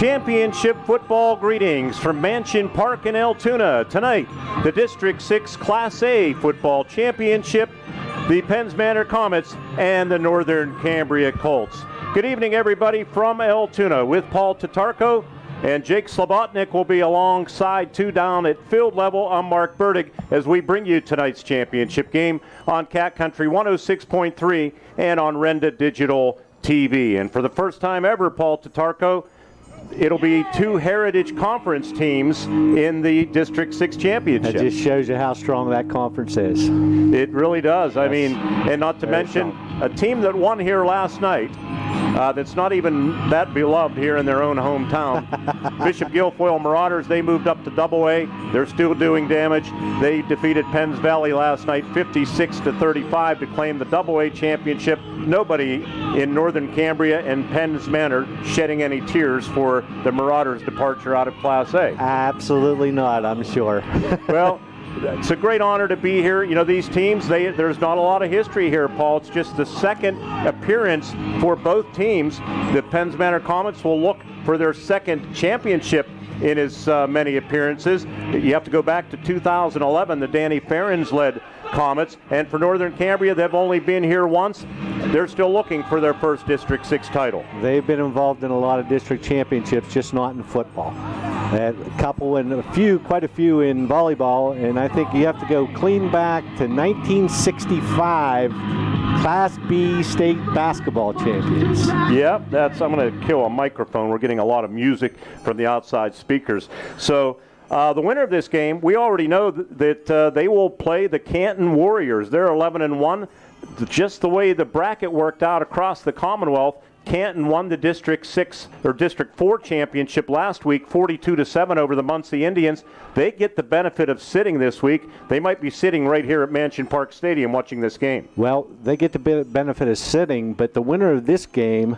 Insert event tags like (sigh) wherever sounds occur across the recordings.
Championship football greetings from Mansion Park in Altoona. Tonight, the District 6 Class A football championship, the Penns Manor Comets, and the Northern Cambria Colts. Good evening, everybody, from Altoona with Paul Tatarko. And Jake Slobotnik will be alongside two down at field level. I'm Mark Burdig as we bring you tonight's championship game on Cat Country 106.3 and on Renda Digital TV. And for the first time ever, Paul Tatarko, it'll be two Heritage Conference teams in the District 6 championship. That just shows you how strong that conference is. It really does. I mean, and not to Very mention strong. a team that won here last night uh, that's not even that beloved here in their own hometown. (laughs) Bishop Guilfoyle Marauders, they moved up to double A. They're still doing damage. They defeated Penns Valley last night 56 to 35 to claim the double A championship. Nobody in Northern Cambria and Penns Manor shedding any tears for the Marauders' departure out of Class A. Absolutely not, I'm sure. Well, (laughs) it's a great honor to be here. You know, these teams, they, there's not a lot of history here, Paul. It's just the second appearance for both teams. The Penns Manor Comets will look for their second championship in as uh, many appearances. You have to go back to 2011, the Danny Ferens led Comets. And for Northern Cambria, they've only been here once. They're still looking for their first District 6 title. They've been involved in a lot of district championships, just not in football. A couple and a few, quite a few in volleyball, and I think you have to go clean back to 1965 Class B state basketball champions. Yep, that's. I'm going to kill a microphone. We're getting a lot of music from the outside speakers. So. Uh, the winner of this game, we already know th- that uh, they will play the Canton Warriors. They're 11 and one. Just the way the bracket worked out across the Commonwealth, Canton won the District Six or District Four championship last week, 42 to seven over the Muncy Indians. They get the benefit of sitting this week. They might be sitting right here at Mansion Park Stadium watching this game. Well, they get the benefit of sitting, but the winner of this game,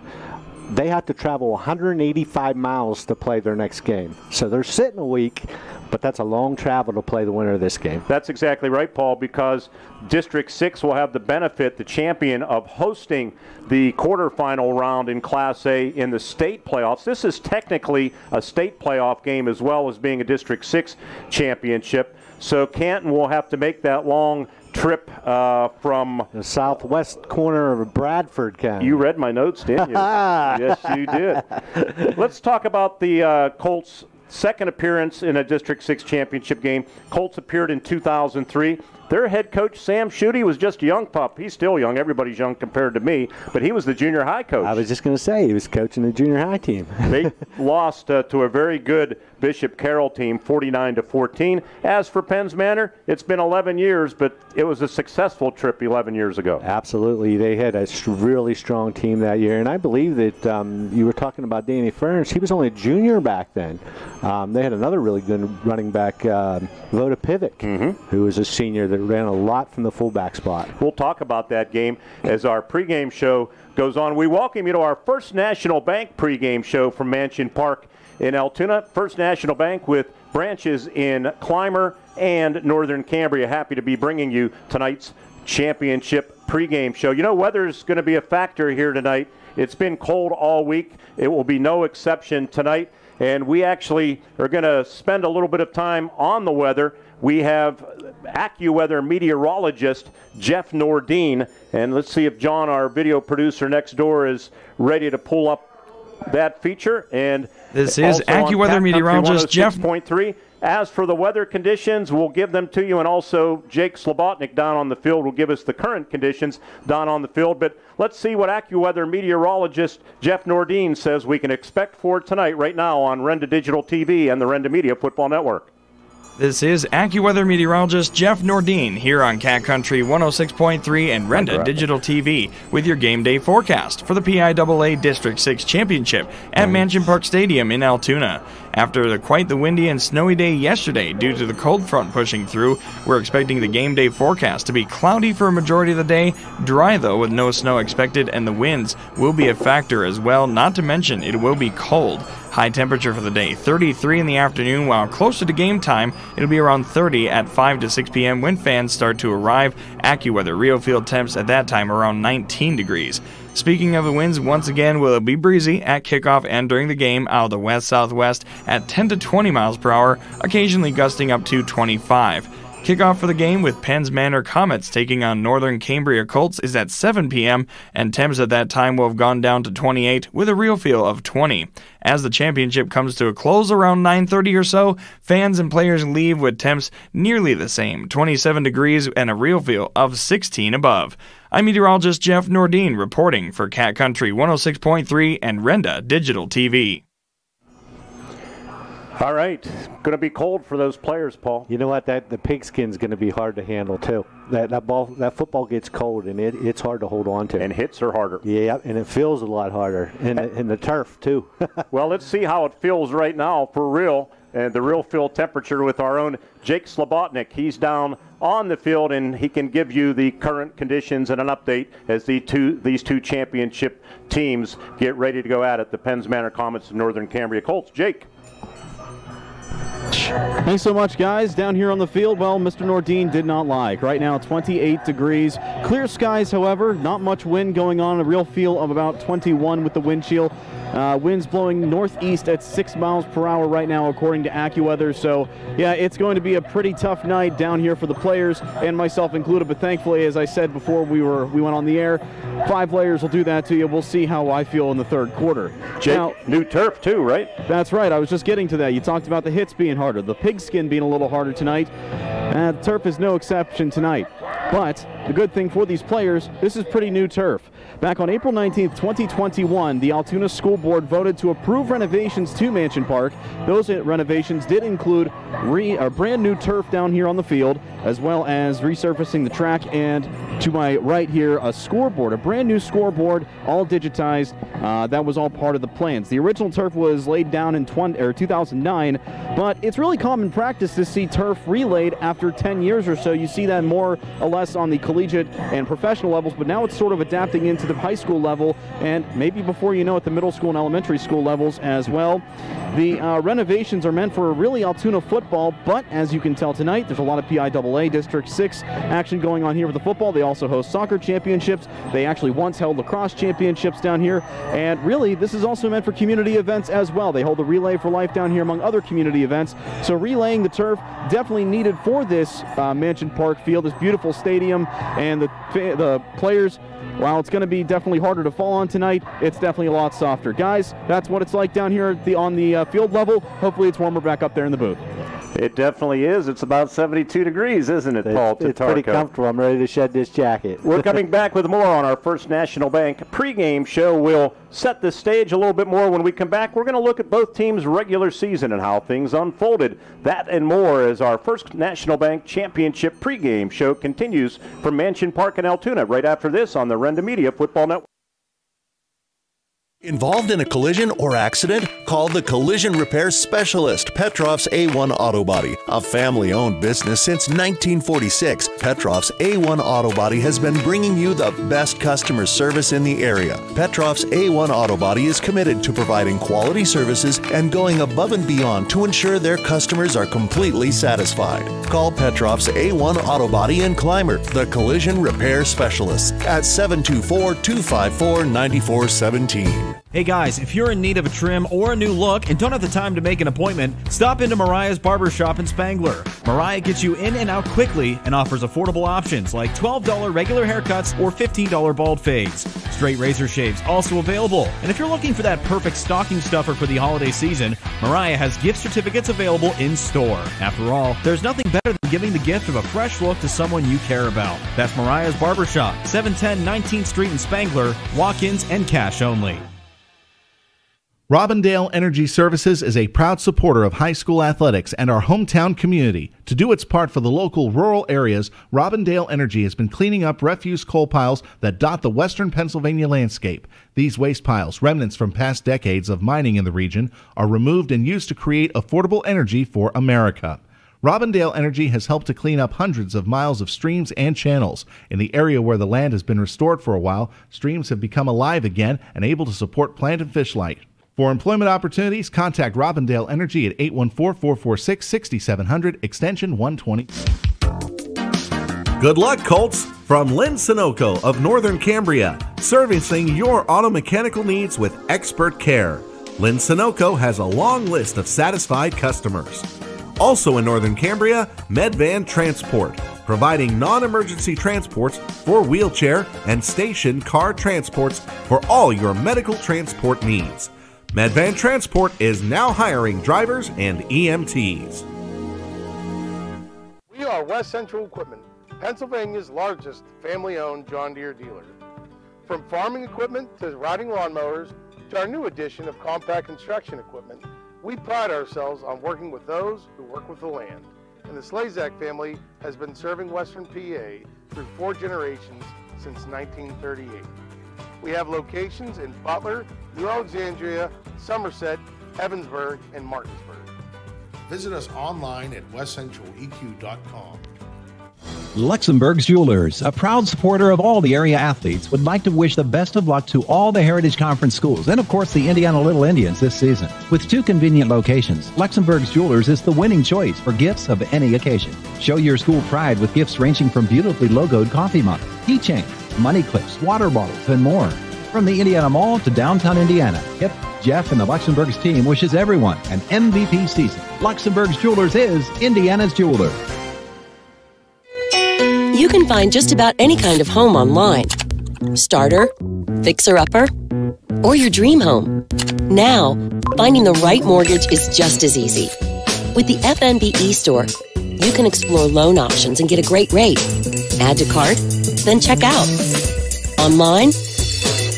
they have to travel 185 miles to play their next game. So they're sitting a week, but that's a long travel to play the winner of this game. That's exactly right, Paul, because District 6 will have the benefit, the champion, of hosting the quarterfinal round in Class A in the state playoffs. This is technically a state playoff game as well as being a District 6 championship. So Canton will have to make that long trip uh, from. The southwest corner of Bradford County. You read my notes, didn't you? (laughs) yes, you did. Let's talk about the uh, Colts' second appearance in a District 6 championship game. Colts appeared in 2003. Their head coach, Sam Schutte, was just a young pup. He's still young. Everybody's young compared to me, but he was the junior high coach. I was just going to say he was coaching the junior high team. (laughs) they lost uh, to a very good Bishop Carroll team, 49 to 14. As for Penns Manor, it's been 11 years, but it was a successful trip 11 years ago. Absolutely, they had a really strong team that year, and I believe that um, you were talking about Danny Ferns. He was only a junior back then. Um, they had another really good running back, um, Voda Pivic, who was a senior that ran a lot from the fullback spot. We'll talk about that game as our pregame show goes on. We welcome you to our first National Bank pregame show from Mansion Park in Altoona. First National Bank with branches in Clymer and Northern Cambria. Happy to be bringing you tonight's championship pregame show. You know, weather's going to be a factor here tonight. It's been cold all week. It will be no exception tonight. And we actually are going to spend a little bit of time on the weather. We have AccuWeather meteorologist Jeff Nordine. And let's see if John, our video producer next door, is ready to pull up that feature. And This is AccuWeather meteorologist Jeff- 106.3. As for the weather conditions, we'll give them to you, and also Jake Slobotnik down on the field will give us the current conditions down on the field. But let's see what AccuWeather meteorologist Jeff Nordine says we can expect for tonight, right now on Renda Digital TV and the Renda Media Football Network. This is AccuWeather meteorologist Jeff Nordine here on Cat Country 106.3 and Renda Digital TV with your game day forecast for the PIAA District 6 Championship at Mansion Park Stadium in Altoona. After the quite the windy and snowy day yesterday due to the cold front pushing through, we're expecting the game day forecast to be cloudy for a majority of the day, dry though with no snow expected and the winds will be a factor as well, not to mention it will be cold. High temperature for the day 33 in the afternoon, while closer to game time, it'll be around 30 at 5 to 6 p.m. when fans start to arrive. AccuWeather RealFeel temps at that time around 19 degrees. Speaking of the winds, once again, will it be breezy at kickoff and during the game out of the west southwest at 10 to 20 miles per hour, occasionally gusting up to 25. Kickoff for the game with Penns Manor Comets taking on Northern Cambria Colts is at 7 p.m., and temps at that time will have gone down to 28 with a real feel of 20. As the championship comes to a close around 9:30 or so, fans and players leave with temps nearly the same, 27 degrees and a real feel of 16 above. I'm meteorologist Jeff Nordine reporting for Cat Country 106.3 and Renda Digital TV. All right, going to be cold for those players, Paul. You know what? That the pigskin's going to be hard to handle too. That that ball, that football gets cold and it, it's hard to hold on to. And hits are harder. Yeah, and it feels a lot harder, and and the turf too. (laughs) well, let's see how it feels right now for real, and the real field temperature with our own Jake Slobotnik. He's down on the field, and he can give you the current conditions and an update as the two these two championship teams get ready to go at it. The Penns Manor Comets and Northern Cambria Colts. Jake. Thanks so much, guys. Down here on the field, well, Mr. Nordine did not like. Right now, 28 degrees. Clear skies, however, not much wind going on. A real feel of about 21 with the wind chill. Uh, winds blowing northeast at 6 miles per hour right now, according to AccuWeather. So, yeah, it's going to be a pretty tough night down here for the players and myself included. But thankfully, as I said before we were we went on the air, five players will do that to you. We'll see how I feel in the third quarter. Jake, now, new turf too, right? That's right. I was just getting to that. You talked about the hits being harder, the pigskin being a little harder tonight. Uh, the turf is no exception tonight. But the good thing for these players, this is pretty new turf. Back on April 19, 2021, the Altoona School Board voted to approve renovations to Mansion Park. Those renovations did include re, a brand new turf down here on the field, as well as resurfacing the track, and to my right here, a scoreboard, a brand new scoreboard, all digitized. Uh, that was all part of the plans. The original turf was laid down in 20, or 2009, but it's really common practice to see turf relayed after 10 years or so. You see that more or less on the collegiate and professional levels, but now it's sort of adapting into the high school level and maybe before you know it, the middle school and elementary school levels as well. The uh, renovations are meant for really Altoona football, but as you can tell tonight, there's a lot of PIAA District 6 action going on here with the football. They also host soccer championships. They actually once held lacrosse championships down here. And really, this is also meant for community events as well. They hold the Relay for Life down here among other community events. So relaying the turf definitely needed for this uh, Mansion Park field, this beautiful stadium, and the, the players while it's going to be definitely harder to fall on tonight, it's definitely a lot softer. Guys, that's what it's like down here the, on the uh, field level. Hopefully, it's warmer back up there in the booth. It definitely is. It's about 72 degrees, isn't it, Paul? It's, it's pretty comfortable. I'm ready to shed this jacket. We're (laughs) coming back with more on our First National Bank pregame show. We'll set the stage a little bit more when we come back. We're going to look at both teams' regular season and how things unfolded. That and more as our First National Bank Championship pregame show continues from Mansion Park in Altoona right after this on the Renda Media Football Network. Involved in a collision or accident? Call the collision repair specialist, Petrov's A1 Auto Body. A family owned business since 1946, Petrov's A1 Auto Body has been bringing you the best customer service in the area. Petrov's A1 Auto Body is committed to providing quality services and going above and beyond to ensure their customers are completely satisfied. Call Petrov's A1 Auto Body in Clymer, the collision repair specialist, at 724 254 9417. Hey guys, if you're in need of a trim or a new look and don't have the time to make an appointment, stop into Mariah's Barbershop in Spangler. Mariah gets you in and out quickly and offers affordable options like $12 regular haircuts or $15 bald fades. Straight razor shaves also available. And if you're looking for that perfect stocking stuffer for the holiday season, Mariah has gift certificates available in store. After all, there's nothing better than giving the gift of a fresh look to someone you care about. That's Mariah's Barbershop, 710 19th Street in Spangler, walk ins and cash only. Robindale Energy Services is a proud supporter of high school athletics and our hometown community. To do its part for the local rural areas, Robindale Energy has been cleaning up refuse coal piles that dot the western Pennsylvania landscape. These waste piles, remnants from past decades of mining in the region, are removed and used to create affordable energy for America. Robindale Energy has helped to clean up hundreds of miles of streams and channels. In the area where the land has been restored for a while, streams have become alive again and able to support plant and fish life. For employment opportunities, contact Robindale Energy at 814 446 6700, extension 120. Good luck, Colts! From Lynn Sunoco of Northern Cambria, servicing your auto mechanical needs with expert care. Lynn Sunoco has a long list of satisfied customers. Also in Northern Cambria, Medvan Transport, providing non emergency transports for wheelchair and station car transports for all your medical transport needs. Medvan Transport is now hiring drivers and EMTs. We are West Central Equipment Pennsylvania's largest family-owned John Deere dealer. From farming equipment to riding lawnmowers to our new addition of compact construction equipment, we pride ourselves on working with those who work with the land. And the Slazak family has been serving Western PA through four generations since 1938. We have locations in Butler, New Alexandria, Somerset, Ebensburg, and Martinsburg. Visit us online at westcentraleq.com. Luxembourg's Jewelers, a proud supporter of all the area athletes, would like to wish the best of luck to all the Heritage Conference schools and, of course, the Indiana Little Indians this season. With two convenient locations, Luxembourg's Jewelers is the winning choice for gifts of any occasion. Show your school pride with gifts ranging from beautifully logoed coffee mugs, keychains, money clips, water bottles, and more. From the Indiana Mall to downtown Indiana, Hip, Jeff, and the Luxembourg's team wishes everyone an MVP season. Luxembourg's Jewelers is Indiana's jeweler. You can find just about any kind of home online starter, fixer upper, or your dream home. Now, finding the right mortgage is just as easy. With the FNB e-store, you can explore loan options and get a great rate. Add to cart, then check out. Online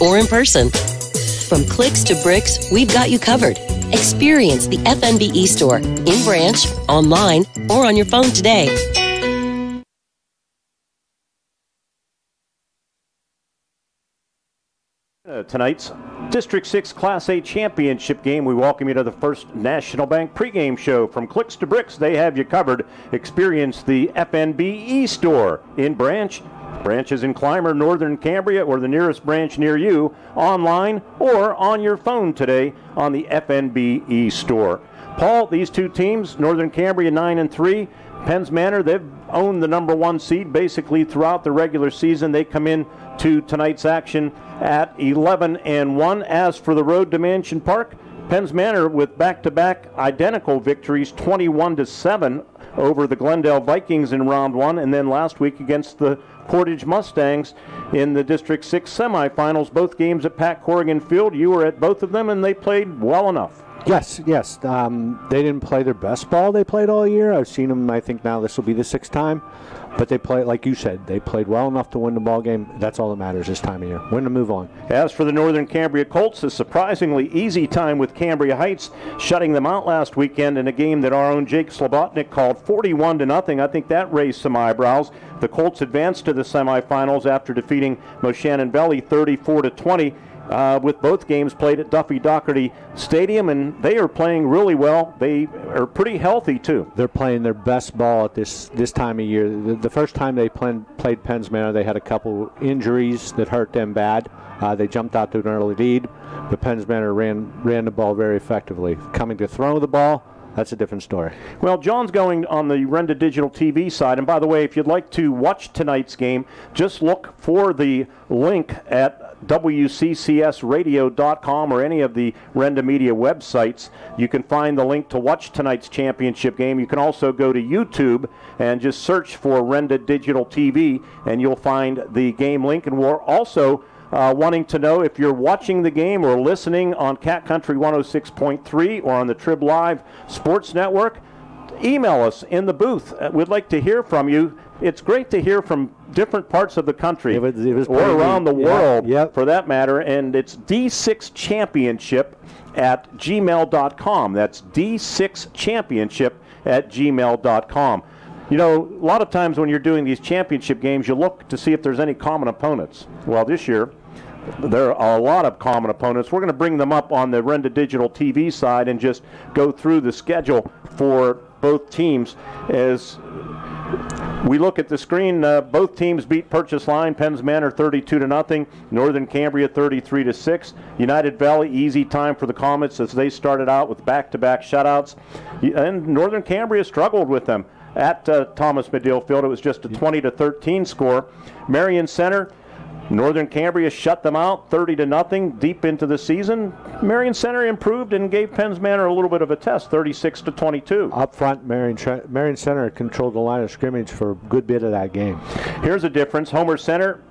or in person. From clicks to bricks, we've got you covered. Experience the FNB e-store in branch, online, or on your phone today. Uh, tonight's District 6 Class A Championship game. We welcome you to the first National Bank pregame show. From clicks to bricks, they have you covered. Experience the FNB e-store in Branch, branches in Clymer, Northern Cambria, or the nearest branch near you, online or on your phone today on the FNB e-store. Paul, these two teams, Northern Cambria 9 and 3, Penns Manor, they've owned the number one seed basically throughout the regular season. They come in to tonight's action at 11 and 1. As for the road to Mansion Park, Penns Manor with back-to-back identical victories, 21 to 7 over the Glendale Vikings in round one, and then last week against the Portage Mustangs in the District 6 semifinals. Both games at Pat Corrigan Field. You were at both of them, and they played well enough. Yes, yes. Um, they didn't play their best ball they played all year. I've seen them. I think now this will be the sixth time, but they played like you said. They played well enough to win the ball game. That's all that matters this time of year. Win to move on. As for the Northern Cambria Colts, a surprisingly easy time with Cambria Heights, shutting them out last weekend in a game that our own Jake Slobotnik called 41 to nothing. I think that raised some eyebrows. The Colts advanced to the semifinals after defeating Moshannon Valley 34 to 20 uh, with both games played at Duffy Doherty Stadium, and they are playing really well. They are pretty healthy too. They're playing their best ball at this this time of year. The, the first time they played, played Penns Manor, they had a couple injuries that hurt them bad. Uh, they jumped out to an early lead, but Penns Manor ran ran the ball very effectively. Coming to throw the ball, that's a different story. Well, John's going on the Renda Digital TV side. And by the way, if you'd like to watch tonight's game, just look for the link at WCCSradio.com or any of the Renda Media websites. You can find the link to watch tonight's championship game. You can also go to YouTube and just search for Renda Digital TV, and you'll find the game link. And we're also uh, wanting to know if you're watching the game or listening on Cat Country 106.3 or on the Trib Live Sports Network, email us in the booth. Uh, we'd like to hear from you. It's great to hear from different parts of the country It was- it was or around the neat. Yeah, world for that matter. And it's D6Championship at gmail.com. That's D6Championship at gmail.com. You know, a lot of times when you're doing these championship games, you look to see if there's any common opponents. Well, this year, there are a lot of common opponents. We're going to bring them up on the Renda Digital TV side and just go through the schedule for both teams as we look at the screen. Uh, both teams beat Purchase Line. Penns Manor 32 to nothing. Northern Cambria 33 to six. United Valley easy time for the Comets as they started out with back-to-back shutouts, and Northern Cambria struggled with them. at uh, Thomas Medill Field. It was just a 20 to 13 score. Marion Center. Northern Cambria shut them out 30 to nothing deep into the season. Marion Center improved and gave Penns Manor a little bit of a test 36 to 22. Up front, Marion, Marion Center controlled the line of scrimmage for a good bit of that game. Here's a difference. Homer Center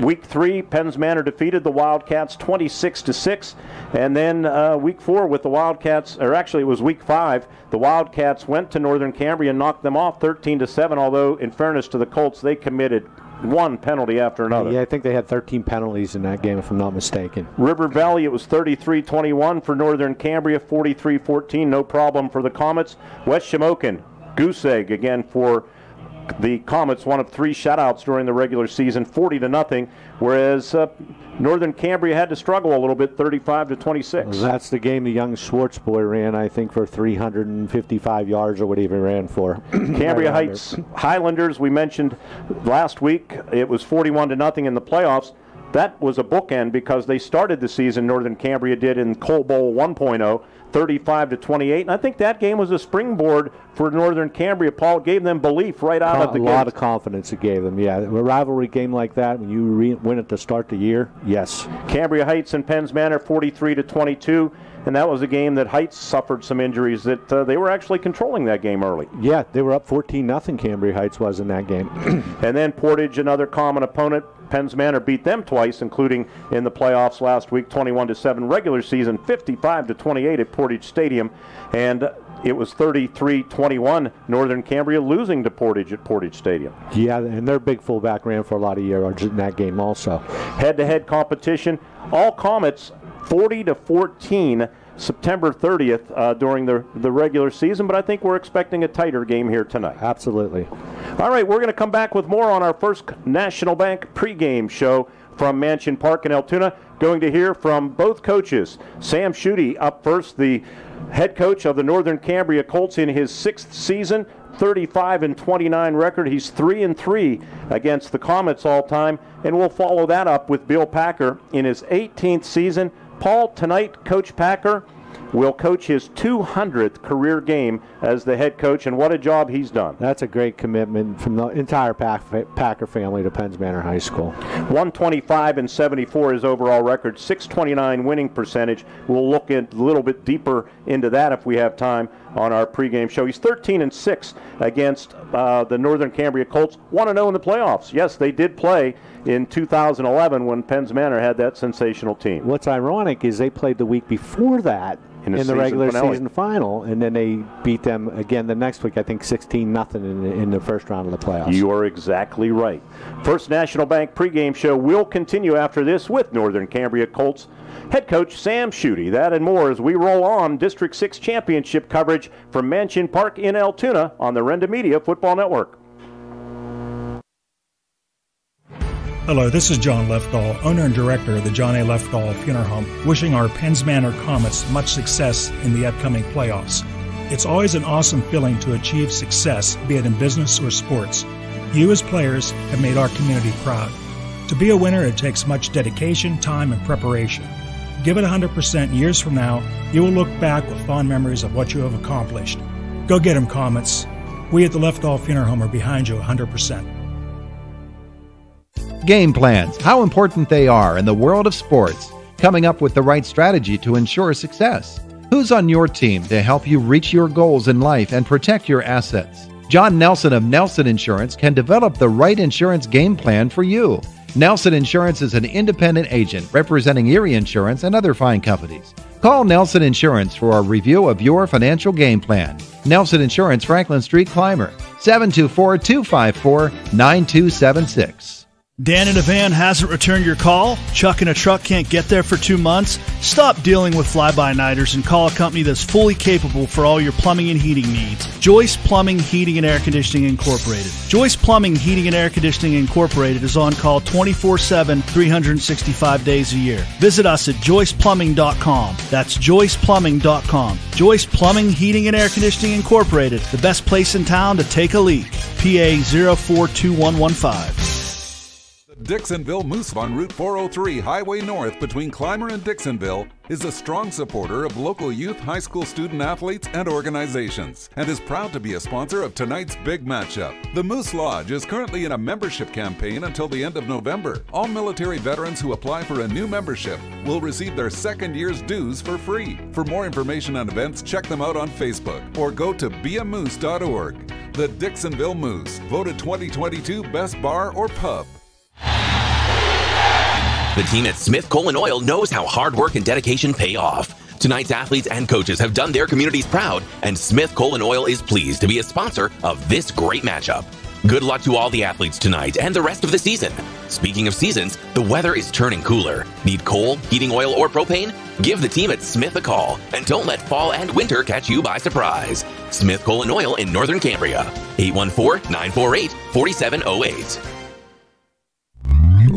Week three, Penns Manor defeated the Wildcats 26 to six, and then uh, week four with the Wildcats, or actually it was week five, the Wildcats went to Northern Cambria and knocked them off 13 to seven. Although, in fairness to the Colts, they committed one penalty after another. Yeah, I think they had 13 penalties in that game, if I'm not mistaken. River Valley, it was 33-21 for Northern Cambria, 43-14, no problem for the Comets. West Shamokin, goose egg again for the Comets, one of three shutouts during the regular season, 40 to nothing, whereas uh, Northern Cambria had to struggle a little bit, 35 to 26. That's the game the young Schwartz boy ran, I think, for 355 yards or whatever he ran for. (clears throat) Cambria Heights Highlanders, we mentioned last week, it was 41 to nothing in the playoffs. That was a bookend because they started the season, Northern Cambria did in Coal Bowl 1.0. 35 to 28. And I think that game was a springboard for Northern Cambria. Paul gave them belief right out of the game. A lot of confidence it gave them. Yeah, a rivalry game like that when you re- win it to start of the year. Yes. Cambria Heights and Penns Manor 43 to 22. And that was a game that Heights suffered some injuries that uh, they were actually controlling that game early. Yeah, they were up 14 nothing. Cambria Heights was in that game. (clears throat) and then Portage, another common opponent, Penns Manor beat them twice, including in the playoffs last week, 21 to 7 regular season, 55 to 28 at Portage Stadium, and it was 33-21 Northern Cambria losing to Portage at Portage Stadium. Yeah, and their big fullback ran for a lot of yards in that game also. Head-to-head competition, all Comets 40 to 14 September 30th uh, during the, the regular season, but I think we're expecting a tighter game here tonight. Absolutely. All right, we're going to come back with more on our first National Bank pregame show from Mansion Park in Altoona. Going to hear from both coaches. Sam Schutte up first, the head coach of the Northern Cambria Colts in his sixth season. 35 and 29 record. He's 3 and 3 against the Comets all time, and we'll follow that up with Bill Packer in his 18th season. Paul, tonight, Coach Packer will coach his 200th career game as the head coach, and what a job he's done. That's a great commitment from the entire Packer family to Penns Manor High School. 125 and 74 is overall record, 629 winning percentage. We'll look a little bit deeper into that if we have time on our pregame show. He's 13 and 6 against uh, the Northern Cambria Colts. 1 0 in the playoffs. Yes, they did play in 2011 when Penns Manor had that sensational team. What's ironic is they played the week before that in, in the regular finale. season final, and then they beat them again the next week. I think 16 nothing in, in the first round of the playoffs. You are exactly right. First National Bank pregame show will continue after this with Northern Cambria Colts head coach Sam Schutte. That and more as we roll on District 6 championship coverage from Mansion Park in Altoona on the Renda Media Football Network. Hello, this is John Lefthal, owner and director of the John A. Lefthal Funeral Home, wishing our Penns Manor Comets much success in the upcoming playoffs. It's always an awesome feeling to achieve success, be it in business or sports. You, as players, have made our community proud. To be a winner, it takes much dedication, time, and preparation. Give it 100% years from now, you will look back with fond memories of what you have accomplished. Go get them, Comets. We at the Lefthal Funeral Home are behind you 100%. Game plans, how important they are in the world of sports. Coming up with the right strategy to ensure success. Who's on your team to help you reach your goals in life and protect your assets? John Nelson of Nelson Insurance can develop the right insurance game plan for you. Nelson Insurance is an independent agent representing Erie Insurance and other fine companies. Call Nelson Insurance for a review of your financial game plan. Nelson Insurance, Franklin Street Clymer, 724 254 9276. Dan in a van hasn't returned your call? Chuck in a truck can't get there for two months? Stop dealing with fly-by-nighters and call a company that's fully capable for all your plumbing and heating needs. Joyce Plumbing, Heating and Air Conditioning Incorporated. Joyce Plumbing, Heating and Air Conditioning Incorporated is on call 24-7, 365 days a year. Visit us at joyceplumbing.com. That's joyceplumbing.com. Joyce Plumbing, Heating and Air Conditioning Incorporated, the best place in town to take a leak. PA 042115. Dixonville Moose Fund Route 403 Highway North between Clymer and Dixonville is a strong supporter of local youth high school student athletes and organizations and is proud to be a sponsor of tonight's big matchup. The Moose Lodge is currently in a membership campaign until the end of November. All military veterans who apply for a new membership will receive their second year's dues for free. For more information on events, check them out on Facebook or go to beamoose.org. The Dixonville Moose, voted 2022 Best Bar or Pub. The team at Smith Coal and Oil knows how hard work and dedication pay off. Tonight's athletes and coaches have done their communities proud, and Smith Coal and Oil is pleased to be a sponsor of this great matchup. Good luck to all the athletes tonight and the rest of the season. Speaking of seasons, the weather is turning cooler. Need coal, heating oil, or propane? Give the team at Smith a call and don't let fall and winter catch you by surprise. Smith Coal and Oil in Northern Cambria. 814 948 4708.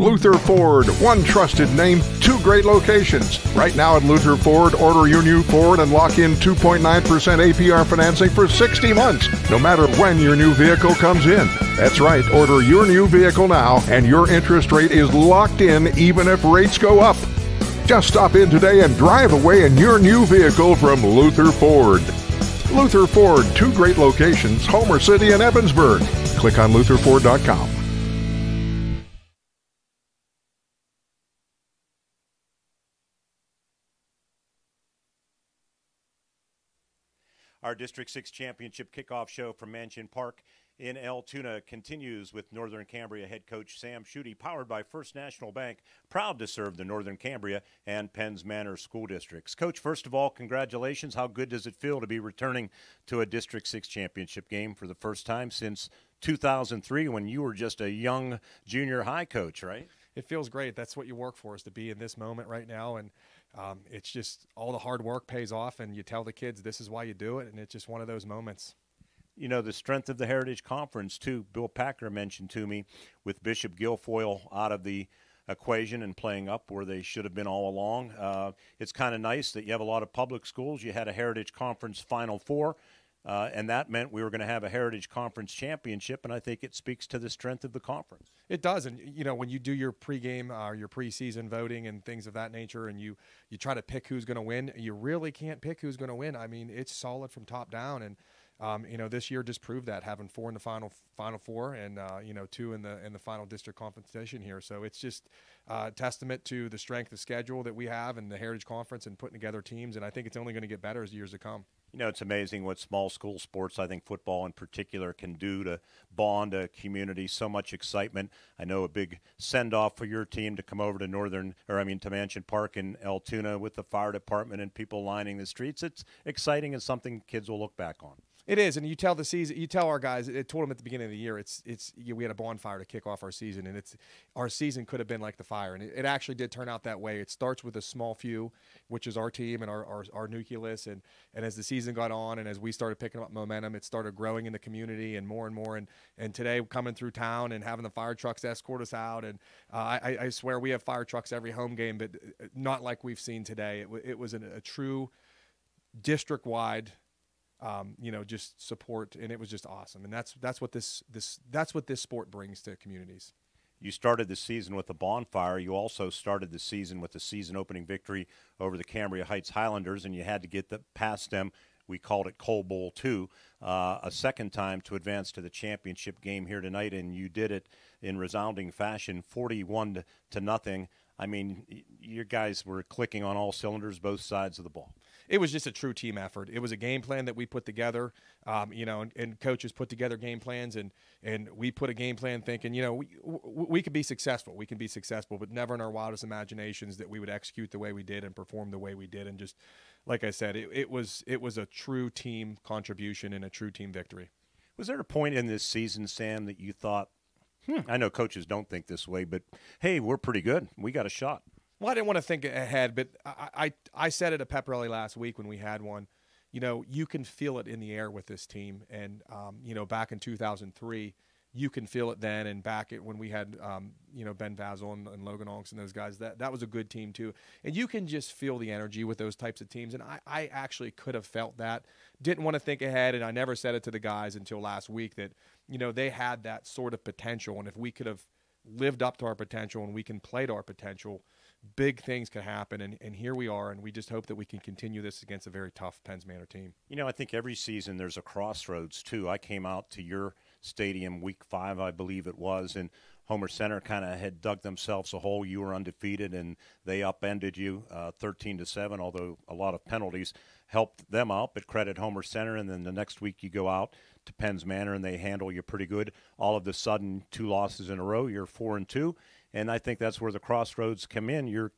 Luther Ford, one trusted name, two great locations. Right now at Luther Ford, order your new Ford and lock in 2.9% APR financing for 60 months, no matter when your new vehicle comes in. That's right, order your new vehicle now, and your interest rate is locked in even if rates go up. Just stop in today and drive away in your new vehicle from Luther Ford. Luther Ford, two great locations, Homer City and Ebensburg. Click on lutherford.com. Our District 6 Championship kickoff show from Mansion Park in Altoona continues with Northern Cambria head coach Sam Schutte, powered by First National Bank, proud to serve the Northern Cambria and Penns Manor school districts. Coach, first of all, congratulations. How good does it feel to be returning to a District 6 championship game for the first time since 2003 when you were just a young junior high coach, right? It feels great. That's what you work for is to be in this moment right now and um, it's just all the hard work pays off, and you tell the kids this is why you do it, and it's just one of those moments. You know, the strength of the Heritage Conference, too. Bill Packer mentioned to me with Bishop Guilfoyle out of the equation and playing up where they should have been all along. Uh, it's kind of nice that you have a lot of public schools. You had a Heritage Conference Final Four. Uh, and that meant we were going to have a Heritage Conference championship, and I think it speaks to the strength of the conference. It does, and you know when you do your pregame or uh, your preseason voting and things of that nature, and you you try to pick who's going to win, you really can't pick who's going to win. I mean, it's solid from top down, and um, you know this year just proved that having four in the final final four, and uh, you know two in the in the final district competition here. So it's just uh, testament to the strength of schedule that we have in the Heritage Conference and putting together teams, and I think it's only going to get better as years to come. You know, it's amazing what small school sports, I think football in particular, can do to bond a community. So much excitement. I know a big send off for your team to come over to Northern, or I mean, to Mansion Park in Altoona with the fire department and people lining the streets. It's exciting and something kids will look back on. It is, and you tell the season, you tell our guys. It told them at the beginning of the year. It's it's we had a bonfire to kick off our season, and it's our season could have been like the fire, and it, it, actually did turn out that way. It starts with a small few, which is our team and our, our our nucleus, and and as the season got on, and as we started picking up momentum, it started growing in the community and more and more. And and today coming through town and having the fire trucks escort us out, and uh, I, I swear we have fire trucks every home game, but uh, not like we've seen today. It, it was an, a true district wide um, you know, just support, and it was just awesome. And that's that's what this this that's what this sport brings to communities. You started the season with a bonfire. You also started the season with a season opening victory over the Cambria Heights Highlanders, and you had to get the, past them. We called it Coal Bowl 2, uh, a second time to advance to the championship game here tonight, and you did it in resounding fashion, 41 to, to nothing. I mean, your guys were clicking on all cylinders, both sides of the ball it was just a true team effort. It was a game plan that we put together, um, you know, and, and, coaches put together game plans, and and we put a game plan thinking, you know, we we could be successful, we can be successful, but never in our wildest imaginations that we would execute the way we did and perform the way we did, and just like I said, it, it was it was a true team contribution and a true team victory. Was there a point in this season, Sam, that you thought? Hmm, I know coaches don't think this way, but hey, we're pretty good. We got a shot. Well, I didn't want to think ahead, but I, I, I said it at pep rally last week when we had one. You know, you can feel it in the air with this team, and um, you know, back in 2003, you can feel it then, and back at when we had um, you know Ben Vazel and, and, Logan Onks and those guys, that that was a good team too. And you can just feel the energy with those types of teams, and I, I actually could have felt that. Didn't want to think ahead, and I never said it to the guys until last week that you know they had that sort of potential, and if we could have lived up to our potential and we can play to our potential, big things can happen. And, and here we are, and we just hope that we can continue this against a very tough Penns Manor team. You know, I think every season there's a crossroads, too. I came out to your stadium week five, I believe it was, and Homer Center kind of had dug themselves a hole. You were undefeated, and they upended you uh, 13 to seven. Although a lot of penalties helped them out, but credit Homer Center. And then the next week you go out to Penns Manor, and they handle you pretty good. All of a sudden, two losses in a row. You're four and two, and I think that's where the crossroads come in. Your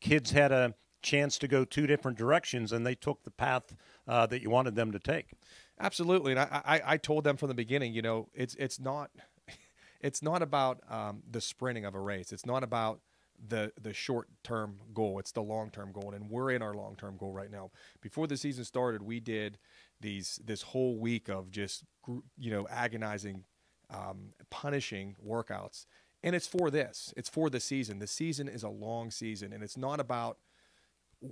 kids had a chance to go two different directions, and they took the path uh, that you wanted them to take. Absolutely, and I, I, I told them from the beginning, you know, it's it's not (laughs) it's not about um, the sprinting of a race. It's not about the the short term goal. It's the long term goal, and we're in our long term goal right now. Before the season started, we did these this whole week of just you know agonizing, um, punishing workouts, and it's for this. It's for the season. The season is a long season, and it's not about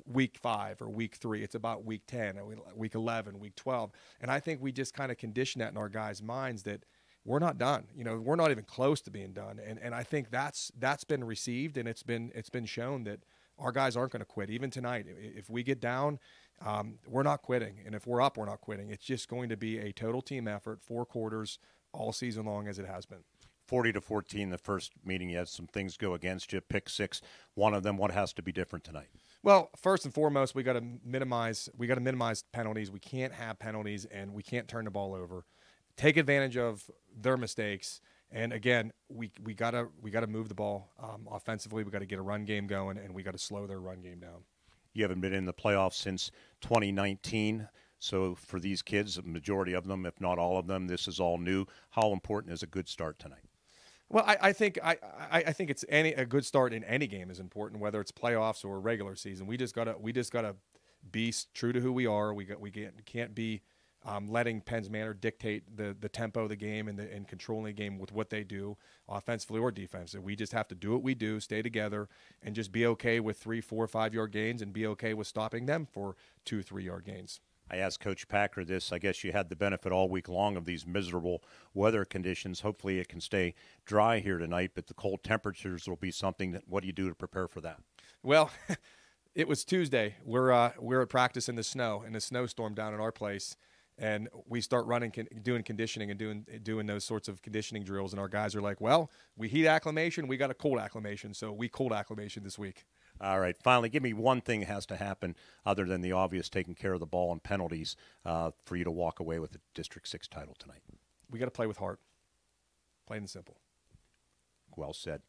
week five or week three. It's about week 10 or week 11, week 12. And I think we just kind of condition that in our guys' minds that we're not done. You know, we're not even close to being done. And, and I think that's, that's been received and it's been, it's been shown that our guys aren't going to quit. Even tonight, if we get down, um, we're not quitting. And if we're up, we're not quitting. It's just going to be a total team effort, four quarters all season long as it has been. 40 to 14 the first meeting you had some things go against you pick six one of them what has to be different tonight well, first and foremost, we got to minimize. We got to minimize penalties. We can't have penalties, and we can't turn the ball over. Take advantage of their mistakes. And again, we we gotta we gotta move the ball um, offensively. We got to get a run game going, and we got to slow their run game down. You haven't been in the playoffs since 2019. So for these kids, the majority of them, if not all of them, this is all new. How important is a good start tonight? Well, I, I think I, I, think it's any a good start in any game is important, whether it's playoffs or regular season. We just gotta we just gotta be true to who we are. We got we can't can't be um, letting Penns Manor dictate the the tempo of the game and the and controlling the game with what they do offensively or defensively. We just have to do what we do, stay together, and just be okay with three, four, five yard gains, and be okay with stopping them for two, three yard gains. I asked Coach Packer this. I guess you had the benefit all week long of these miserable weather conditions. Hopefully, it can stay dry here tonight, but the cold temperatures will be something that. What do you do to prepare for that? Well, (laughs) it was Tuesday. We're uh, we're at practice in the snow, in a snowstorm down at our place, and we start running, doing conditioning and doing doing those sorts of conditioning drills. And our guys are like, "Well, we heat acclimation, we got a cold acclimation, so we cold acclimation this week." All right. Finally, give me one thing that has to happen other than the obvious taking care of the ball and penalties uh, for you to walk away with the District 6 title tonight. We got to play with heart. Plain and simple. Well said.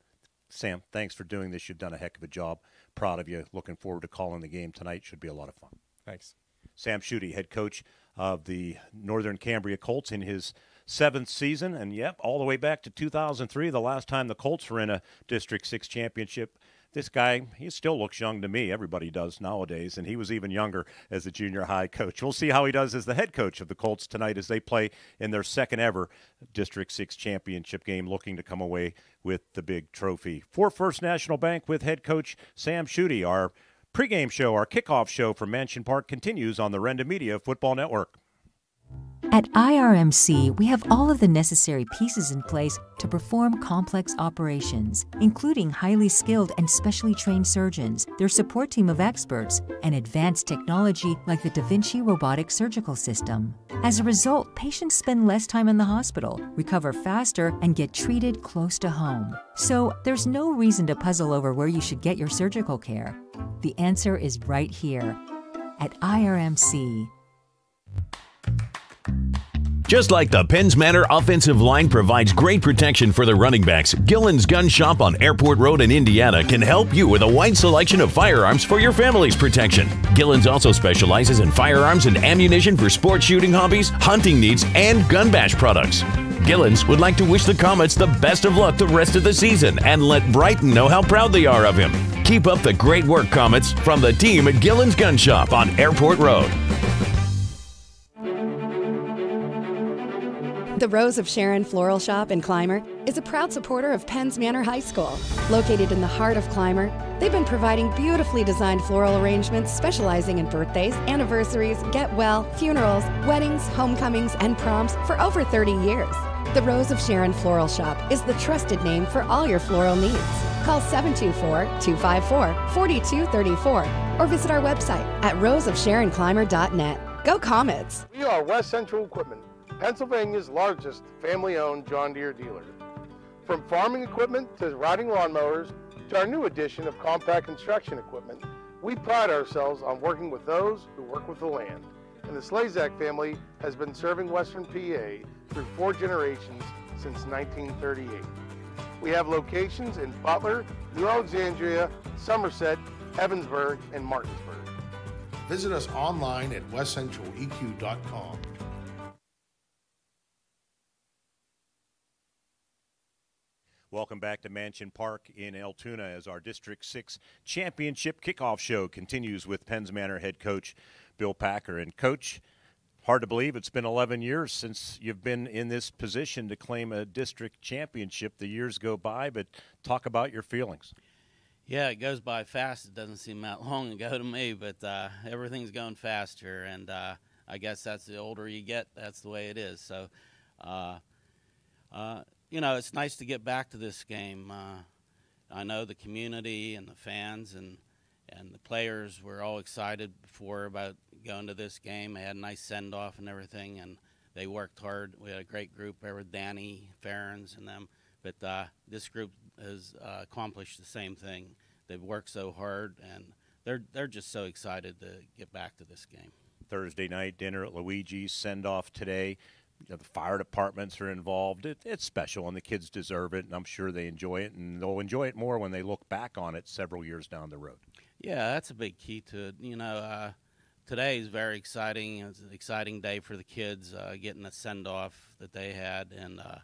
Sam, thanks for doing this. You've done a heck of a job. Proud of you. Looking forward to calling the game tonight. Should be a lot of fun. Thanks. Sam Schutte, head coach of the Northern Cambria Colts in his seventh season. And, yep, all the way back to 2003, the last time the Colts were in a District 6 championship this guy, he still looks young to me. Everybody does nowadays, and he was even younger as a junior high coach. We'll see how he does as the head coach of the Colts tonight as they play in their second ever District 6 championship game, looking to come away with the big trophy. For First National Bank with head coach Sam Schutte, our pregame show, our kickoff show from Mansion Park continues on the Renda Media Football Network. At IRMC, we have all of the necessary pieces in place to perform complex operations, including highly skilled and specially trained surgeons, their support team of experts, and advanced technology like the Da Vinci robotic surgical system. As a result, patients spend less time in the hospital, recover faster, and get treated close to home. So, there's no reason to puzzle over where you should get your surgical care. The answer is right here at IRMC. Just like the Penns Manor offensive line provides great protection for the running backs, Gillen's Gun Shop on Airport Road in Indiana can help you with a wide selection of firearms for your family's protection. Gillen's also specializes in firearms and ammunition for sport shooting hobbies, hunting needs, and gun bash products. Gillen's would like to wish the Comets the best of luck the rest of the season and let Brighton know how proud they are of him. Keep up the great work, Comets, from the team at Gillen's Gun Shop on Airport Road. The Rose of Sharon Floral Shop in Clymer is a proud supporter of Penns Manor High School. Located in the heart of Clymer, they've been providing beautifully designed floral arrangements specializing in birthdays, anniversaries, get well, funerals, weddings, homecomings, and proms for over 30 years. The Rose of Sharon Floral Shop is the trusted name for all your floral needs. Call 724 254 4234 or visit our website at roseofsharonclimber.net. Go Comets! We are West Central Equipment, Pennsylvania's largest family owned John Deere dealer. From farming equipment to riding lawnmowers to our new addition of compact construction equipment, we pride ourselves on working with those who work with the land. And the Slazak family has been serving Western PA through four generations since 1938. We have locations in Butler, New Alexandria, Somerset, Ebensburg, and Martinsburg. Visit us online at westcentraleq.com. Welcome back to Mansion Park in Altoona as our District 6 championship kickoff show continues with Penns Manor head coach Bill Packer. And, coach, hard to believe it's been 11 years since you've been in this position to claim a district championship. The years go by, but talk about your feelings. Yeah, it goes by fast. It doesn't seem that (laughs) long ago to me, but uh, everything's going faster, and uh, I guess that's the older you get, that's the way it is. So, uh, uh you know, it's nice to get back to this game. Uh, I know the community and the fans and and the players were all excited before about going to this game. They had a nice send off and everything, and they worked hard. We had a great group there with Danny Ferens and them. But uh, this group has uh, accomplished the same thing. They've worked so hard, and they're they're just so excited to get back to this game. Thursday night dinner at Luigi's, send off today you know, the fire departments are involved. It, it's special, and the kids deserve it, and I'm sure they enjoy it, and they'll enjoy it more when they look back on it several years down the road. Yeah, that's a big key to it. You know, uh, today is very exciting. It's an exciting day for the kids, uh, getting the send off that they had, and uh,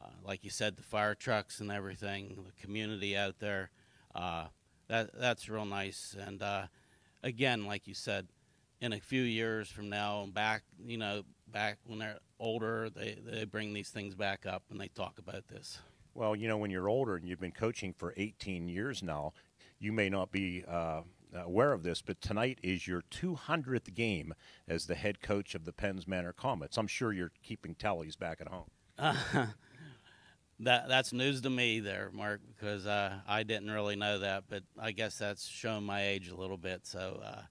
uh, like you said, the fire trucks and everything, the community out there. Uh, that that's real nice, and uh, again, like you said, in a few years from now, back, you know, back when they're older, they, they bring these things back up and they talk about this. Well, you know, when you're older and you've been coaching for 18 years now, you may not be uh, aware of this, but tonight is your 200th game as the head coach of the Penns Manor Comets. I'm sure you're keeping tallies back at home. Uh, (laughs) that that's news to me there, Mark, because uh, I didn't really know that, but I guess that's shown my age a little bit. So uh,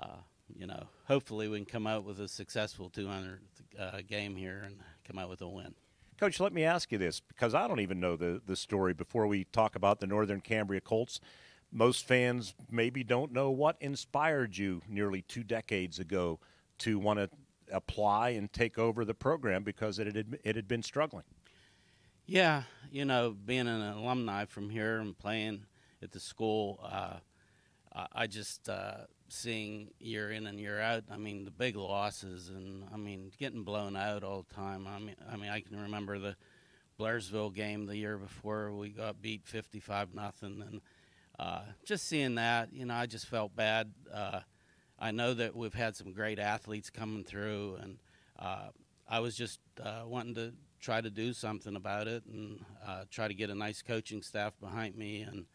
uh, you know, hopefully we can come out with a successful 200 uh, game here and come out with a win. Coach, let me ask you this because I don't even know the, the story before we talk about the Northern Cambria Colts. Most fans maybe don't know what inspired you nearly two decades ago to want to apply and take over the program because it had, it had been struggling. Yeah, you know, being an alumni from here and playing at the school, uh, I just uh, seeing year in and year out. I mean, the big losses, and I mean, getting blown out all the time. I mean, I mean, I can remember the Blairsville game the year before we got beat fifty-five nothing, and uh, just seeing that, you know, I just felt bad. Uh, I know that we've had some great athletes coming through, and uh, I was just uh, wanting to try to do something about it and uh, try to get a nice coaching staff behind me and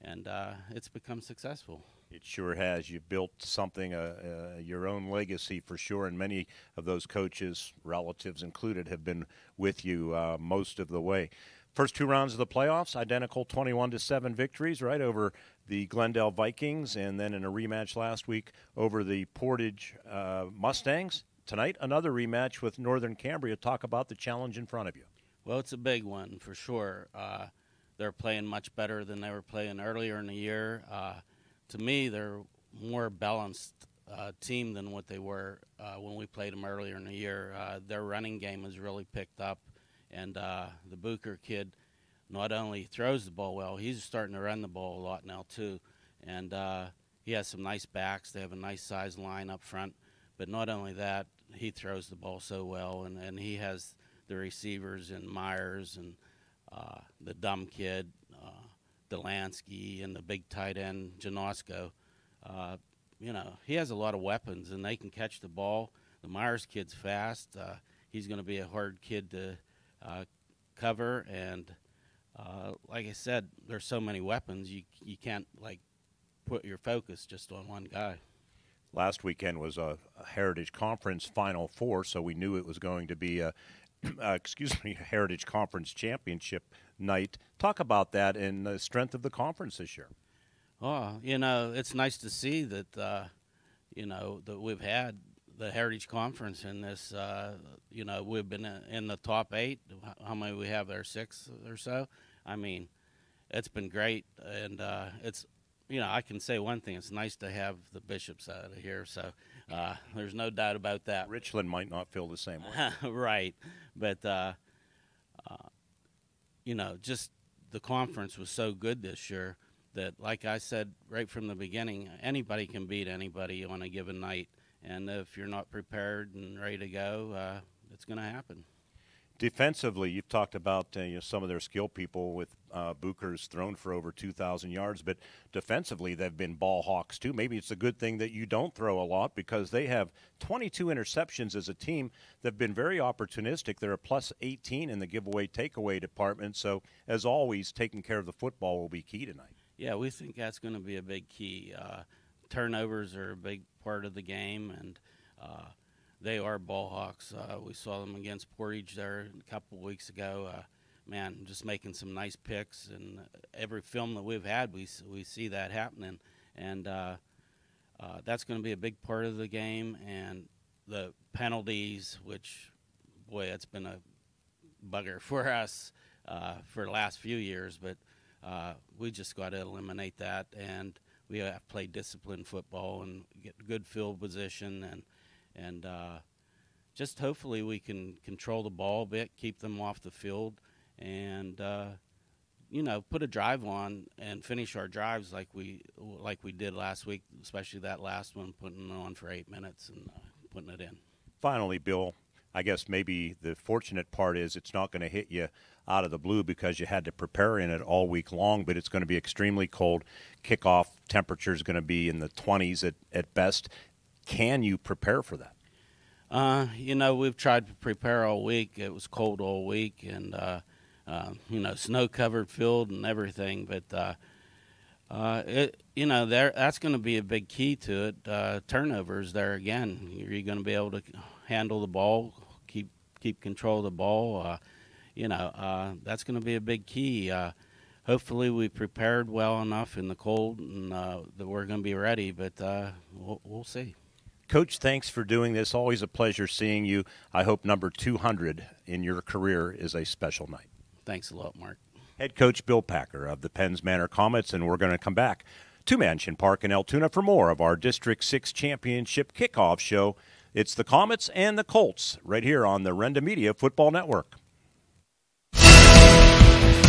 and uh, it's become successful. It sure has. You've built something, uh, uh, your own legacy for sure, and many of those coaches, relatives included, have been with you uh, most of the way. First two rounds of the playoffs, identical 21 to 7 victories, right, over the Glendale Vikings, and then in a rematch last week over the Portage uh, Mustangs. Tonight, another rematch with Northern Cambria. Talk about the challenge in front of you. Well, it's a big one for sure. Uh, they're playing much better than they were playing earlier in the year. To me, they're more balanced uh, team than what they were uh, when we played them earlier in the year. Uh, their running game has really picked up, and uh, the Bucher kid not only throws the ball well, he's starting to run the ball a lot now too, and uh, he has some nice backs. They have a nice size line up front, but not only that, he throws the ball so well, and, and he has the receivers and Myers and uh, the dumb kid, Delansky, and the big tight end, Janosko. Uh, you know, he has a lot of weapons, and they can catch the ball. The Myers kid's fast. Uh, he's going to be a hard kid to uh, cover, and uh, like I said, there's so many weapons you you can't like put your focus just on one guy. Last weekend was a, Heritage Conference Final Four, so we knew it was going to be a, (clears throat) uh, excuse me, Heritage Conference Championship night. Talk about that and the strength of the conference this year. Oh, you know, it's nice to see that, uh, you know, that we've had the Heritage Conference in this. Uh, you know, we've been in the top eight. How many we have there? Six or so. I mean, it's been great, and uh, it's you know I can say one thing: it's nice to have the bishops out of here. So uh, there's no doubt about that. Richland might not feel the same way. (laughs) right, but uh, uh, you know, just the conference was so good this year that, like I said right from the beginning, anybody can beat anybody on a given night. And if you're not prepared and ready to go, uh, it's going to happen. Defensively, you've talked about uh, you know, some of their skill people with uh, Bucher's thrown for over 2,000 yards, but defensively, they've been ball hawks too. Maybe it's a good thing that you don't throw a lot because they have 22 interceptions as a team. They've been very opportunistic. They're a plus 18 in the giveaway takeaway department. So, as always, taking care of the football will be key tonight. Yeah, we think that's going to be a big key. Uh, turnovers are a big part of the game, and uh, they are ball hawks. Uh, we saw them against Portage there a couple weeks ago. Uh, man, just making some nice picks, and every film that we've had, we we see that happening, and uh, uh, that's going to be a big part of the game. And the penalties, which boy, it's been a bugger (laughs) for us uh, for the last few years, but we just got to eliminate that and we have to play disciplined football and get good field position and and uh, just hopefully we can control the ball a bit, keep them off the field, and uh, you know put a drive on and finish our drives like we like we did last week, especially that last one, putting it on for eight minutes and uh, putting it in. Finally, Bill, I guess maybe the fortunate part is it's not going to hit you out of the blue because you had to prepare in it all week long, but it's going to be extremely cold. Kickoff temperature is going to be in the 20s at, at best. Can you prepare for that? Uh, you know, we've tried to prepare all week. It was cold all week, and uh, uh, you know, snow-covered field and everything. But uh, uh, it, you know, there that's going to be a big key to it. Uh, turnovers there again. Are you going to be able to handle the ball, keep keep control of the ball? you know, that's going to be a big key. hopefully, we prepared well enough in the cold and that we're going to be ready. But we'll, we'll see. Coach, thanks for doing this. Always a pleasure seeing you. I hope number 200 in your career is a special night. Thanks a lot, Mark. Head coach Bill Packer of the Penns Manor Comets, and we're going to come back to Mansion Park in Altoona for more of our District 6 Championship kickoff show. It's the Comets and the Colts right here on the Renda Media Football Network.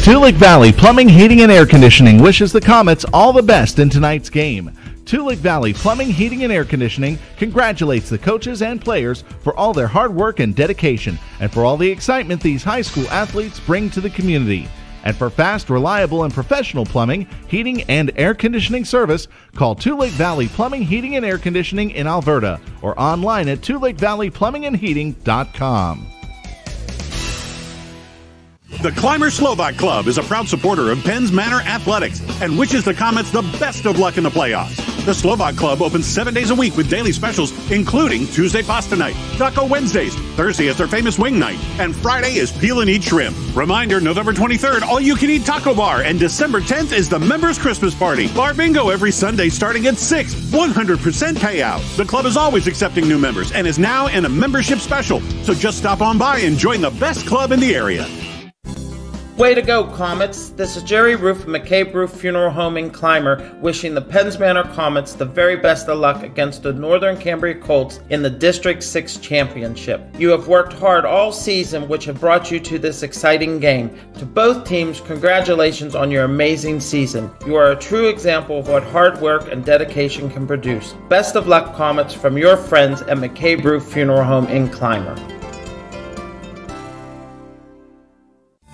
Two Lick Valley Plumbing, Heating, and Air Conditioning wishes the Comets all the best in tonight's game. Two Lick Valley Plumbing, Heating, and Air Conditioning congratulates the coaches and players for all their hard work and dedication, and for all the excitement these high school athletes bring to the community. And for fast, reliable, and professional plumbing, heating, and air conditioning service, call Two Lick Valley Plumbing, Heating, and Air Conditioning in Alverda or online at toolikvalleyplumbingandheating.com. The Clymer Slovak Club is a proud supporter of Penns Manor Athletics and wishes the Comets the best of luck in the playoffs. The Slovak Club opens seven days a week with daily specials, including Tuesday pasta night, Taco Wednesdays, Thursday is their famous wing night, and Friday is peel and eat shrimp. Reminder, November 23rd, all you can eat taco bar, and December 10th is the members Christmas party. Bar bingo every Sunday starting at 6, 100% payout. The club is always accepting new members and is now in a membership special, so just stop on by and join the best club in the area. Way to go, Comets! This is Jerry Roof of McCabe Roof Funeral Home in Clymer, wishing the Penns Manor Comets the very best of luck against the Northern Cambria Colts in the District 6 Championship. You have worked hard all season, which have brought you to this exciting game. To both teams, congratulations on your amazing season. You are a true example of what hard work and dedication can produce. Best of luck, Comets, from your friends at McCabe Roof Funeral Home in Clymer.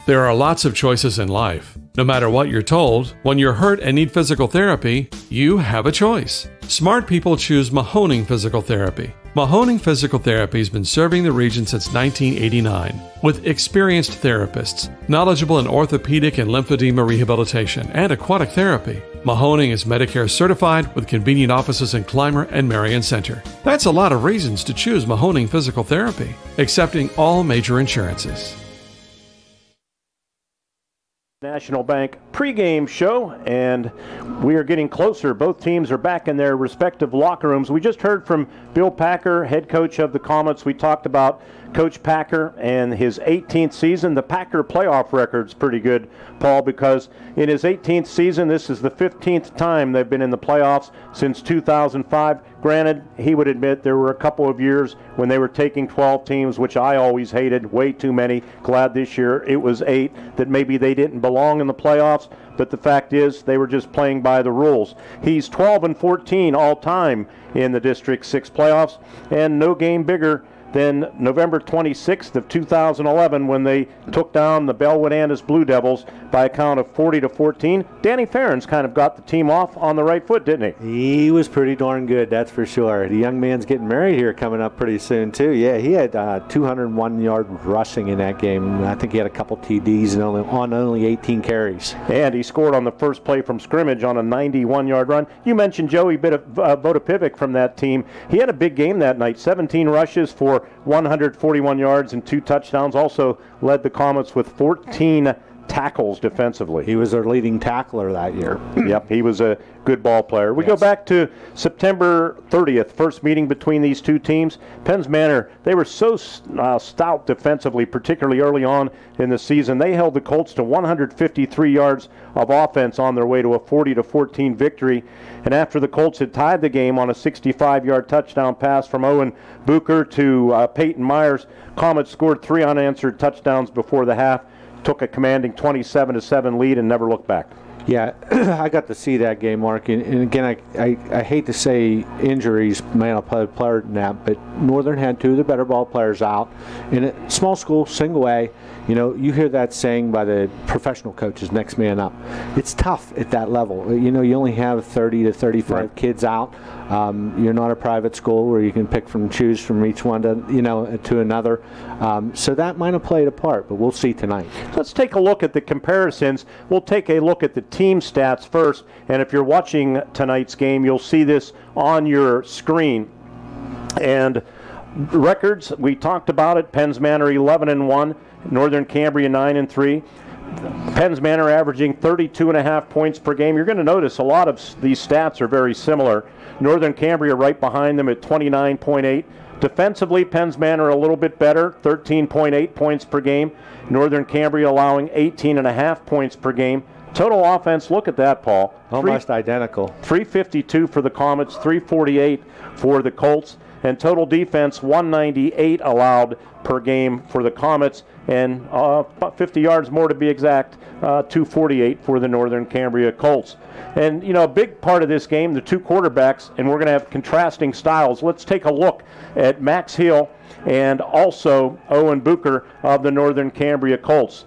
There are lots of choices in life. No matter what you're told, when you're hurt and need physical therapy, you have a choice. Smart people choose Mahoning Physical Therapy. Mahoning Physical Therapy has been serving the region since 1989 with experienced therapists, knowledgeable in orthopedic and lymphedema rehabilitation and aquatic therapy. Mahoning is Medicare certified with convenient offices in Clymer and Marion Center. That's a lot of reasons to choose Mahoning Physical Therapy, accepting all major insurances. National Bank pregame show, and we are getting closer. Both teams are back in their respective locker rooms. We just heard from Bill Packer, head coach of the Comets. We talked about Coach Packer and his 18th season. The Packer playoff record's pretty good, Paul, because in his 18th season, this is the 15th time they've been in the playoffs since 2005. Granted, he would admit there were a couple of years when they were taking 12 teams, which I always hated, way too many. Glad this year it was eight, that maybe they didn't belong in the playoffs, but the fact is they were just playing by the rules. He's 12 and 14 all time in the District 6 playoffs, and no game bigger then November 26th of 2011 when they took down the Bellwood Blue Devils by a count of 40 to 14. Danny Ferens kind of got the team off on the right foot, didn't he? He was pretty darn good, that's for sure. The young man's getting married here coming up pretty soon too. Yeah, he had uh, 201 yard rushing in that game. I think he had a couple TDs and only on only 18 carries. And he scored on the first play from scrimmage on a 91 yard run. You mentioned Joey Bit of uh, from that team. He had a big game that night. 17 rushes for 141 yards and two touchdowns. Also led the Comets with 14 tackles defensively. He was their leading tackler that year. (clears throat) yep, he was a good ball player. We yes. go back to September 30th, first meeting between these two teams. Penns Manor, they were so uh, stout defensively, particularly early on in the season. They held the Colts to 153 yards of offense on their way to a 40 to 14 victory. And after the Colts had tied the game on a 65-yard touchdown pass from Owen Bucher to uh, Peyton Myers, Comets scored three unanswered touchdowns before the half took a commanding 27 to 7 lead and never looked back. Yeah, (clears throat) I got to see that game, Mark. And, and again, I, I, I, hate to say injuries may played a player in that, but Northern had two of the better ball players out. In a small school, single A, you know, you hear that saying by the professional coaches, next man up. It's tough at that level. You know, you only have 30 to 35 right. kids out. Um, you're not a private school where you can pick from choose from each one to, you know, to another. Um, so that might have played a part, but we'll see tonight. Let's take a look at the comparisons. We'll take a look at the team stats first. And if you're watching tonight's game, you'll see this on your screen. And records, we talked about it. Penns Manor 11 and 1. Northern Cambria 9 and 3. Penns Manor averaging 32 and a half points per game. You're going to notice a lot of these stats are very similar. Northern Cambria right behind them at 29.8. Defensively, Penns Manor a little bit better, 13.8 points per game. Northern Cambria allowing 18 and a half points per game. Total offense, look at that, Paul. Almost Three, identical. 352 for the Comets, 348 for the Colts and total defense 198 allowed per game for the Comets, and uh, 50 yards more to be exact, uh, 248 for the Northern Cambria Colts. And you know, a big part of this game, the two quarterbacks, and we're going to have contrasting styles. Let's take a look at Max Hill and also Owen Bucher of the Northern Cambria Colts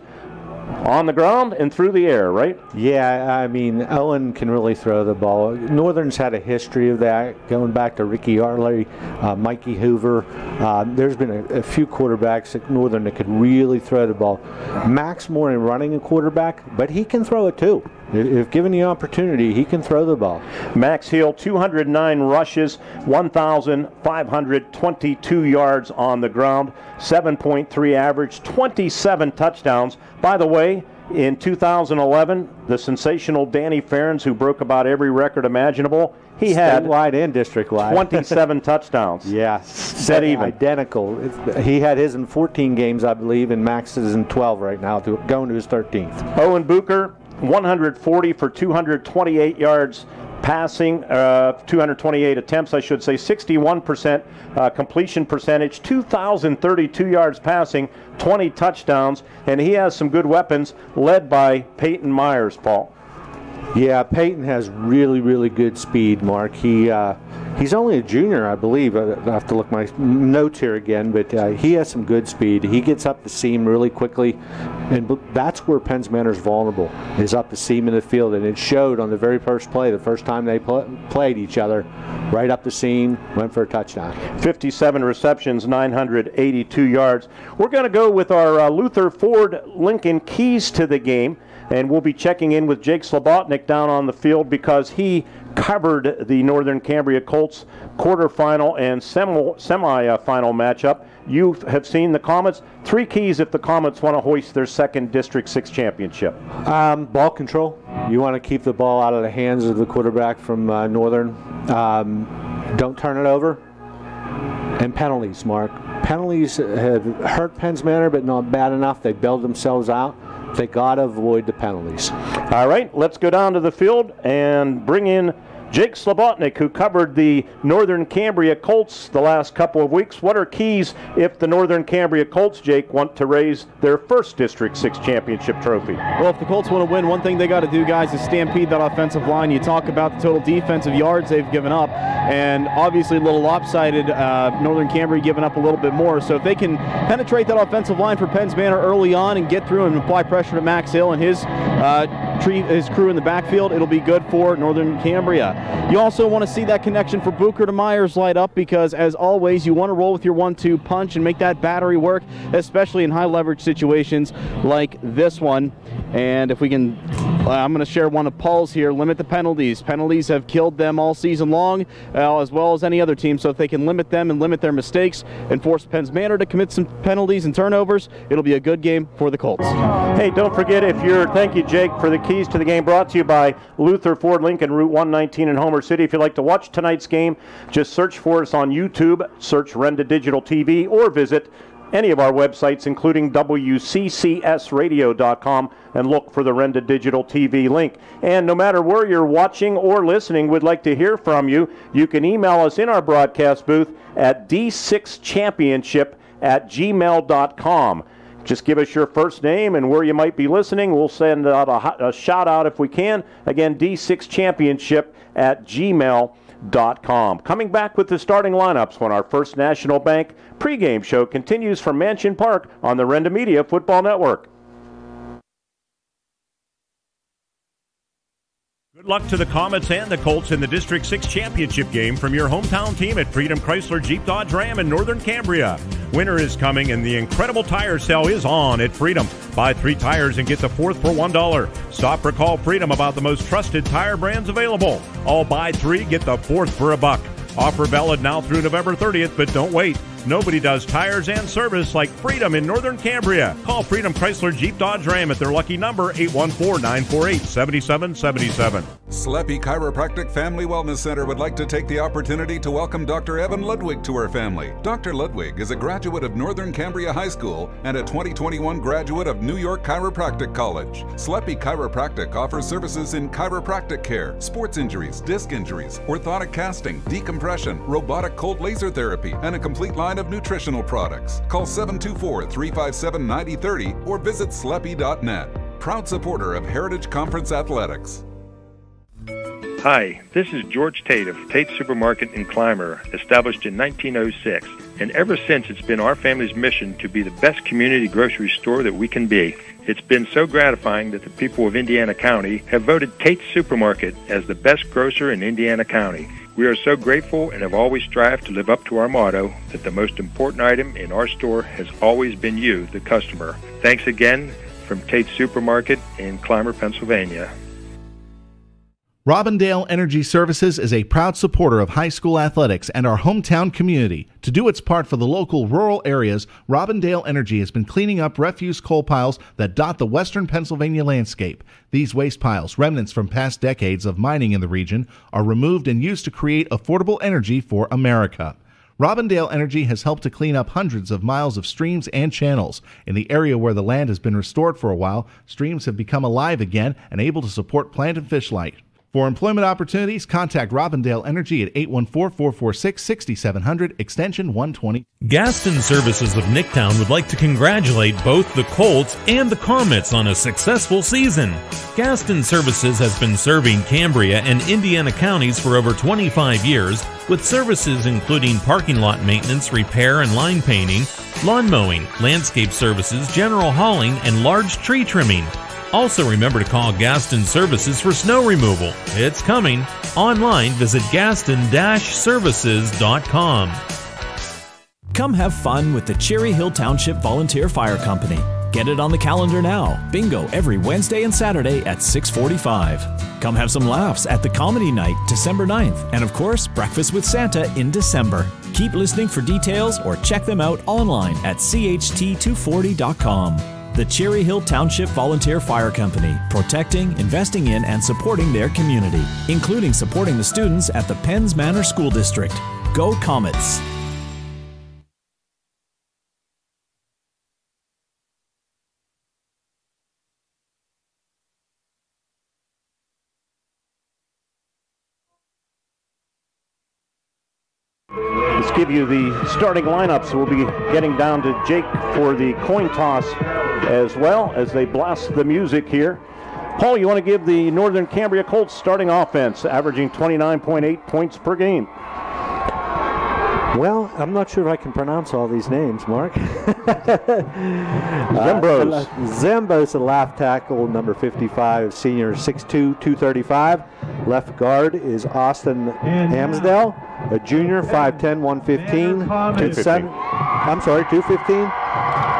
on the ground and through the air, right? Yeah, I mean, Owen can really throw the ball. Northern's had a history of that, going back to Ricky Arley, uh, Mikey Hoover. Uh, there's been a, a, few quarterbacks at Northern that could really throw the ball. Max more in running a quarterback, but he can throw it too. If given the opportunity, he can throw the ball. Max Hill, 209 rushes, 1,522 yards on the ground, 7.3 average, 27 touchdowns. By the way, in 2011, the sensational Danny Ferens, who broke about every record imaginable, he had wide and district wide (laughs) 27 touchdowns. Yeah, set even identical. He had his in 14 games, I believe, and Max is in 12 right now, going to his 13th. Owen Bucher, 140 for 228 yards passing, uh, 228 attempts, I should say, 61% uh, completion percentage, 2,032 yards passing, 20 touchdowns, and he has some good weapons led by Peyton Myers, Paul. Yeah, Peyton has really, really good speed, Mark. He uh, he's only a junior, I believe. I have to look my notes here again, but uh, he has some good speed. He gets up the seam really quickly, and that's where Penns Manor is vulnerable, is up the seam in the field, and it showed on the very first play, the first time they pl- played each other, right up the seam, went for a touchdown. 57 receptions, 982 yards. We're going to go with our uh, Luther Ford Lincoln keys to the game. And we'll be checking in with Jake Slobotnik down on the field because he covered the Northern Cambria Colts quarterfinal and semi-final matchup. You have seen the Comets. Three keys if the Comets want to hoist their second District 6 championship. Um, ball control. You want to keep the ball out of the hands of the quarterback from uh, Northern. Um, don't turn it over. And penalties, Mark. Penalties have hurt Penns Manor, but not bad enough. They bailed themselves out. They got to avoid the penalties. All right, let's go down to the field and bring in Jake Slobotnik, who covered the Northern Cambria Colts the last couple of weeks. What are keys if the Northern Cambria Colts, Jake, want to raise their first District 6 championship trophy? Well, if the Colts want to win, one thing they got to do, guys, is stampede that offensive line. You talk about the total defensive yards they've given up, and obviously a little lopsided. Uh, Northern Cambria giving up a little bit more. So if they can penetrate that offensive line for Penns Manor early on and get through and apply pressure to Max Hill and his uh, tree, his crew in the backfield, it'll be good for Northern Cambria. You also want to see that connection for Bucher to Myers light up because, as always, you want to roll with your one-two punch and make that battery work, especially in high leverage situations like this one. And if we can, uh, I'm going to share one of Paul's here. Limit the penalties. Penalties have killed them all season long, uh, as well as any other team. So if they can limit them and limit their mistakes and force Penns Manor to commit some penalties and turnovers, it'll be a good game for the Colts. Hey, don't forget if you're. Thank you, Jake, for the keys to the game. Brought to you by Luther Ford Lincoln, Route 119 in Homer City. If you'd like to watch tonight's game, just search for us on YouTube, search Renda Digital TV, or visit any of our websites, including WCCSradio.com, and look for the Renda Digital TV link. And no matter where you're watching or listening, we'd like to hear from you. You can email us in our broadcast booth at d6championship at gmail.com. Just give us your first name and where you might be listening. We'll send out a, a shout out if we can. Again, D6Championship at gmail.com. Coming back with the starting lineups when our first National Bank pregame show continues from Mansion Park on the Renda Media Football Network. Good luck to the Comets and the Colts in the District 6 championship game from your hometown team at Freedom Chrysler Jeep Dodge Ram in Northern Cambria. Winter is coming and the incredible tire sale is on at Freedom. Buy three tires and get the fourth for $1. Stop or call Freedom about the most trusted tire brands available. All buy three, get the fourth for a buck. Offer valid now through November 30th, but don't wait. Nobody does tires and service like Freedom in Northern Cambria. Call Freedom Chrysler Jeep Dodge Ram at their lucky number 814-948-7777. Sleppy Chiropractic Family Wellness Center would like to take the opportunity to welcome Dr. Evan Ludwig to our family. Dr. Ludwig is a graduate of Northern Cambria High School and a 2021 graduate of New York Chiropractic College. Sleppy Chiropractic offers services in chiropractic care, sports injuries, disc injuries, orthotic casting, decompression, robotic cold laser therapy, and a complete line of nutritional products. Call 724 357 9030 or visit sleppy.net. Proud supporter of Heritage Conference Athletics. Hi, this is George Tate of Tate Supermarket in Clymer, established in 1906. And ever since, it's been our family's mission to be the best community grocery store that we can be. It's been so gratifying that the people of Indiana County have voted Tate Supermarket as the best grocer in Indiana County. We are so grateful and have always strived to live up to our motto that the most important item in our store has always been you, the customer. Thanks again from Tate Supermarket in Clymer, Pennsylvania. Robindale Energy Services is a proud supporter of high school athletics and our hometown community. To do its part for the local rural areas, Robindale Energy has been cleaning up refuse coal piles that dot the western Pennsylvania landscape. These waste piles, remnants from past decades of mining in the region, are removed and used to create affordable energy for America. Robindale Energy has helped to clean up hundreds of miles of streams and channels. In the area where the land has been restored for a while, streams have become alive again and able to support plant and fish life. For employment opportunities, contact Robindale Energy at 814-446-6700, extension 120. Gaston Services of Nicktown would like to congratulate both the Colts and the Comets on a successful season. Gaston Services has been serving Cambria and Indiana counties for over 25 years with services including parking lot maintenance, repair and line painting, lawn mowing, landscape services, general hauling, and large tree trimming. Also, remember to call Gaston Services for snow removal. It's coming. Online, visit gaston-services.com. Come have fun with the Cherry Hill Township Volunteer Fire Company. Get it on the calendar now. Bingo every Wednesday and Saturday at 645. Come have some laughs at the Comedy Night December 9th, and of course, Breakfast with Santa in December. Keep listening for details or check them out online at cht240.com. The Cherry Hill Township Volunteer Fire Company, protecting, investing in, and supporting their community, including supporting the students at the Penns Manor School District. Go Comets! Give you the starting lineups. We'll be getting down to Jake for the coin toss as well as they blast the music here. Paul, you want to give the Northern Cambria Colts starting offense, averaging 29.8 points per game. Well, I'm not sure if I can pronounce all these names, Mark. (laughs) Zembros. Uh, Zembos, a left tackle, number 55, senior 6'2", 235. Left guard is Austin Amsdale, a junior, 5'10", 115. At center, I'm sorry, 215.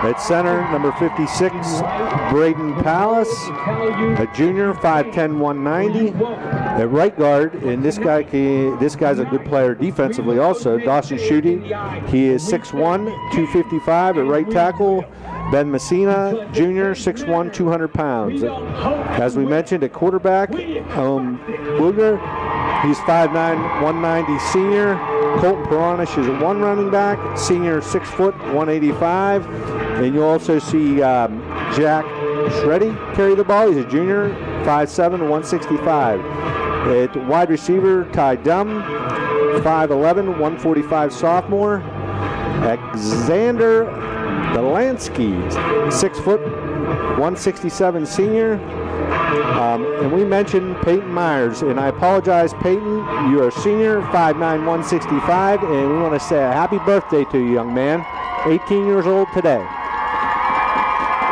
At center, number 56, Braden Palace, a junior, 5'10", 190. At right guard, and this guy, can, this guy's a good player defensively also, Dawson Schutte. He is 6'1", 255. At right tackle, Ben Messina, junior, 6'1", 200 pounds. As we mentioned, at quarterback, um, Bucher, he's 5'9", 190 senior. Colton Peronish is a one running back, senior, 6'1", 185. And you'll also see um, Jack Shreddy carry the ball. He's a junior, 5'7", 165. At wide receiver, Ty Dum, 5'11", 145 sophomore. Alexander Delansky, 6 foot, 167 senior. Um, and we mentioned Peyton Myers, and I apologize, Peyton. You are a senior, 5'9", 165, and we want to say a happy birthday to you, young man. 18 years old today.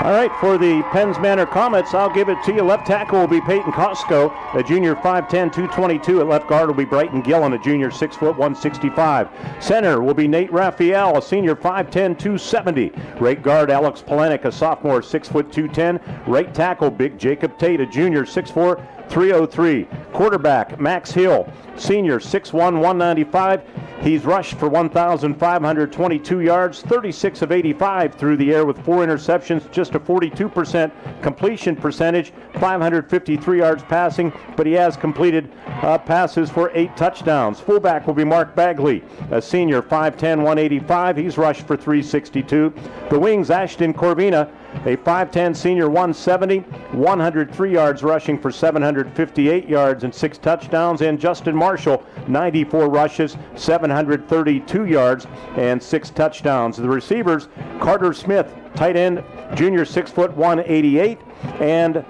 All right, for the Penns Manor Comets, I'll give it to you. Left tackle will be Peyton Costco, a junior 5'10", 222. At left guard will be Brighton Gillen, a junior 6 165. Center will be Nate Raphael, a senior 5'10", 270. Right guard Alex Polenic, a sophomore 6 foot 210. Right tackle Big Jacob Tate, a junior 6'4", 303. Quarterback Max Hill, senior 6'1", 195. He's rushed for 1,522 yards, 36 of 85 through the air with four interceptions, just a 42% completion percentage, 553 yards passing, but he has completed uh, passes for eight touchdowns. Fullback will be Mark Bagley, a senior, 5'10", 185. He's rushed for 362. The wings, Ashton Corvina, a 5'10 senior 170, 103 yards rushing for 758 yards and six touchdowns. And Justin Marshall, 94 rushes, 732 yards and six touchdowns. The receivers, Carter Smith, tight end, junior 6 foot 188, and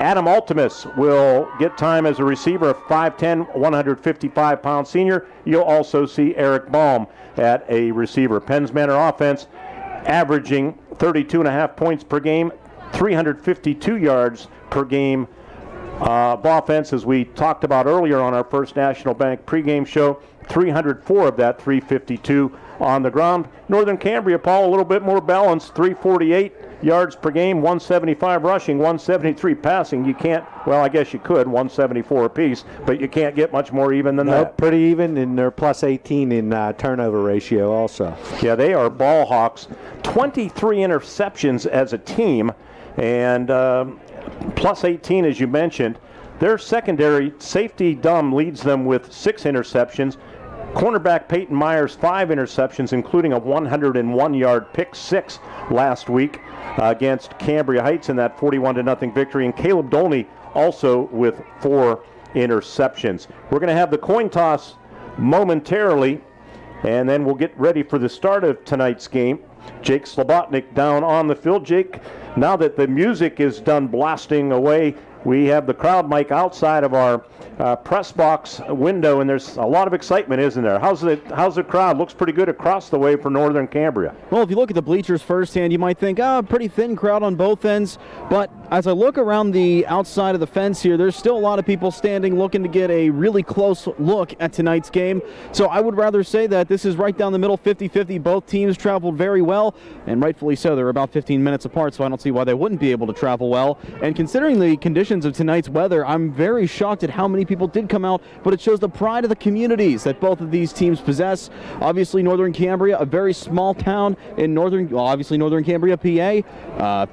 Adam Altimus will get time as a receiver, a 5'10, 155 pound senior. You'll also see Eric Baum at a receiver. Penns Manor offense averaging 32 and a half points per game, 352 yards per game uh, of offense, as we talked about earlier on our first National Bank pregame show. 304 of that 352 on the ground. Northern Cambria, Paul, a little bit more balanced, 348 yards per game, 175 rushing, 173 passing. You can't, well, I guess you could, 174 apiece, but you can't get much more even than that. pretty even, and they're plus 18 in uh, turnover ratio also. Yeah, they are ball hawks. 23 interceptions as a team, and um, plus 18, as you mentioned. Their secondary safety Dumb leads them with six interceptions. Cornerback Peyton Myers, five interceptions, including a 101 yard pick six last week uh, against Cambria Heights in that 41 0 victory. And Caleb Dolney also with four interceptions. We're going to have the coin toss momentarily, and then we'll get ready for the start of tonight's game. Jake Slobotnik down on the field. Jake, now that the music is done blasting away, We have the crowd mic outside of our uh, press box window, and there's a lot of excitement, isn't there? How's it? How's the crowd? Looks pretty good across the way for Northern Cambria. Well, if you look at the bleachers firsthand, you might think, ah, pretty thin crowd on both ends. But as I look around the outside of the fence here, there's still a lot of people standing looking to get a really close look at tonight's game. So I would rather say that this is right down the middle, 50 50. Both teams traveled very well, and rightfully so. They're about 15 minutes apart, so I don't see why they wouldn't be able to travel well. And considering the conditions of tonight's weather, I'm very shocked at how many people did come out, but it shows the pride of the communities that both of these teams possess. Obviously, Northern Cambria, a very small town in northern, well, obviously Northern Cambria, PA. Uh,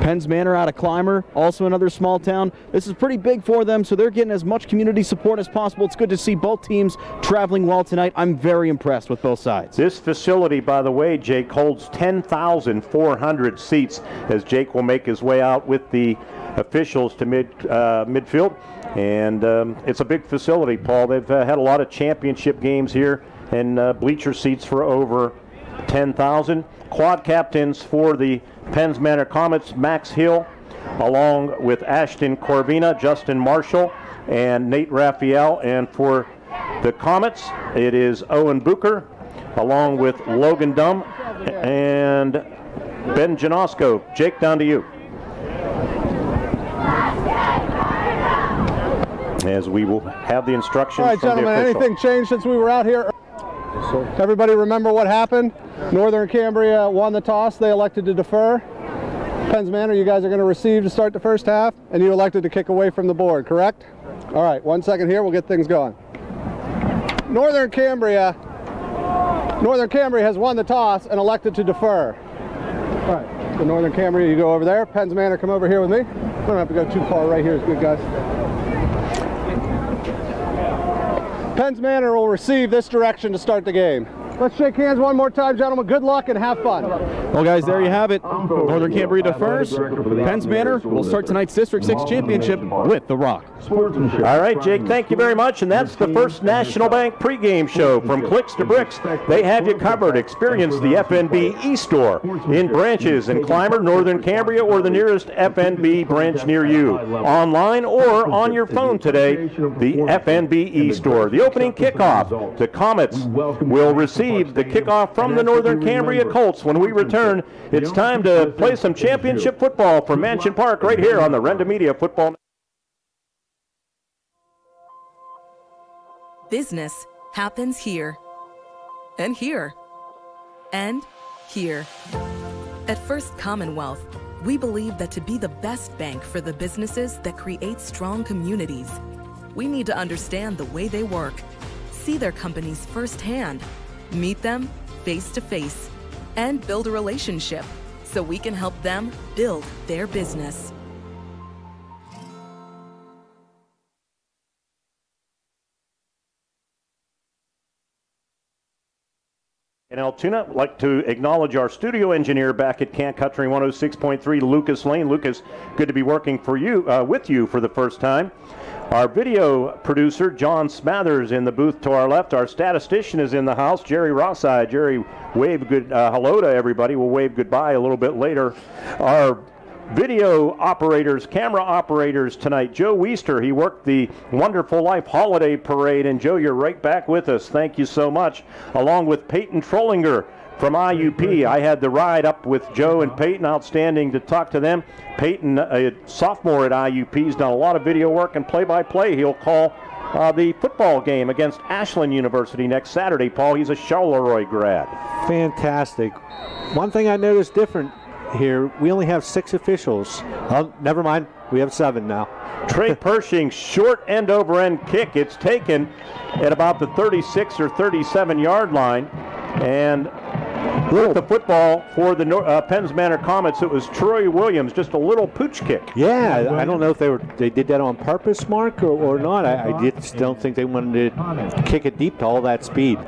Penns Manor out of Clymer, also another small town. This is pretty big for them, so they're getting as much community support as possible. It's good to see both teams traveling well tonight. I'm very impressed with both sides. This facility, by the way, Jake, holds 10,400 seats as Jake will make his way out with the officials to mid uh, midfield. And um, it's a big facility, Paul. They've uh, had a lot of championship games here and uh, bleacher seats for over 10,000. Quad captains for the Penns Manor Comets, Max Hill, along with Ashton Corvina, Justin Marshall, and Nate Raphael. And for the Comets, it is Owen Bucher, along with Logan Dumb and Ben Janosko. Jake, down to you. As we will have the instructions. All right, gentlemen, anything changed since we were out here? Everybody remember what happened? Northern Cambria won the toss. They elected to defer. Penns Manor, you guys are going to receive to start the first half, and you elected to kick away from the board, correct? All right, one second here. We'll get things going. Northern Cambria, Northern Cambria has won the toss and elected to defer. All right, so Northern Cambria, you go over there. Penns Manor, come over here with me. We don't have to go too far. Right here is good, guys. Penns Manor will receive this direction to start the game. Let's shake hands one more time, gentlemen. Good luck and have fun. Well, guys, there you have it. Northern Cambria defers. Penns Manor will start tonight's District 6 championship with The Rock. All right, Jake, thank you very much. And that's the first National Bank pregame show. From clicks to bricks, they have you covered. Experience the FNB e-store in branches in Clymer, Northern Cambria, or the nearest FNB branch near you. Online or on your phone today, the FNB e-store. The opening kickoff, the Comets will receive the kickoff from the Northern Cambria Colts. When we return, it's time to play some championship football from Mansion Park right here on the Renda Media Football. Business happens here, and here, and here. At First Commonwealth, we believe that to be the best bank for the businesses that create strong communities, we need to understand the way they work, see their companies firsthand, meet them face to face, and build a relationship so we can help them build their business. In Altoona, I'd like to acknowledge our studio engineer back at Kat Country 106.3, Lucas Lane. Lucas, good to be working for you uh, with you for the first time. Our video producer, John Smathers, in the booth to our left. Our statistician is in the house, Jerry Rosside. Jerry, wave good uh, hello to everybody. We'll wave goodbye a little bit later. Our video operators, camera operators tonight. Joe Weister, he worked the Wonderful Life Holiday Parade. And Joe, you're right back with us. Thank you so much. Along with Peyton Trollinger from IUP. I had the ride up with Joe and Peyton. Outstanding to talk to them. Peyton, a sophomore at IUP, has done a lot of video work and play-by-play. He'll call uh, the football game against Ashland University next Saturday. Paul, he's a Charleroi grad. Fantastic. One thing I noticed different here, we only have six officials. Oh, never mind, we have seven now. Trey (laughs) Pershing, short end over end kick. It's taken at about the 36 or 37 yard line. And with the football for the uh, Penns Manor Comets, it was Troy Williams, just a little pooch kick. Yeah, I don't know if they were they did that on purpose, Mark, or, or not. I, I just don't think they wanted to kick it deep to all that speed.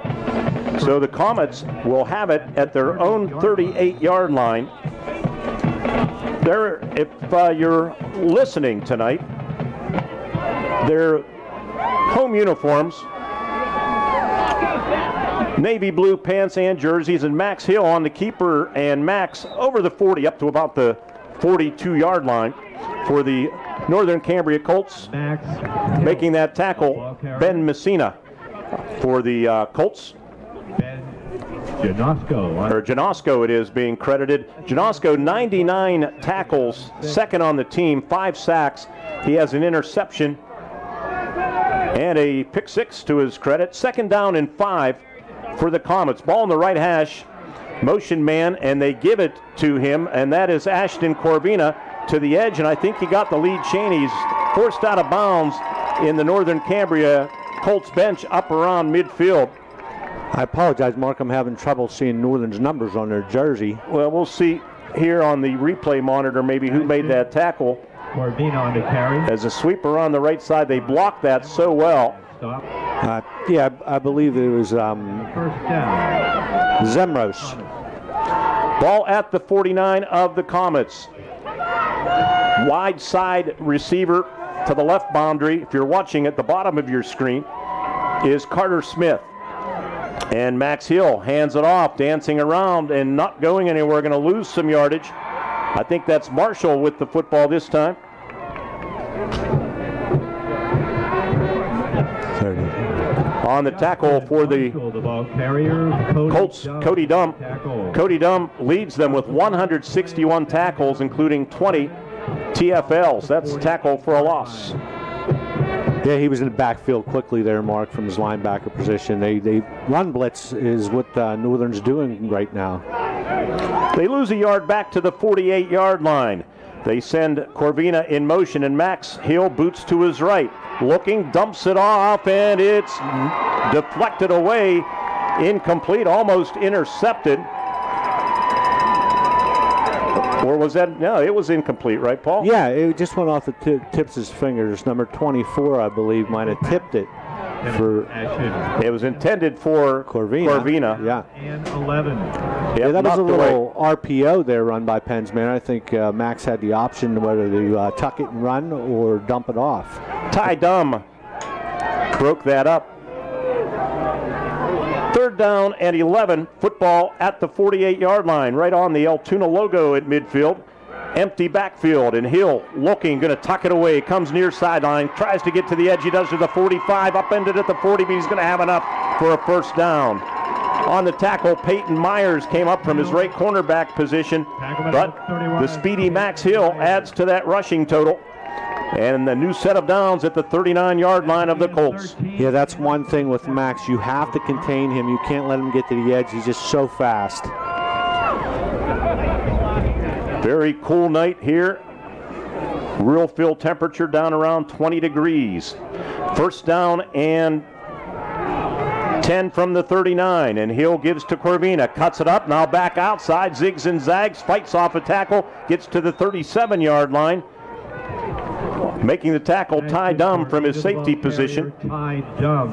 So the Comets will have it at their own 38-yard line. There, if uh, you're listening tonight, their home uniforms navy blue pants and jerseys, and Max Hill on the keeper, and Max over the 40 up to about the 42 yard line for the Northern Cambria Colts. Making that tackle, Ben Messina for the uh, Colts. Janosko. Or Janosko it is being credited. Janosko 99 tackles, second on the team, five sacks. He has an interception and a pick six to his credit. Second down and five for the Comets. Ball in the right hash, motion man, and they give it to him, and that is Ashton Corvina to the edge, and I think he got the lead chain. He's forced out of bounds in the Northern Cambria Colts bench up around midfield. I apologize, Mark. I'm having trouble seeing Northern's numbers on their jersey. Well, we'll see here on the replay monitor maybe who made that tackle. Corvina on the carry. As a sweeper on the right side, they blocked that so well. Uh, yeah, I, I believe it was um, Zemros. Ball at the 49 of the Comets. Wide side receiver to the left boundary. If you're watching at the bottom of your screen, is Carter Smith. And Max Hill hands it off, dancing around and not going anywhere. Going to lose some yardage. I think that's Marshall with the football this time. On the tackle for the Colts, Cody Dumb. Cody Dumb leads them with 161 tackles, including 20 TFLs. That's tackle for a loss. Yeah, he was in the backfield quickly there, Mark, from his linebacker position. They, they run blitz is what uh, Northern's doing right now. They lose a yard back to the 48 yard line. They send Corvina in motion, and Max Hill boots to his right. Looking, dumps it off, and it's deflected away. Incomplete, almost intercepted. Or was that? No, it was incomplete, right, Paul? Yeah, it just went off the t- tips his fingers. Number 24, I believe, might have tipped it for. It was intended for Corvina. Corvina. Yeah. And 11. Yeah, that was a away. little RPO there run by Pensman. I think uh, Max had the option whether to uh, tuck it and run or dump it off. Ty Dumb broke that up. Third down and 11. Football at the 48 yard line, right on the Altoona logo at midfield. Empty backfield, and Hill looking, going to tuck it away. Comes near sideline, tries to get to the edge. He does to the 45, upended at the 40, but he's going to have enough for a first down. On the tackle, Peyton Myers came up from his right cornerback position, but the speedy Max Hill adds to that rushing total. And the new set of downs at the 39 yard line of the Colts. Yeah, that's one thing with Max. You have to contain him. You can't let him get to the edge. He's just so fast. Very cool night here. RealFeel temperature down around 20 degrees. First down and 10 from the 39, and Hill gives to Corvina, cuts it up, now back outside, zigs and zags, fights off a tackle, gets to the 37 yard line. Making the tackle, Ty Dumb from his safety position. Ty Dumb.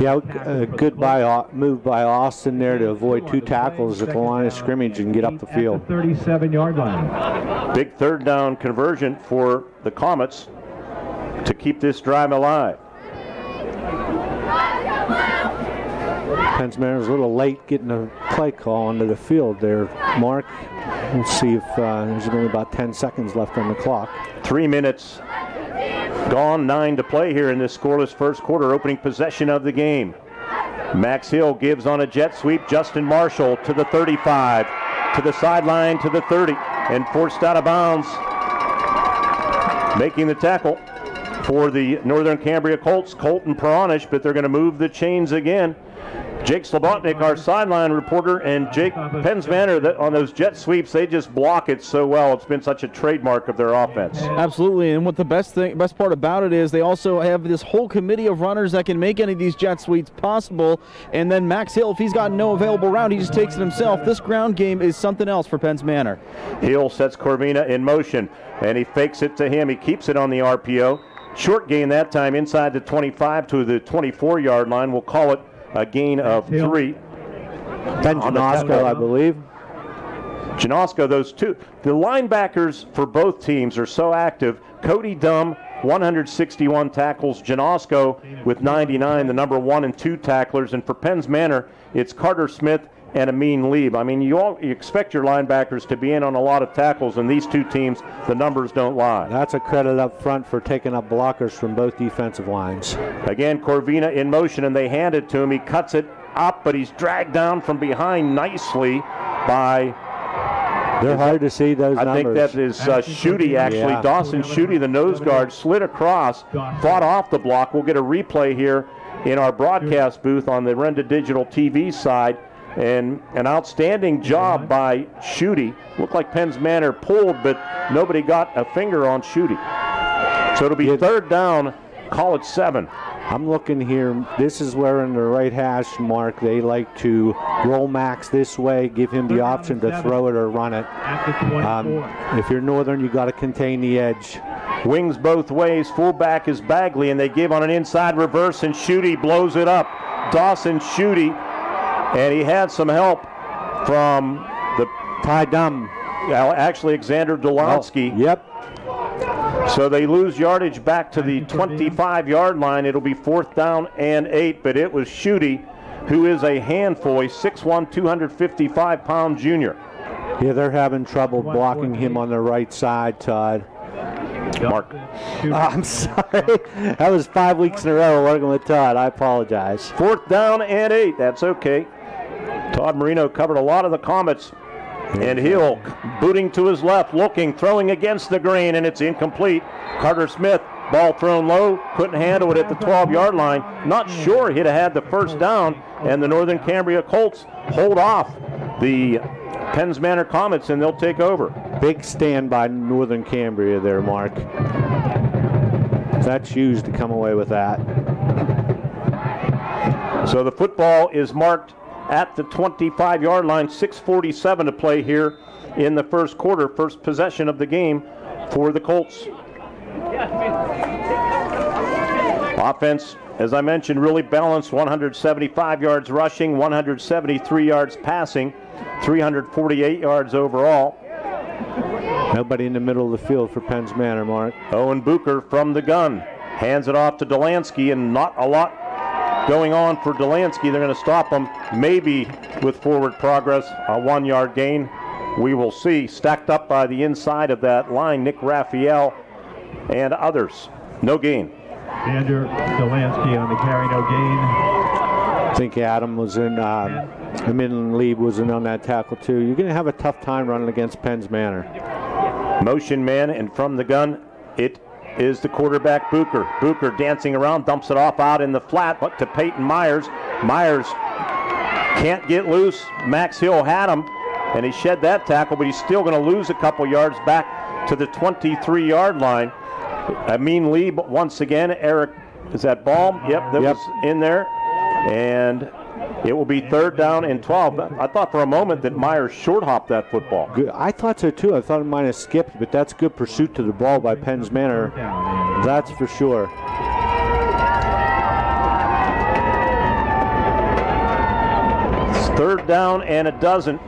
Yeah, a uh, good by, Au- move by Austin there to avoid two tackles at the line of scrimmage and get up the field. 37 yard line. Big third down conversion for the Comets to keep this drive alive. Penns Manor's a little late getting a play call onto the field there. Mark, we'll see if uh, there's only about 10 seconds left on the clock. Three minutes gone, nine to play here in this scoreless first quarter, opening possession of the game. Max Hill gives on a jet sweep. Justin Marshall to the 35, to the sideline, to the 30, and forced out of bounds. Making the tackle for the Northern Cambria Colts, Colton Peronish, but they're going to move the chains again. Jake Slobotnik, our sideline reporter, and Jake Penns Manor that on those jet sweeps, they just block it so well. It's been such a trademark of their offense. Absolutely, and what the best thing, best part about it is they also have this whole committee of runners that can make any of these jet sweeps possible. And then Max Hill, if he's got no available round, he just takes it himself. This ground game is something else for Penns Manor. Hill sets Corvina in motion, and he fakes it to him. He keeps it on the RPO. Short gain that time inside the 25 to the 24 yard line. We'll call it a gain of three. Ben On the Janosko, tackle. I believe. Janosko, those two. The linebackers for both teams are so active. Cody Dumb, 161 tackles. Janosko with 99, the number one and two tacklers. And for Penn's Manor, it's Carter Smith and Amin Lieb. I mean, you, all, you expect your linebackers to be in on a lot of tackles, and these two teams, the numbers don't lie. That's a credit up front for taking up blockers from both defensive lines. Again, Corvina in motion, and they hand it to him. He cuts it up, but he's dragged down from behind nicely by. They're hard to see those I numbers. think that is uh, Schutte, actually. Yeah. Dawson Schutte, the nose guard, slid across, fought off the block. We'll get a replay here in our broadcast booth on the Renda Digital TV side. And an outstanding job by Schutte. Looked like Penn's Manor pulled, but nobody got a finger on Schutte. So it'll be third down, call it seven. I'm looking here. This is where in the right hash mark they like to roll Max this way, give him the option to throw it or run it. Um, if you're Northern, you got to contain the edge. Wings both ways. Fullback is Bagley, and they give on an inside reverse, and Schutte blows it up. Dawson Schutte, and he had some help from the Ty Dumb. Actually, Alexander Delansky. Oh, yep. So they lose yardage back to the 25 yard line. It'll be fourth down and eight, but it was Schutte, who is a handful, a 6'1, 255 pound junior. Yeah, they're having trouble blocking him on the right side, Todd. Mark. Oh, (laughs) I'm sorry. That was five weeks in a row working with Todd. I apologize. Fourth down and eight. That's okay. Todd Marino covered a lot of the Comets. And Hill booting to his left, looking, throwing against the grain, and it's incomplete. Carter Smith, ball thrown low, couldn't handle it at the 12 yard line. Not sure he'd have had the first down, and the Northern Cambria Colts hold off the Penns Manor Comets, and they'll take over. Big stand by Northern Cambria there, Mark. That's huge to come away with that. So the football is marked at the 25 yard line, 6.47 to play here in the first quarter. First possession of the game for the Colts. Offense, as I mentioned, really balanced 175 yards rushing, 173 yards passing, 348 yards overall. Nobody in the middle of the field for Penn's Manor, Mark. Owen Booker from the gun hands it off to Delansky, and not a lot going on for Delansky. They're going to stop him, maybe with forward progress, a one yard gain. We will see. Stacked up by the inside of that line, Nick Raphael and others. No gain. Andrew Delansky on the carry, no gain. I think Adam was in, um, Amin Lieb was in on that tackle too. You're going to have a tough time running against Penn's Manor. Motion man, and from the gun, it is the quarterback Booker. Booker dancing around, dumps it off out in the flat, but to Peyton Myers. Myers can't get loose. Max Hill had him, and he shed that tackle, but he's still going to lose a couple yards back to the 23 yard line. Amin Lee, but once again, Eric, is that ball? Yep, that Yep. was in there. And it will be third down and 12. I thought for a moment that Myers short hopped that football. Good. I thought so too. I thought it might have skipped, but that's good pursuit to the ball by Penn's Manor. That's for sure. It's third down and a dozen.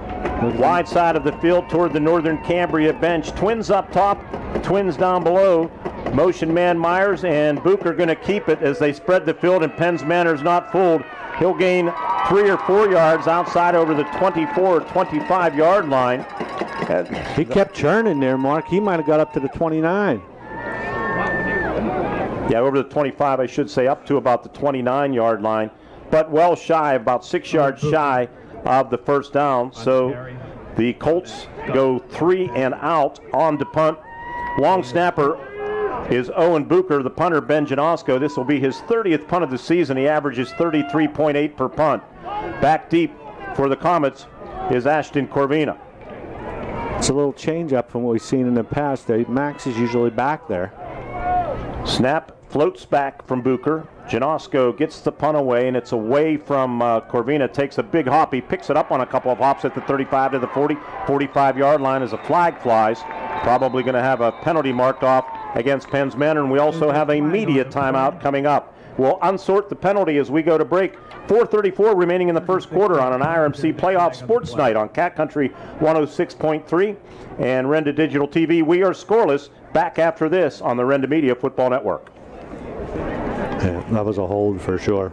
Wide side of the field toward the Northern Cambria bench. Twins up top, twins down below. Motion man Myers and Booker going to keep it as they spread the field, and Penn's Manor is not fooled. He'll gain three or four yards outside over the 24 or 25 yard line. He kept churning there, Mark. He might have got up to the 29. Yeah, over the 25, I should say, up to about the 29 yard line, but well shy, about six yards shy of the first down. So the Colts go three and out on to punt. Long snapper is Owen Booker, the punter, Ben Janosko. This will be his 30th punt of the season. He averages 33.8 per punt. Back deep for the Comets is Ashton Corvina. It's a little change up from what we've seen in the past. Max is usually back there. Snap floats back from Booker. Janosko gets the punt away, and it's away from uh, Corvina. Takes a big hop. He picks it up on a couple of hops at the 35 to the 40, 45 yard line as a flag flies. Probably going to have a penalty marked off against Penn's Manor, and we also have a media timeout coming up. We'll unsort the penalty as we go to break. 4:34 remaining in the first quarter on an IRMC playoff sports night on Kat Country 106.3 and Renda Digital TV. We are scoreless. Back after this on the Renda Media Football Network. Yeah, (laughs) that was a hold for sure.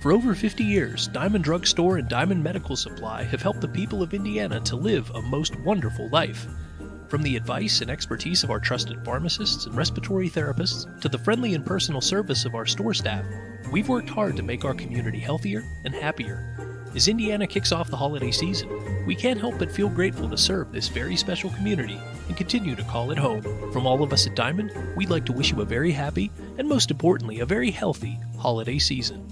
For over 50 years, Diamond Drug Store and Diamond Medical Supply have helped the people of Indiana to live a most wonderful life. From the advice and expertise of our trusted pharmacists and respiratory therapists to the friendly and personal service of our store staff, we've worked hard to make our community healthier and happier. As Indiana kicks off the holiday season, we can't help but feel grateful to serve this very special community and continue to call it home. From all of us at Diamond, we'd like to wish you a very happy and most importantly, a very healthy holiday season.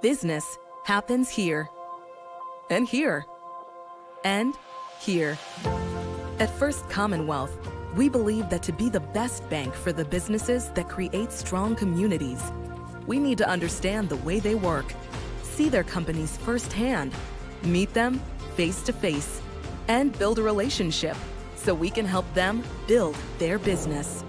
Business happens here, and here, and here. At First Commonwealth, we believe that to be the best bank for the businesses that create strong communities, we need to understand the way they work, see their companies firsthand, meet them face to face, and build a relationship so we can help them build their business.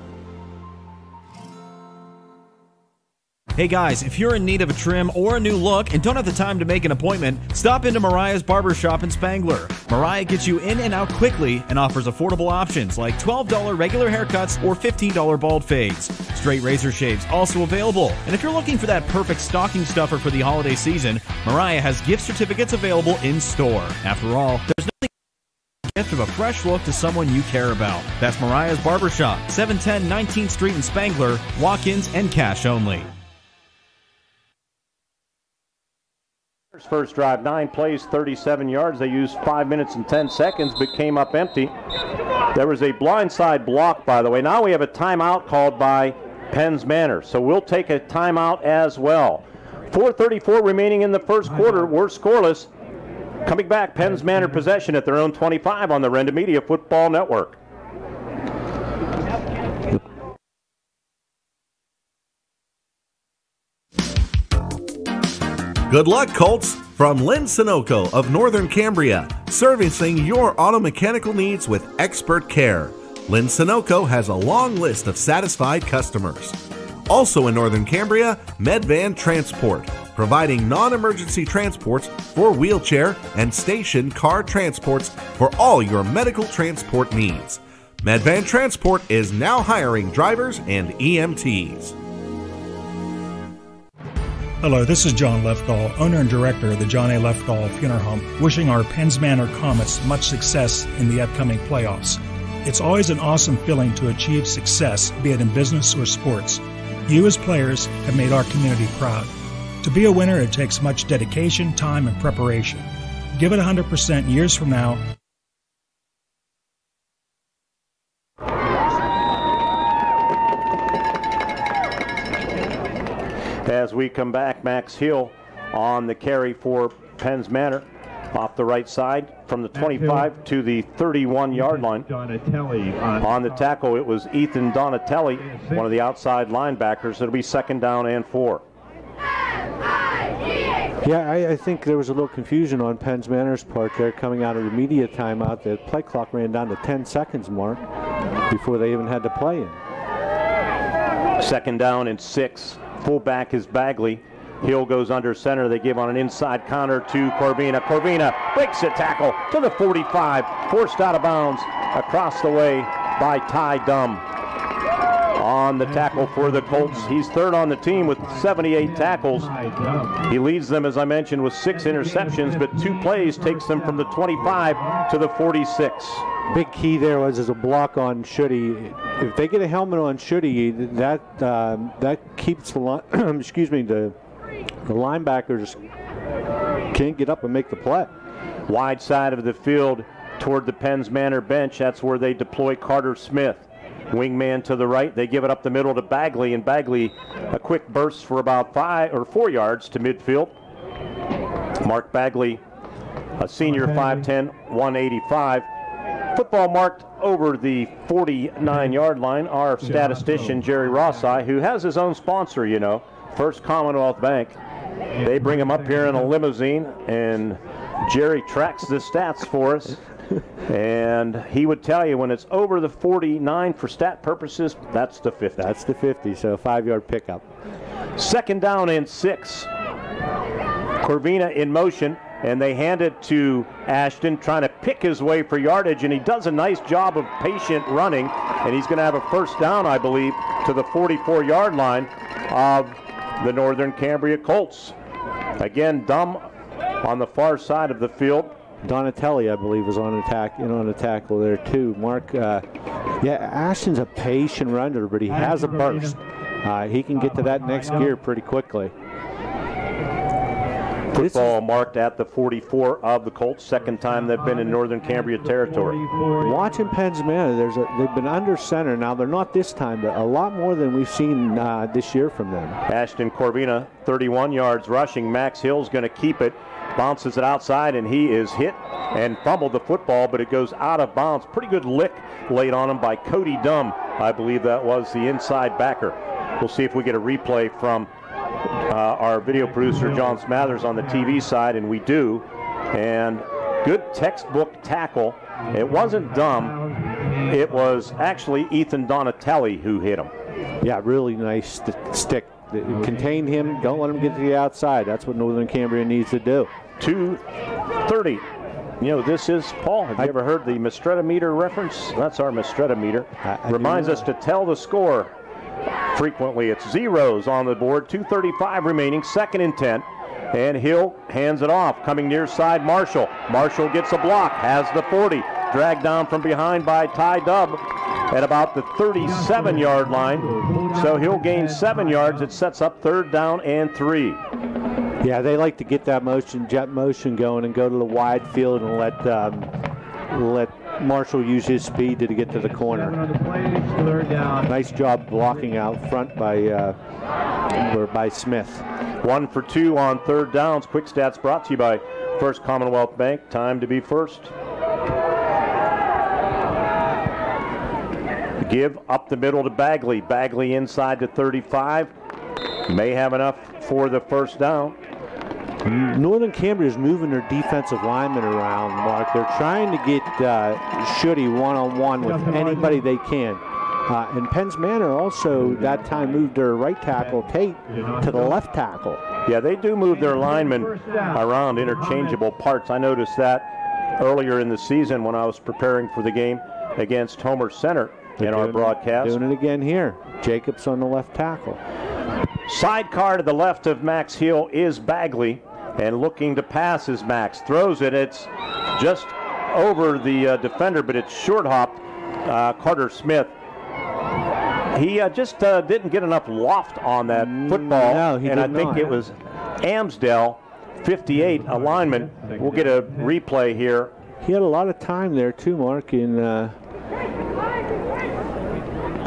Hey guys, if you're in need of a trim or a new look and don't have the time to make an appointment, stop into Mariah's Barbershop in Spangler. Mariah gets you in and out quickly and offers affordable options like $12 regular haircuts or $15 bald fades. Straight razor shaves also available. And if you're looking for that perfect stocking stuffer for the holiday season, Mariah has gift certificates available in store. After all, there's nothing gift of a fresh look to someone you care about. That's Mariah's Barbershop, 710 19th Street in Spangler, walk-ins and cash only. First drive, nine plays, 37 yards. They used five minutes and 10 seconds, but came up empty. There was a blindside block, by the way. Now we have a timeout called by Penns Manor, so we'll take a timeout as well. 4:34 remaining in the first quarter. We're scoreless. Coming back, Penns Manor possession at their own 25 on the Renda Media Football Network. Good luck, Colts! From Lynn Sunoco of Northern Cambria, servicing your auto mechanical needs with expert care. Lynn Sunoco has a long list of satisfied customers. Also in Northern Cambria, Medvan Transport, providing non emergency transports for wheelchair and station car transports for all your medical transport needs. Medvan Transport is now hiring drivers and EMTs. Hello, this is John Lefgall, owner and director of the John A. Lefgall Funeral Home, wishing our Penns Manor Comets much success in the upcoming playoffs. It's always an awesome feeling to achieve success, be it in business or sports. You, as players, have made our community proud. To be a winner, it takes much dedication, time, and preparation. Give it 100% years from now, As we come back, Max Hill on the carry for Penns Manor. Off the right side from the 25 to the 31 yard line. Donatelli on, On the tackle, it was Ethan Donatelli, one of the outside linebackers. It'll be second down and four. Yeah, I, I think there was a little confusion on Penn's Manor's part there coming out of the media timeout. The play clock ran down to 10 seconds mark before they even had to play in. Second down and six. Fullback is Bagley. Hill goes under center. They give on an inside counter to Corvina. Corvina breaks a tackle to the 45, forced out of bounds across the way by Ty Dumb. On the tackle for the Colts, he's third on the team with 78 tackles. He leads them, as I mentioned, with six interceptions, but two plays takes them from the 25 to the 46. Big key there was as a block on Schutte. If they get a helmet on Schutte, that um, that keeps the line, (clears throat) excuse me the the linebackers can't get up and make the play. Wide side of the field toward the Penns Manor bench. That's where they deploy Carter Smith. Wingman to the right. They give it up the middle to Bagley, and Bagley a quick burst for about five or four yards to midfield. Mark Bagley, a senior 5'10, 185. Football marked over the 49 yard line. Our statistician, Jerry Rossai, who has his own sponsor, you know, First Commonwealth Bank. They bring him up here in a limousine, and Jerry tracks the stats for us. And he would tell you when it's over the 49 for stat purposes, that's the 50. That's the 50, so five yard pickup. Second down and six. Corvina in motion, and they hand it to Ashton, trying to pick his way for yardage, and he does a nice job of patient running, and he's going to have a first down, I believe, to the 44 yard line of the Northern Cambria Colts. Again, Dumb on the far side of the field. Donatelli, I believe, was on attack in on a tackle there too. Mark, uh, yeah, Ashton's a patient runner, but he has a burst. Uh, he can get to that next gear pretty quickly. Football marked at the 44 of the Colts. Second time they've been in Northern Cambria territory. Watching Penn's Manor, there's a, they've been under center now. They're not this time, but a lot more than we've seen uh, this year from them. Ashton Corvina, 31 yards rushing. Max Hill's going to keep it. Bounces it outside, and he is hit and fumbled the football, but it goes out of bounds. Pretty good lick laid on him by Cody Dumb. I believe that was the inside backer. We'll see if we get a replay from uh, our video producer John Smathers on the TV side, and we do. And good textbook tackle. It wasn't dumb. It was actually Ethan Donatelli who hit him. Yeah, really nice st- stick. Contain him. Don't let him get to the outside. That's what Northern Cambria needs to do. 230. You know, this is, Paul, have you ever heard the Mistretta meter reference? That's our Mistretta meter. I Reminds us to tell the score frequently. It's zeros on the board, 235 remaining, second and 10. And Hill hands it off. Coming near side, Marshall. Marshall gets a block, has the 40. Dragged down from behind by Ty Dumb at about the 37 yard line. So he'll gain seven yards. It sets up third down and three. Yeah, they like to get that motion, jet motion going, and go to the wide field and let um, let Marshall use his speed to get to the corner. Nice job blocking out front by uh, or by Smith. One for two on third downs. Quick stats brought to you by First Commonwealth Bank. Time to be first. Give up the middle to Bagley. Bagley inside to 35. May have enough for the first down. Northern Cambria is moving their defensive linemen around, Mark. They're trying to get uh, Schutte one-on-one with anybody they can. Uh, and Penn's Manor also that time moved their right tackle, Tate, to the left tackle. Yeah, they do move their linemen around interchangeable parts. I noticed that earlier in the season when I was preparing for the game against Homer Center in our broadcast. Doing it again here. Jacobs on the left tackle. Sidecar to the left of Max Hill is Bagley, and looking to pass is Max. Throws it. It's just over the uh, defender, but it's short hopped. Uh, Carter Smith. He uh, just uh, didn't get enough loft on that football, no, he and I think not. it was Amsdale, 58, a lineman. We'll get a replay here. He had a lot of time there too, Mark. In uh,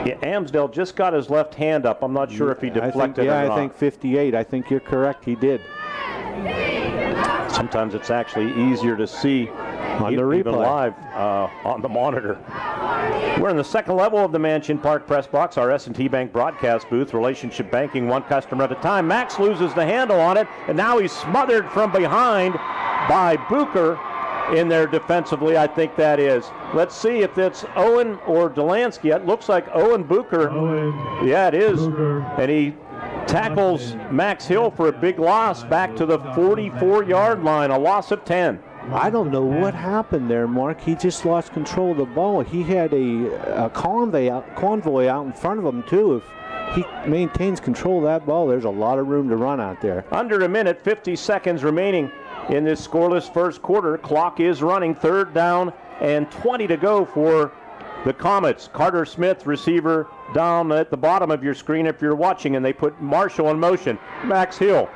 Yeah, Amsdale just got his left hand up. I'm not sure if he I think, deflected yeah, I think 58. I think you're correct. He did. Sometimes it's actually easier to see On the even replay. live uh, on the monitor. We're in the second level of the Mansion Park press box, our S&T Bank broadcast booth, relationship banking, one customer at a time. Max loses the handle on it, and now he's smothered from behind by Booker in there defensively. I think that is. Let's see if it's Owen or Delansky. It looks like Owen Booker. Yeah, it is. And he tackles Max Hill for a big loss back to the 44-yard line, a loss of 10. I don't know what happened there, Mark. He just lost control of the ball. He had a, a convoy, out, convoy out in front of him, too. If he maintains control of that ball, there's a lot of room to run out there. Under a minute, 50 seconds remaining in this scoreless first quarter. Clock is running, third down and 20 to go for the Comets. Carter Smith, receiver, down at the bottom of your screen if you're watching, and they put Marshall in motion. Max Hill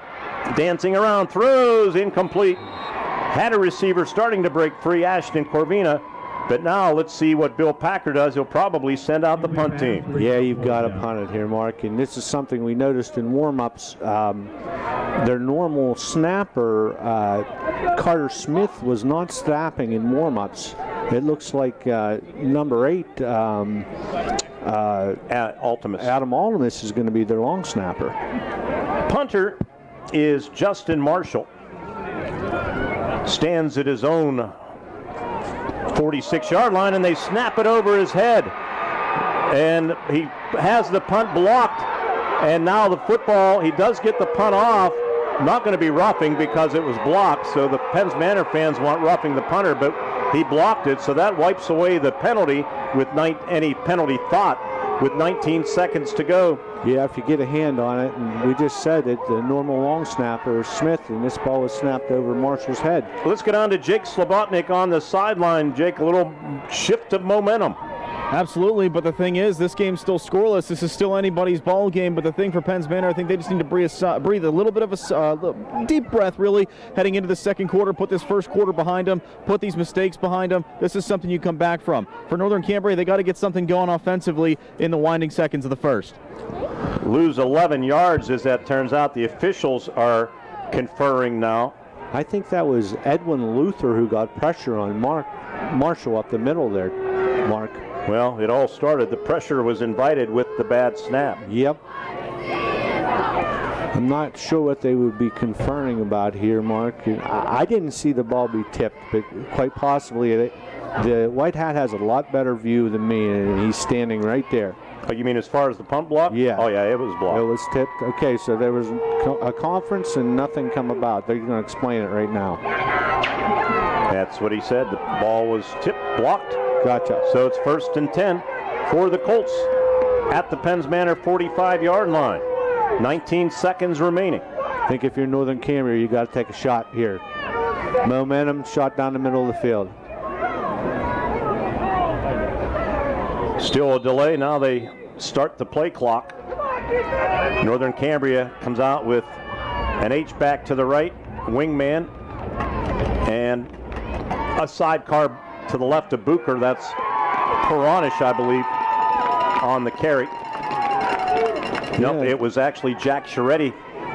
dancing around, throws incomplete. Had a receiver starting to break free, Ashton Corvina. But now let's see what Bill Packer does. He'll probably send out the punt team. Yeah, you've got to punt it here, Mark. And this is something we noticed in warm-ups. Um, their normal snapper, uh, Carter Smith, was not snapping in warm-ups. It looks like uh, number eight, um, uh, Ultimus. Adam Altimus is going to be their long snapper. Punter is Justin Marshall. Stands at his own 46 yard line and they snap it over his head. And he has the punt blocked. And now the football, he does get the punt off. Not going to be roughing because it was blocked. So the Penns Manor fans want roughing the punter, but he blocked it. So that wipes away the penalty with any penalty thought with 19 seconds to go. Yeah, if you get a hand on it, and we just said that the normal long snapper is Smith, and this ball was snapped over Marshall's head. Let's get on to Jake Slobotnik on the sideline. Jake, a little shift of momentum. Absolutely, but the thing is, this game's still scoreless. This is still anybody's ball game. But the thing for Penn's Manor, I think they just need to breathe a, breathe a little bit of a uh, deep breath, really, heading into the second quarter. Put this first quarter behind them. Put these mistakes behind them. This is something you come back from. For Northern Cambria, they got to get something going offensively in the winding seconds of the first. Lose 11 yards, as that turns out. The officials are conferring now. I think that was Edwin Luther who got pressure on Mark Marshall up the middle there. Mark. Well, it all started. The pressure was invited with the bad snap. Yep. I'm not sure what they would be conferring about here, Mark. I didn't see the ball be tipped, but quite possibly it, the white hat has a lot better view than me, and he's standing right there. Oh, you mean as far as the punt block? Yeah. Oh, yeah, it was blocked. It was tipped. Okay, so there was a conference and nothing come about. They're going to explain it right now. That's what he said. The ball was tipped, blocked. Gotcha. So it's first and 10 for the Colts at the Penns Manor 45 yard line. 19 seconds remaining. I think if you're Northern Cambria, you got to take a shot here. Momentum, shot down the middle of the field. Still a delay. Now they start the play clock. Northern Cambria comes out with an H back to the right, wingman, and a sidecar to the left of Booker. That's Peronish, I believe, on the carry. Nope, it was actually Jack Sharetti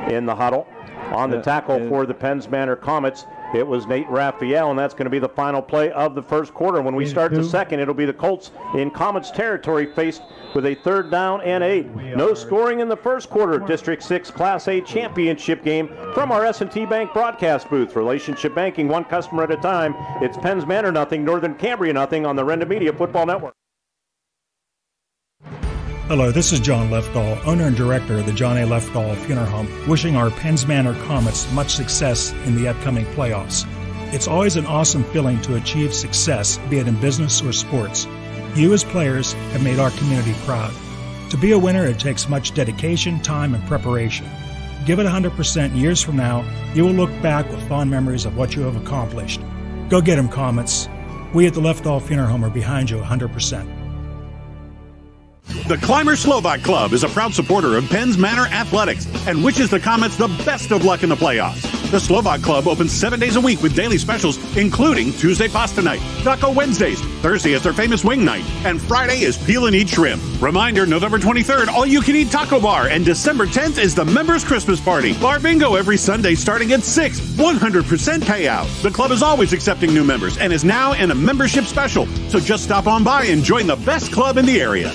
in the huddle. On the tackle for the Penns Manor Comets, it was Nate Raphael, and that's going to be the final play of the first quarter. When we start the second, it'll be the Colts in Comets territory faced with a third down and eight. No scoring in the first quarter. District 6 Class A championship game from our S&T Bank broadcast booth. Relationship banking, one customer at a time. It's Penns Manor nothing, Northern Cambria nothing on the Renda Media Football Network. Hello, this is John Lefthal, owner and director of the John A. Lefthal Funeral Home, wishing our Penns Manor Comets much success in the upcoming playoffs. It's always an awesome feeling to achieve success, be it in business or sports. You, as players, have made our community proud. To be a winner, it takes much dedication, time, and preparation. Give it 100% years from now, you will look back with fond memories of what you have accomplished. Go get get 'em, Comets. We at the Lefthal Funeral Home are behind you 100%. The Clymer Slovak Club is a proud supporter of Penns Manor Athletics and wishes the Comets the best of luck in the playoffs. The Slovak Club opens seven days a week with daily specials, including Tuesday pasta night, Taco Wednesdays, Thursday is their famous wing night, and Friday is peel and eat shrimp. Reminder November 23rd, all you can eat taco bar, and December 10th is the members' Christmas party. Bar bingo every Sunday starting at 6, 100% payout. The club is always accepting new members and is now in a membership special, so just stop on by and join the best club in the area.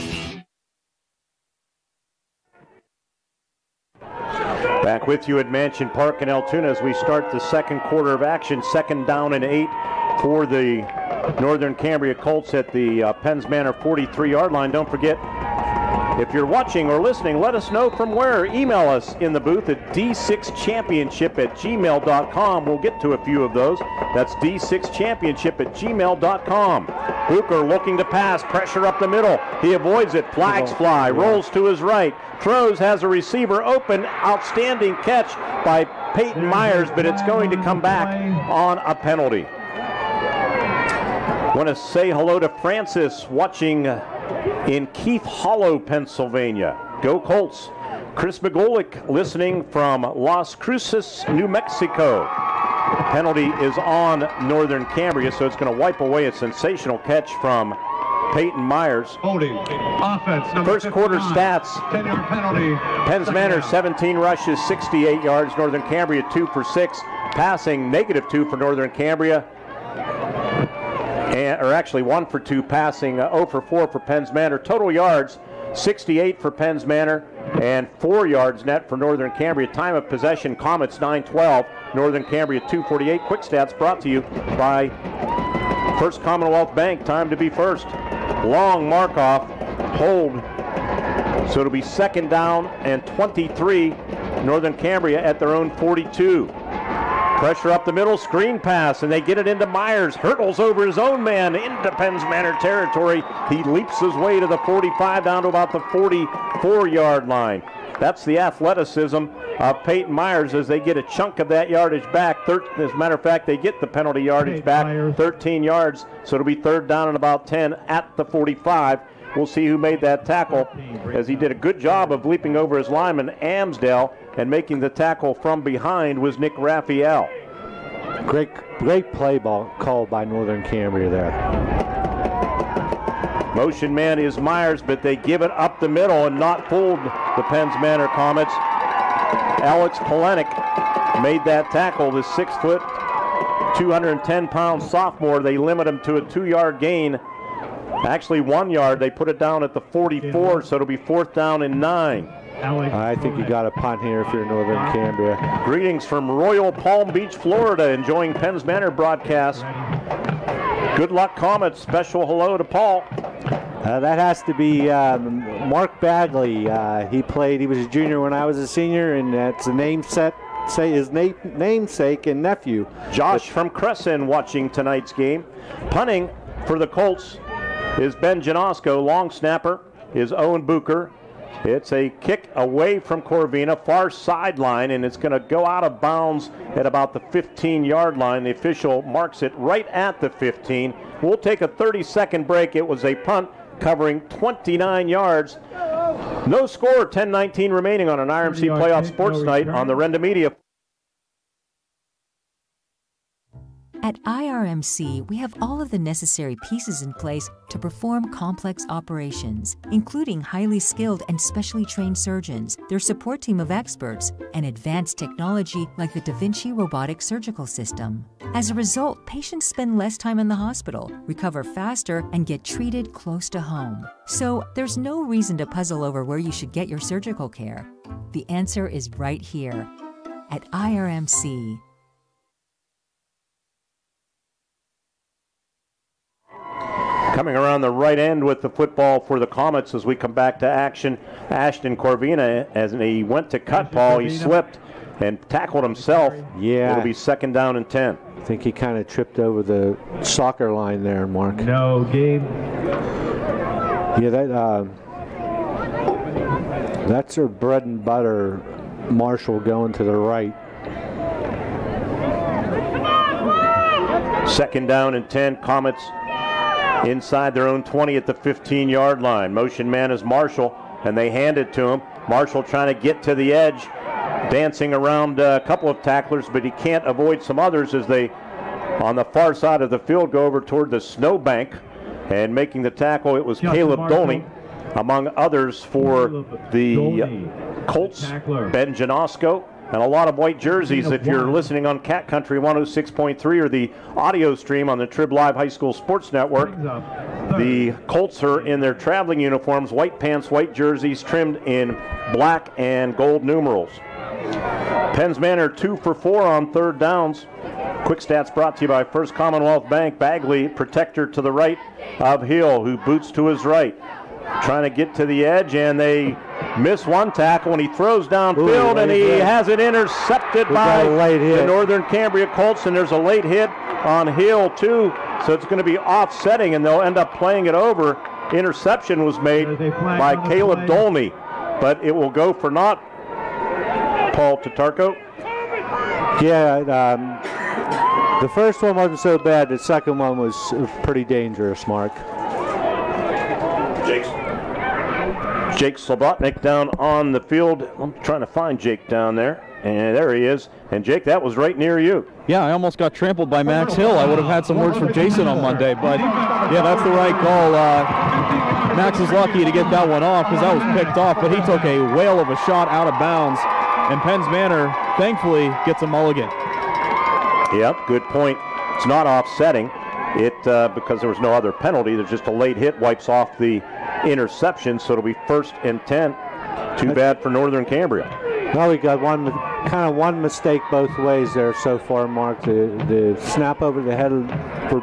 Back with you at Mansion Park in Altoona as we start the second quarter of action. Second down and eight for the Northern Cambria Colts at the uh, Penns Manor 43 yard line. Don't forget, if you're watching or listening, let us know from where. Email us in the booth at d6championship at gmail.com. We'll get to a few of those. That's d6championship at gmail.com. Booker looking to pass, pressure up the middle. He avoids it. Flags fly, rolls to his right, throws, has a receiver open. Outstanding catch by Peyton Myers, but it's going to come back on a penalty. Want to say hello to Francis watching in Keith Hollow, Pennsylvania. Go Colts. Chris McGolick listening from Las Cruces, New Mexico. Penalty is on Northern Cambria, so it's going to wipe away a sensational catch from Peyton Myers. Holding. Offense. First quarter stats. 10 yard penalty. Penns Manor 17 rushes, 68 yards. Northern Cambria 2 for 6. Passing negative 2 for Northern Cambria. And, or actually 1 for 2 passing, uh, 0 for 4 for Penns Manor. Total yards 68 for Penns Manor and 4 yards net for Northern Cambria. Time of possession Comets 912. Northern Cambria 248. Quick stats brought to you by First Commonwealth Bank. Time to be first. Long mark off. Hold. So it'll be second down and 23. Northern Cambria at their own 42. Pressure up the middle, screen pass, and they get it into Myers. Hurdles over his own man into Penns Manor territory. He leaps his way to the 45 down to about the 44 yard line. That's the athleticism of Peyton Myers as they get a chunk of that yardage back. Thir- as a matter of fact, they get the penalty yardage back, 13 yards, so it'll be third down and about 10 at the 45. We'll see who made that tackle as he did a good job of leaping over his lineman, Amsdale, and making the tackle from behind was Nick Raphael. Great, great play ball called by Northern Cambria there. Motion man is Myers, but they give it up the middle and not fooled the Penns Manor Comets. Alex Polenic made that tackle, the six foot, 210 pound sophomore. They limit him to a two yard gain. Actually, one yard. They put it down at the 44, so it'll be fourth down and nine. I think you got a punt here if you're Northern Cambria. Greetings from Royal Palm Beach, Florida, enjoying Penns Manor broadcast. Good luck, Comets. Special hello to Paul. Uh, that has to be um, Mark Bagley. Uh, he played. He was a junior when I was a senior, and that's a namesake. Say his na- namesake and nephew. Josh from Crescent watching tonight's game. Punting for the Colts is Ben Janosko. Long snapper is Owen Booker. It's a kick away from Corvina, far sideline, and it's going to go out of bounds at about the 15 yard line. The official marks it right at the 15. We'll take a 30 second break. It was a punt covering 29 yards. No score, 10 19 remaining on an IRMC playoff sports night on the Renda Media. At IRMC, we have all of the necessary pieces in place to perform complex operations, including highly skilled and specially trained surgeons, their support team of experts, and advanced technology like the Da Vinci robotic surgical system. As a result, patients spend less time in the hospital, recover faster, and get treated close to home. So, there's no reason to puzzle over where you should get your surgical care. The answer is right here at IRMC. Coming around the right end with the football for the Comets as we come back to action. Ashton Corvina, as he went to cut Paul, he slipped and tackled himself. Yeah. It'll be second down and 10. I think he kind of tripped over the soccer line there, Mark. No game. Yeah, that uh, that's her bread and butter. Marshall going to the right. Second down and 10. Comets inside their own 20 at the 15 yard line. Motion man is Marshall, and they hand it to him. Marshall trying to get to the edge, dancing around a couple of tacklers, but he can't avoid some others as they, on the far side of the field, go over toward the snowbank. And making the tackle, it was Justin Caleb Marshall. Dolney, among others for the Dolney. Colts, Tackler. Ben Janosko, and a lot of white jerseys if you're listening on Kat Country 106.3 or the audio stream on the Trib Live High School Sports Network. The Colts are in their traveling uniforms, white pants, white jerseys, trimmed in black and gold numerals. Penns Manor two for four on third downs. Quick stats brought to you by First Commonwealth Bank. Bagley, protector to the right of Hill, who boots to his right. Trying to get to the edge, and they miss one tackle, and he throws downfield, Ooh, and he hit. has it intercepted We by late the. Northern Cambria Colts, and there's a late hit on Hill, too. So it's going to be offsetting, and they'll end up playing it over. Interception was made There's a flag by Caleb play. Dolney, but it will go for not Paul Tatarko. Yeah, um, the first one wasn't so bad. The second one was pretty dangerous, Mark. Jake, Jake Slobotnik down on the field. I'm trying to find Jake down there. And there he is. And Jake, that was right near you. Yeah, I almost got trampled by Max Hill. I would have had some words from Jason on Monday, but yeah, that's the right call. Uh, Max is lucky to get that one off because that was picked off, but he took a whale of a shot out of bounds, and Penn's Manor thankfully gets a mulligan. Yep, good point. It's not offsetting it uh, because there was no other penalty. There's just a late hit wipes off the interception, so it'll be first and 10. Too bad for Northern Cambria. Well, we got one kind of one mistake both ways there so far, Mark. The, the snap over the head for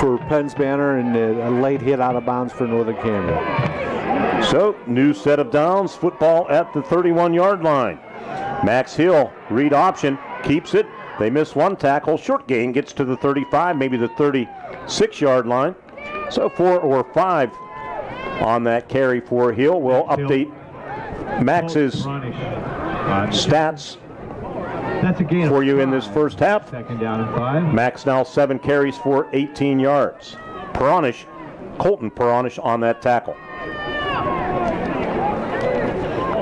for Penn's Banner and a late hit out of bounds for Northern Cambria. So, new set of downs, football at the 31 yard line. Max Hill, read option, keeps it, They miss one tackle. Short gain gets to the 35, maybe the 36 yard line. So four or five on that carry for Hill. We'll update Max's stats That's a gain for you in this first half. Second down and five. Max now seven carries for 18 yards. Peronish, Colton Peronish on that tackle.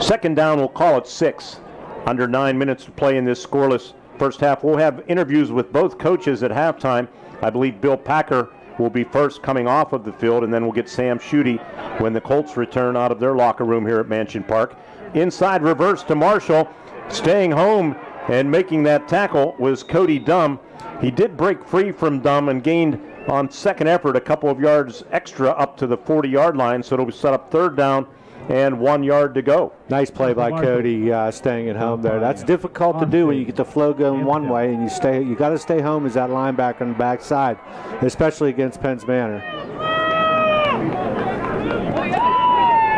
Second down, we'll call it six. Under nine minutes to play in this scoreless first half. We'll have interviews with both coaches at halftime. I believe Bill Packer will be first coming off of the field, and then we'll get Sam Schutte when the Colts return out of their locker room here at Mansion Park. Inside reverse to Marshall. Staying home and making that tackle was Cody Dumb. He did break free from Dumb and gained on second effort a couple of yards extra up to the 40 yard line, so it'll be set up third down and one yard to go. Nice play by Cody, uh, staying at home there. That's difficult to do when you get the flow going one way and you stay. You got to stay home as that linebacker on the backside, especially against Penn's Manor.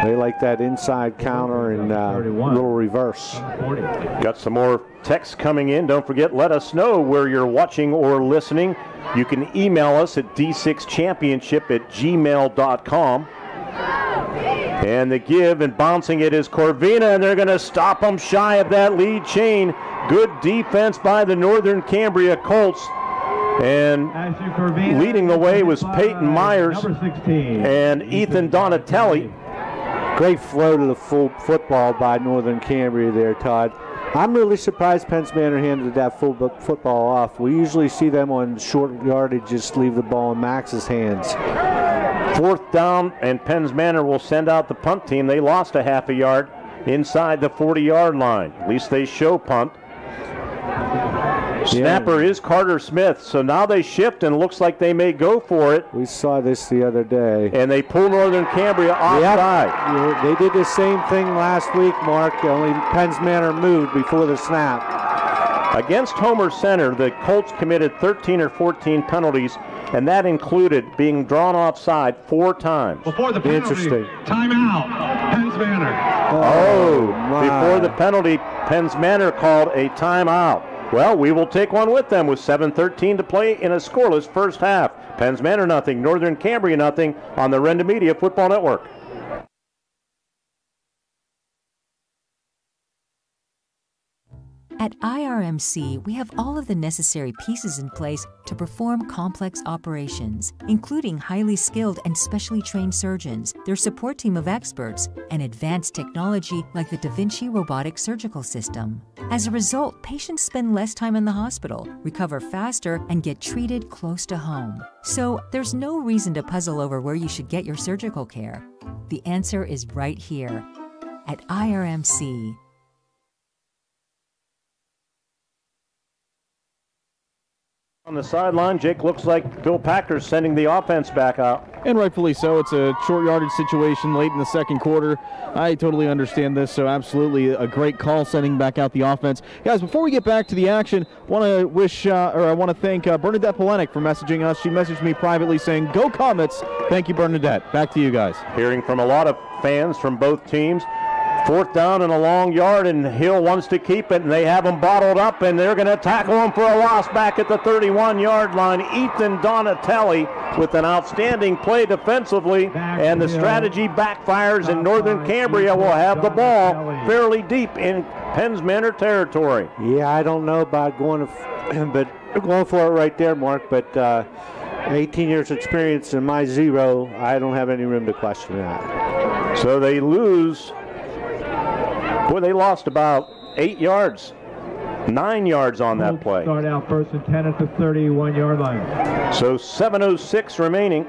They like that inside counter and uh, little reverse. Got some more texts coming in. Don't forget, let us know where you're watching or listening. You can email us at d6championship at gmail.com. And the give and bouncing it is Corvina, and they're going to stop them shy of that lead chain. Good defense by the Northern Cambria Colts. And leading the way was Peyton Myers and Ethan Donatelli. Great flow to the full football by Northern Cambria there, Todd. I'm really surprised Penns Manor handed that full football off. We usually see them on short yardage just leave the ball in Max's hands. Fourth down, and Penns Manor will send out the punt team. They lost a half a yard inside the 40 yard line. At least they show punt. Snapper is Carter Smith, so now they shift and looks like they may go for it. We saw this the other day. And they pull Northern Cambria offside. Yep. They did the same thing last week, Mark. Only Penns Manor moved before the snap. Against Homer Center, the Colts committed 13 or 14 penalties, and that included being drawn offside four times. Before the penalty, Interesting. timeout, Penns Manor. Oh, oh, my. before the penalty, Penns Manor called a timeout. Well, we will take one with them with 7.13 to play in a scoreless first half. Penns Manor nothing, Northern Cambria nothing on the Renda Media Football Network. At IRMC, we have all of the necessary pieces in place to perform complex operations, including highly skilled and specially trained surgeons, their support team of experts, and advanced technology like the Da Vinci robotic surgical system. As a result, patients spend less time in the hospital, recover faster, and get treated close to home. So, there's no reason to puzzle over where you should get your surgical care. The answer is right here at IRMC. On the sideline, Jake looks like Bill Packer's sending the offense back out. And rightfully so. It's a short yardage situation late in the second quarter. I totally understand this, so absolutely a great call sending back out the offense. Guys, before we get back to the action, want to wish uh, or I want to thank uh, Bernadette Polenic for messaging us. She messaged me privately saying, "Go Comets!" Thank you, Bernadette. Back to you guys. Hearing from a lot of fans from both teams. Fourth down and a long yard, and Hill wants to keep it, and they have him bottled up, and they're going to tackle him for a loss back at the 31 yard line. Ethan Donatelli with an outstanding play defensively, and the strategy backfires, and Northern Cambria will have the ball fairly deep in Penns Manor territory. Yeah, I don't know about going, to, (clears throat) but going for it right there, Mark. But uh, 18 years experience in my zero, I don't have any room to question that. So they lose. Boy, they lost about eight yards, nine yards on that play. Start out first and 10 at the 31 yard line. So 7.06 remaining.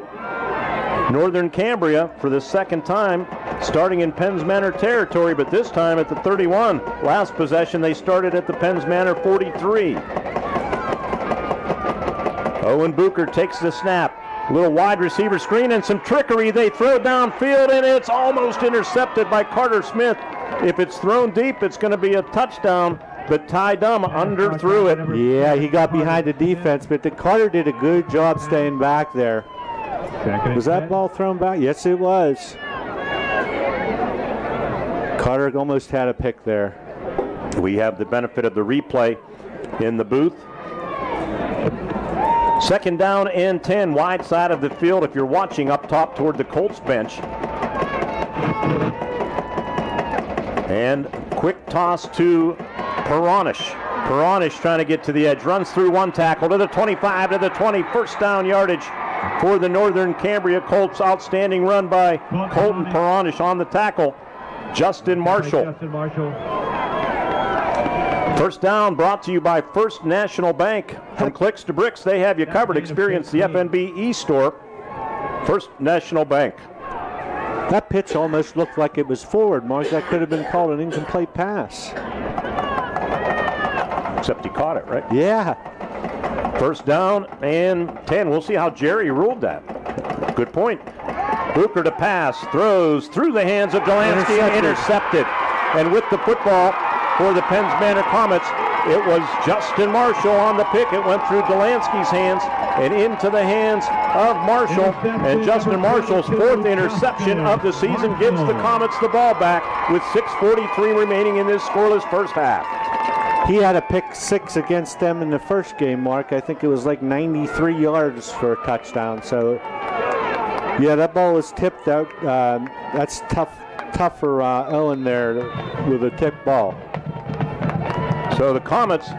Northern Cambria for the second time starting in Penns Manor territory, but this time at the 31. Last possession, they started at the Penns Manor 43. Owen Bucher takes the snap. Little wide receiver screen and some trickery. They throw downfield and it's almost intercepted by Carter Smith. If it's thrown deep, it's going to be a touchdown. But Ty Dumb underthrew it. Yeah, he got behind the defense, but the Carter did a good job staying back there. Was that ball thrown back? Yes, it was. Carter almost had a pick there. We have the benefit of the replay in the booth. Second down and 10, wide side of the field if you're watching up top toward the Colts bench. And quick toss to Peronish. Peronish trying to get to the edge, runs through one tackle to the 25 to the 20, first down yardage for the Northern Cambria Colts. Outstanding run by Colton Peronish on the tackle. Justin Marshall. Justin Marshall. First down brought to you by First National Bank. From clicks to bricks, they have you covered. Experience the FNB e-store. First National Bank. That pitch almost looked like it was forward, Mark. That could have been called an incomplete pass. Except he caught it, right? Yeah. First down and 10. We'll see how Jerry ruled that. Good point. Bucher to pass, throws through the hands of Delansky and intercepted. And with the football for the Penns Manor Comets, it was Justin Marshall on the pick. It went through Delansky's hands and into the hands of Marshall. And Justin Marshall's fourth interception of the season gives the Comets the ball back with 6.43 remaining in this scoreless first half. He had a pick six against them in the first game, Mark. I think it was like 93 yards for a touchdown. So, yeah, that ball was tipped out. Um, that's tough, tough for uh, Owen there with a tip ball. So the Comets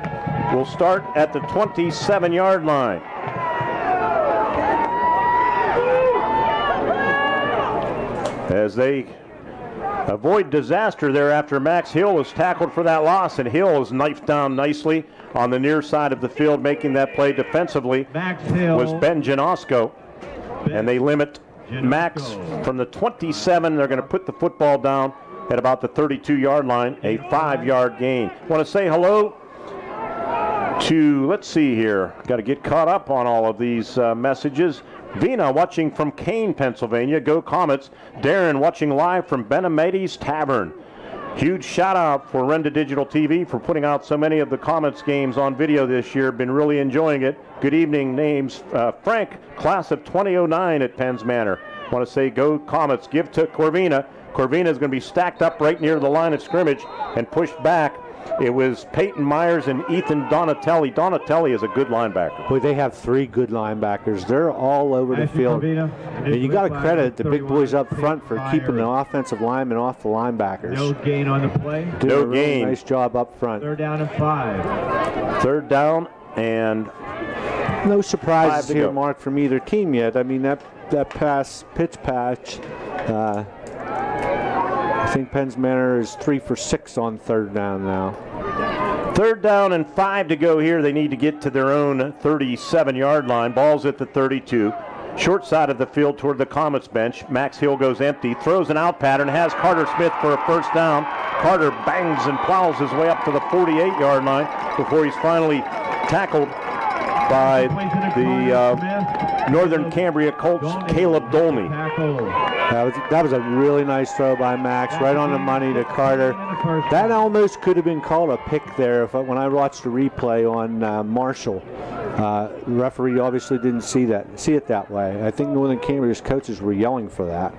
will start at the 27 yard line. As they avoid disaster there after Max Hill was tackled for that loss, and Hill is knifed down nicely on the near side of the field, making that play defensively. Max Hill. was Ben Janosko, and they limit Max from the 27. They're going to put the football down at about the 32 yard line, a five yard gain. Want to say hello to, let's see here, got to get caught up on all of these uh, messages. Vina watching from Kane, Pennsylvania. Go Comets. Darren watching live from Benamedes Tavern. Huge shout out for Renda Digital TV for putting out so many of the Comets games on video this year. Been really enjoying it. Good evening. Names uh, Frank, class of 2009 at Penns Manor. Want to say go Comets. Give to Corvina. Corvina is going to be stacked up right near the line of scrimmage and pushed back. It was Peyton Myers and Ethan Donatelli. Donatelli is a good linebacker. Boy, they have three good linebackers. They're all over the field. Corvina, And you got to credit the big boys up front for keeping the offensive linemen off the linebackers. No gain on the play. Doing No a really gain. nice job up front. Third down and five. Third down and No Five surprises to here, go. Mark, from either team yet. I mean, that that pass pitch patch. Uh, I think Penns Manor is three for six on third down now. Third down and five to go here. They need to get to their own 37 yard line. Ball's at the 32. Short side of the field toward the Comets bench. Max Hill goes empty, throws an out pattern, has Carter Smith for a first down. Carter bangs and plows his way up to the 48 yard line before he's finally tackled by the uh, Northern Cambria Colts, Caleb Dolney. That was that was a really nice throw by Max, right on the money to Carter. That almost could have been called a pick there. If when I watched the replay on uh, Marshall, uh, the referee obviously didn't see that, see it that way. I think Northern Cambria's coaches were yelling for that.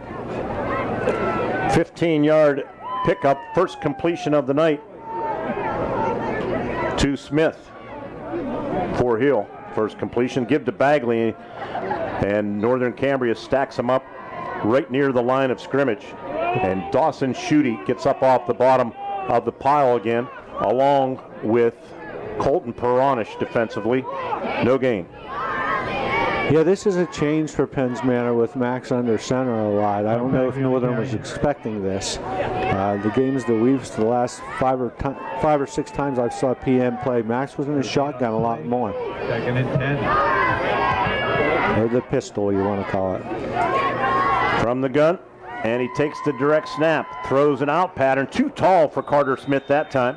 15 yard pickup, first completion of the night to Smith for Hill. First completion, give to Bagley, and Northern Cambria stacks him up right near the line of scrimmage. And Dawson Schutte gets up off the bottom of the pile again, along with Colton Peronish defensively. No gain. Yeah, this is a change for Penns Manor with Max under center a lot. I don't know if Northern was expecting this. Uh, the games that we've the last five or ti- five or six times I've saw PM play, Max was in the shotgun a lot more, Second and ten. or the pistol you want to call it. from the gun, and he takes the direct snap, throws an out pattern, too tall for Carter Smith that time.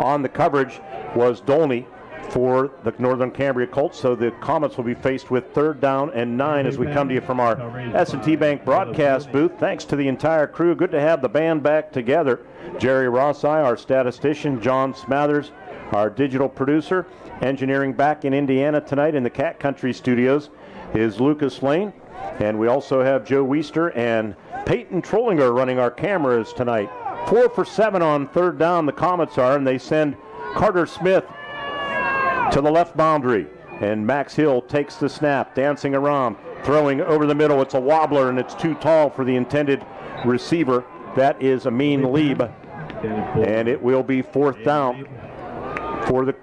On the coverage was Dolney for the Northern Cambria Colts, so the Comets will be faced with third down and nine as we come to you from our S&T Bank broadcast booth. Thanks to the entire crew. Good to have the band back together. Jerry Rossi, our statistician, John Smathers, our digital producer, engineering back in Indiana tonight in the Kat Country Studios is Lucas Lane. And we also have Joe Weister and Peyton Trollinger running our cameras tonight. Four for seven on third down, the Comets are, and they send Carter Smith to the left boundary. And Max Hill takes the snap, dancing around, throwing over the middle. It's a wobbler, and it's too tall for the intended receiver. That is Amin Lieb. And it will be fourth down for the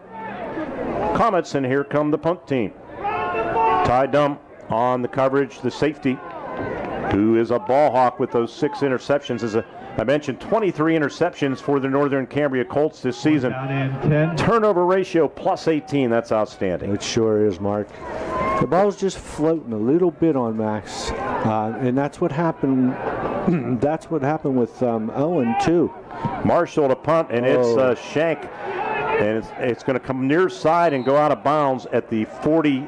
Comets. And here come the punt team. Ty Dumb on the coverage, the safety, who is a ball hawk with those six interceptions. As a, I mentioned, 23 interceptions for the Northern Cambria Colts this season. Turnover ratio plus 18. That's outstanding. It sure is, Mark. The ball's just floating a little bit on Max, uh, and that's what happened. (clears throat) that's what happened with um, Owen too. Marshall to punt, and it's Oh. uh, Shank, and it's, it's going to come near side and go out of bounds at the 40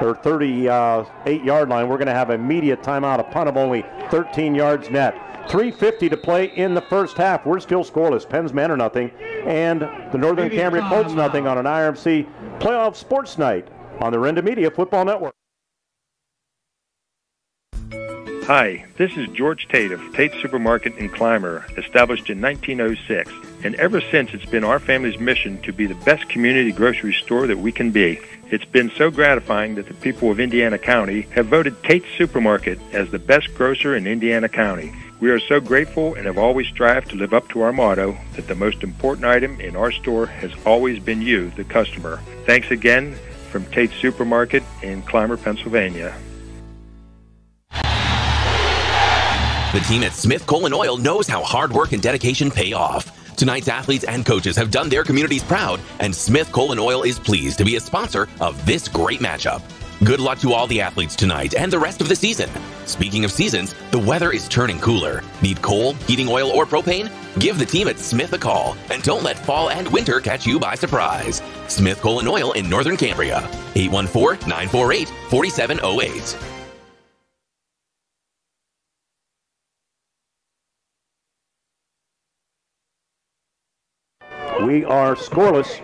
or 38 yard line. We're going to have immediate timeout, a punt of only 13 yards net. 350 to play in the first half. We're still scoreless. Penns Manor nothing, and the Northern Cambria Colts nothing on an IRMC playoff sports night on the Renda Media Football Network. Hi, this is George Tate of Tate Supermarket in Clymer, established in 1906. And ever since, it's been our family's mission to be the best community grocery store that we can be. It's been so gratifying that the people of Indiana County have voted Tate Supermarket as the best grocer in Indiana County. We are so grateful and have always strived to live up to our motto that the most important item in our store has always been you, the customer. Thanks again from Tate Supermarket in Clymer, Pennsylvania. The team at Smith Colon Oil knows how hard work and dedication pay off. Tonight's athletes and coaches have done their communities proud, and Smith Colon Oil is pleased to be a sponsor of this great matchup. Good luck to all the athletes tonight and the rest of the season. Speaking of seasons, the weather is turning cooler. Need coal, heating oil, or propane? Give the team at Smith a call and don't let fall and winter catch you by surprise. Smith Colon Oil in Northern Cambria, 814 948 4708. We are scoreless.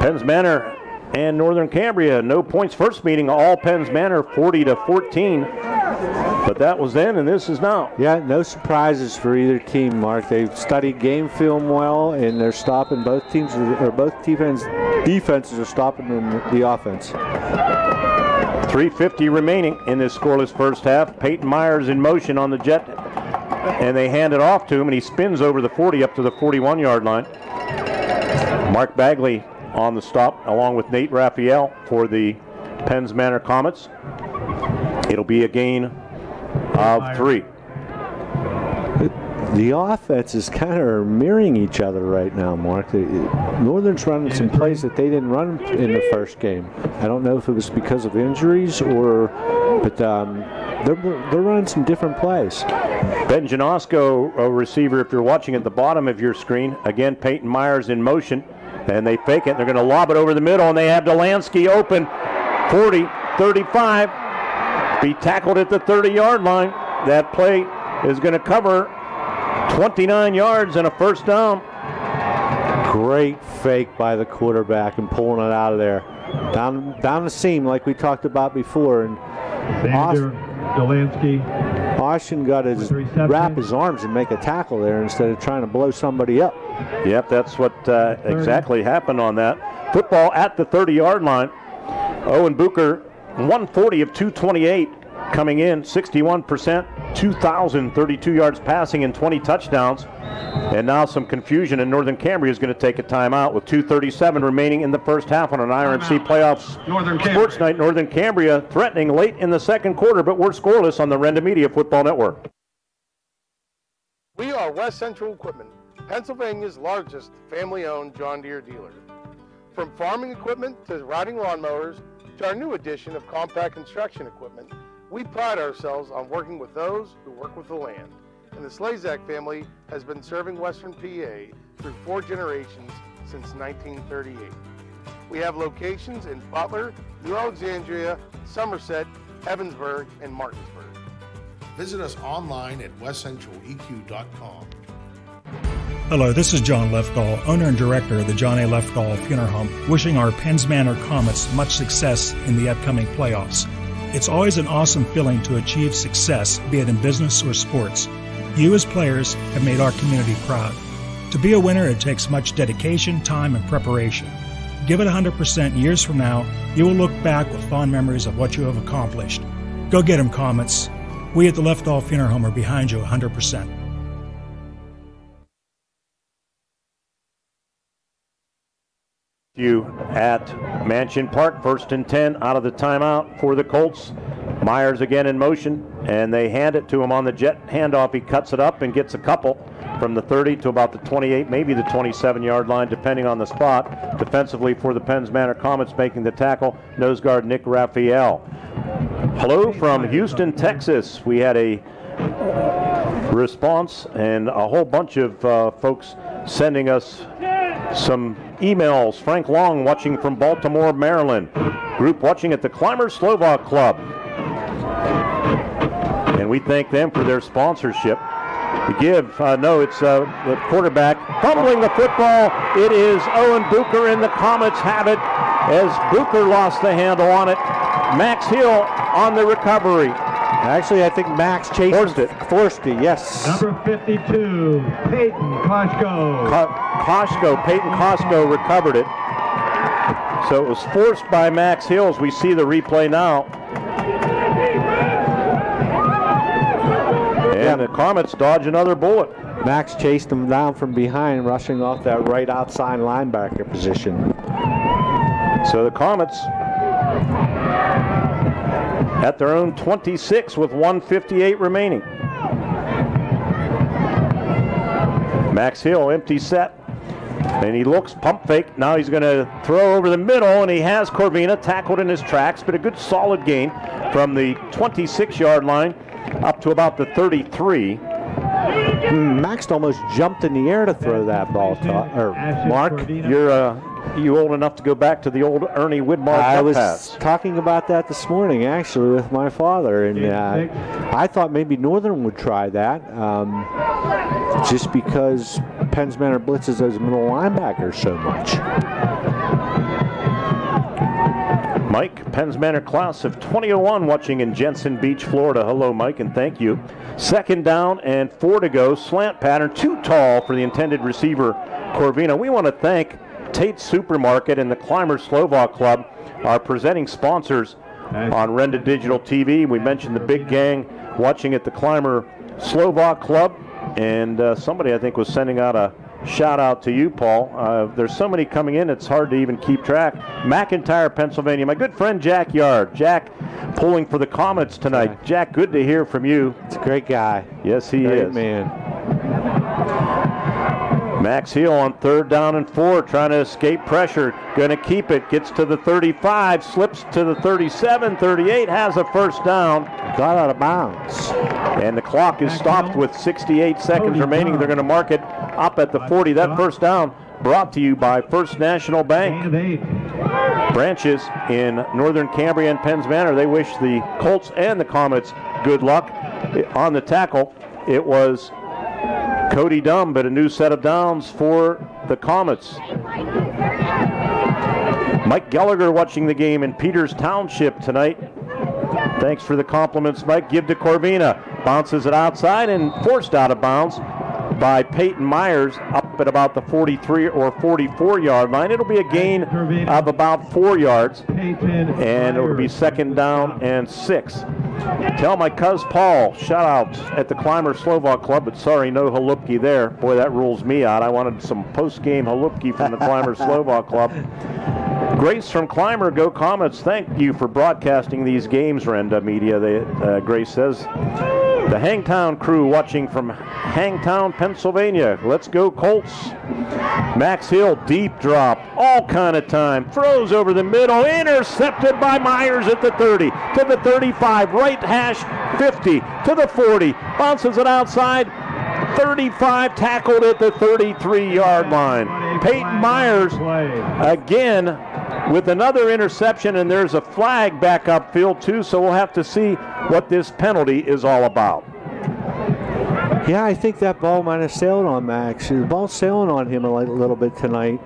Penns Manor and Northern Cambria, no points first meeting, all Penns Manor 40 to 14. But that was then, and this is now. Yeah, no surprises for either team, Mark. They've studied game film well, and they're stopping both teams, or both defense defenses are stopping the, the offense. 350 remaining in this scoreless first half. Peyton Myers in motion on the jet, and they hand it off to him, and he spins over the 40 up to the 41 yard line. Mark Bagley on the stop, along with Nate Raphael for the Penns Manor Comets. It'll be a gain of three. The offense is kind of mirroring each other right now, Mark. The, Northern's running some plays that they didn't run in the first game. I don't know if it was because of injuries or, but um, they're they're running some different plays. Ben Janosko, a receiver, if you're watching at the bottom of your screen, again, Peyton Myers in motion, and they fake it. They're going to lob it over the middle, and they have Delansky open 40, 35. Be tackled at the 30 yard line. That play is going to cover 29 yards and a first down. Great fake by the quarterback and pulling it out of there. Down down the seam like we talked about before. And Vander Delansky. Austin got to wrap his arms and make a tackle there instead of trying to blow somebody up. Yep, that's what uh, exactly happened on that. Football at the 30 yard line. Owen Bucher, 140 of 228 coming in, 61%, 2,032 yards passing and 20 touchdowns. And now some confusion, and Northern Cambria is going to take a timeout with 2.37 remaining in the first half on an IRMC playoffs Northern sports night. Northern Cambria threatening late in the second quarter, but we're scoreless on the Renda Media Football Network. We are West Central Equipment, Pennsylvania's largest family owned John Deere dealer. From farming equipment to riding lawnmowers to our new addition of compact construction equipment, we pride ourselves on working with those who work with the land. And the Slazak family has been serving Western PA through four generations since 1938. We have locations in Butler, New Alexandria, Somerset, Ebensburg, and Martinsburg. Visit us online at westcentraleq.com. Hello, this is John Lefdahl, owner and director of the John A. Lefdahl Funeral Home, wishing our Penns Manor Comets much success in the upcoming playoffs. It's always an awesome feeling to achieve success, be it in business or sports. You, as players, have made our community proud. To be a winner, it takes much dedication, time, and preparation. Give it 100% years from now, you will look back with fond memories of what you have accomplished. Go get 'em, Comets. We at the Lefdahl Funeral Home are behind you 100%. You at Mansion Park, first and 10 out of the timeout for the Colts. Myers again in motion, and they hand it to him on the jet handoff. He cuts it up and gets a couple from the 30 to about the 28, maybe the 27 yard line, depending on the spot. Defensively for the Penns Manor Comets making the tackle, nose guard Nick Raphael. Hello from Houston, Texas. We had a response and a whole bunch of uh, folks sending us some emails. Frank Long watching from Baltimore, Maryland. Group watching at the Clymer Slovak Club. And we thank them for their sponsorship. To give, uh, no, it's uh, the quarterback fumbling the football. It is Owen Bucher, and the Comets have it as Bucher lost the handle on it. Max Hill on the recovery. Actually, I think Max chased Forced it. Forced it, yes. Number 52, Peyton Koshko. Ko- Koshko, Peyton Koshko recovered it. So it was forced by Max Hills. we see the replay now. And the Comets dodge another bullet. Max chased him down from behind, rushing off that right outside linebacker position. So the Comets at their own 26 with 158 remaining. Max Hill, empty set. And he looks pump fake. Now he's going to throw over the middle, and he has Corvina tackled in his tracks, but a good solid gain from the 26 yard line up to about the 33. Hmm, Max almost jumped in the air to throw that ball. To, or Mark, You're uh, you old enough to go back to the old Ernie Widmar I was pass. talking about that this morning, actually, with my father, and uh, I thought maybe Northern would try that, um, just because Penns Manor blitzes those middle linebackers so much. Mike Penns Manor class of 2001 watching in Jensen Beach, Florida. Hello, Mike, and thank you. Second down and four to go. Slant pattern, too tall for the intended receiver, Corvina. We want to thank Tate Supermarket and the Clymer Slovak Club, our presenting sponsors on Renda Digital TV. We mentioned the big gang watching at the Clymer Slovak Club, and uh, somebody I think was sending out a shout out to you, Paul. Uh, there's so many coming in, it's hard to even keep track. McIntyre, Pennsylvania. My good friend Jack Yard. Jack pulling for the Comets tonight. Jack, good to hear from you. It's a great guy. Yes, he Great is. man. Max Hill on third down and four, trying to escape pressure. Going to keep it. Gets to the 35, slips to the 37, 38, has a first down. Got out of bounds. And the clock is stopped with 68 seconds remaining. They're going to mark it up at the 40. That first down brought to you by First National Bank. Branches in Northern Cambria and Penns Manor. They wish the Colts and the Comets good luck. On the tackle, it was Cody Dumb, but a new set of downs for the Comets. Mike Gallagher watching the game in Peters Township tonight. Thanks for the compliments, Mike. Give to Corvina. Bounces it outside and forced out of bounds by Peyton Myers at about the 43 or 44 yard line. It'll be a gain of about four yards, and it'll be second down and six. Tell my cuz Paul, shout out at the Clymer Slovak Club, but sorry, no halupki there. Boy, that rules me out. I wanted some post game halupki from the Clymer Slovak Club. Grace from Clymer, go Comets. Thank you for broadcasting these games, Renda Media. They, uh, Grace says. The Hangtown crew watching from Hangtown, Pennsylvania. Let's go Colts. Max Hill, deep drop, all kind of time. Throws over the middle, intercepted by Myers at the 30, to the 35, right hash 50, to the 40, bounces it outside, 35, tackled at the 33 yard line. Peyton Myers again with another interception, and there's a flag back upfield too, so we'll have to see what this penalty is all about. Yeah, I think that ball might have sailed on Max. The ball's sailing on him a little bit tonight.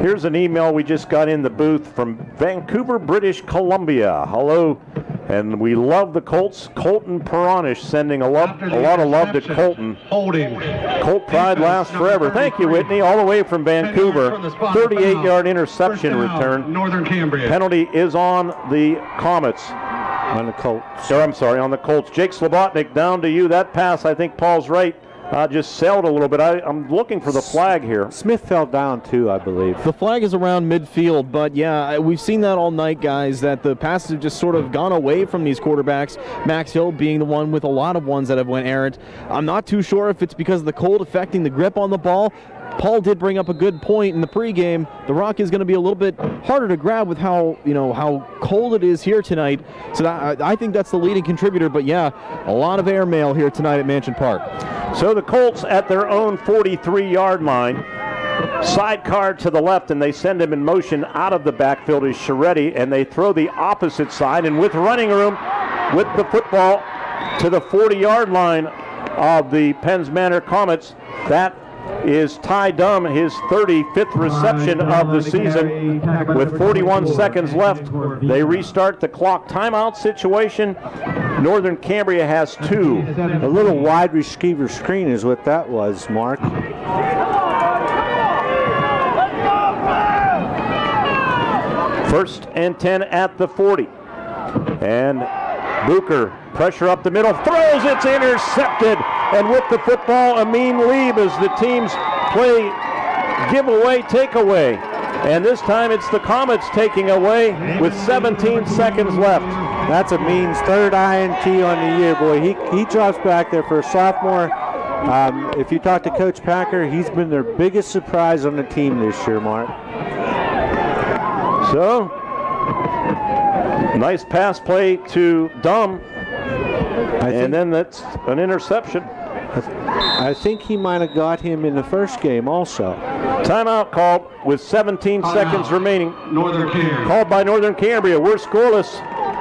Here's an email we just got in the booth from Vancouver, British Columbia. Hello And we love the Colts. Colton Peronish sending a, love, a lot of love to Colton. Holding. Colt pride lasts forever. Thank you, Whitney, all the way from Vancouver. 38-yard interception return. Northern Cambria. Penalty is on the Comets. On the Colts. Or, I'm sorry, on the Colts. Jake Slobotnik, down to you. That pass, I think Paul's right, uh, just sailed a little bit. I, I'm looking for the flag here. Smith fell down too, I believe. The flag is around midfield, but yeah, we've seen that all night, guys, that the passes have just sort of gone away from these quarterbacks. Max Hill being the one with a lot of ones that have went errant. I'm not too sure if it's because of the cold affecting the grip on the ball. Paul did bring up a good point in the pregame. The rock is going to be a little bit harder to grab with how you know how cold it is here tonight. So that, I think that's the leading contributor. But yeah, a lot of airmail here tonight at Mansion Park. So the Colts at their own 43-yard line. Sidecar to the left, and they send him in motion out of the backfield is Sharetti, and they throw the opposite side. And with running room, with the football to the 40-yard line of the Penns Manor Comets, that is Ty Dumb, his 35th reception of the season. With 41 seconds left, they restart the clock. Timeout situation. Northern Cambria has two. A little wide receiver screen is what that was, Mark. First and 10 at the 40. And Bucher, pressure up the middle, throws, it's intercepted. And with the football, Amin Lieb as the teams play giveaway, takeaway. And this time it's the Comets taking away with 17 seconds left. That's a means third INT on the year, boy. He, he drops back there for a sophomore. Um, if you talk to Coach Packer, he's been their biggest surprise on the team this year, Mark. So, nice pass play to Dumb. and then that's an interception. I think he might have got him in the first game also. Timeout called with 17 Timeout. seconds remaining. Northern Cambria. Called by Northern Cambria. We're scoreless.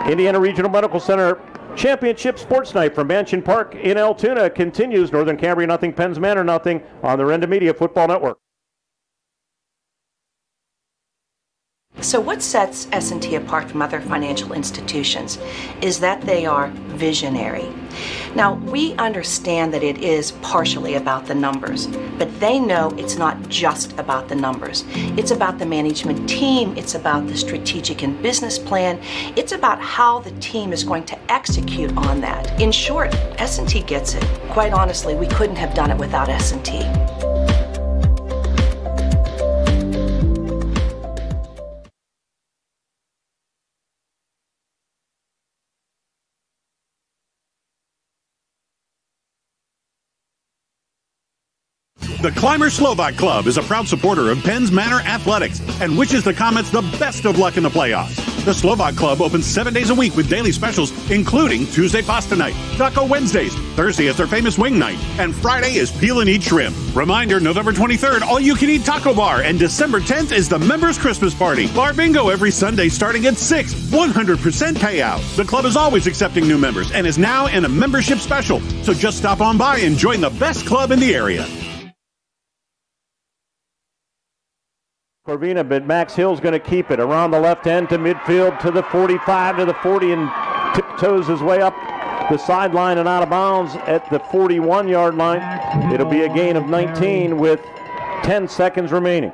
Indiana Regional Medical Center Championship Sports Night from Mansion Park in Altoona continues. Northern Cambria nothing, Penns Manor nothing on the Renda Media Football Network. So what sets S&T apart from other financial institutions is that they are visionary. Now, we understand that it is partially about the numbers, but they know it's not just about the numbers. It's about the management team, it's about the strategic and business plan, it's about how the team is going to execute on that. In short, S&T gets it. Quite honestly, we couldn't have done it without S&T. The Clymer Slovak Club is a proud supporter of Penns Manor Athletics and wishes the Comets the best of luck in the playoffs. The Slovak Club opens seven days a week with daily specials, including Tuesday pasta night, Taco Wednesdays, Thursday is their famous wing night, and Friday is peel and eat shrimp. Reminder November 23rd, all you can eat taco bar, and December 10th is the members' Christmas party. Bar bingo every Sunday starting at 6, 100% payout. The club is always accepting new members and is now in a membership special, so just stop on by and join the best club in the area. Corvina, but Max Hill's going to keep it around the left end to midfield to the 45 to the 40 and tiptoes his way up the sideline and out of bounds at the 41 yard line. It'll be a gain of 19 with 10 seconds remaining.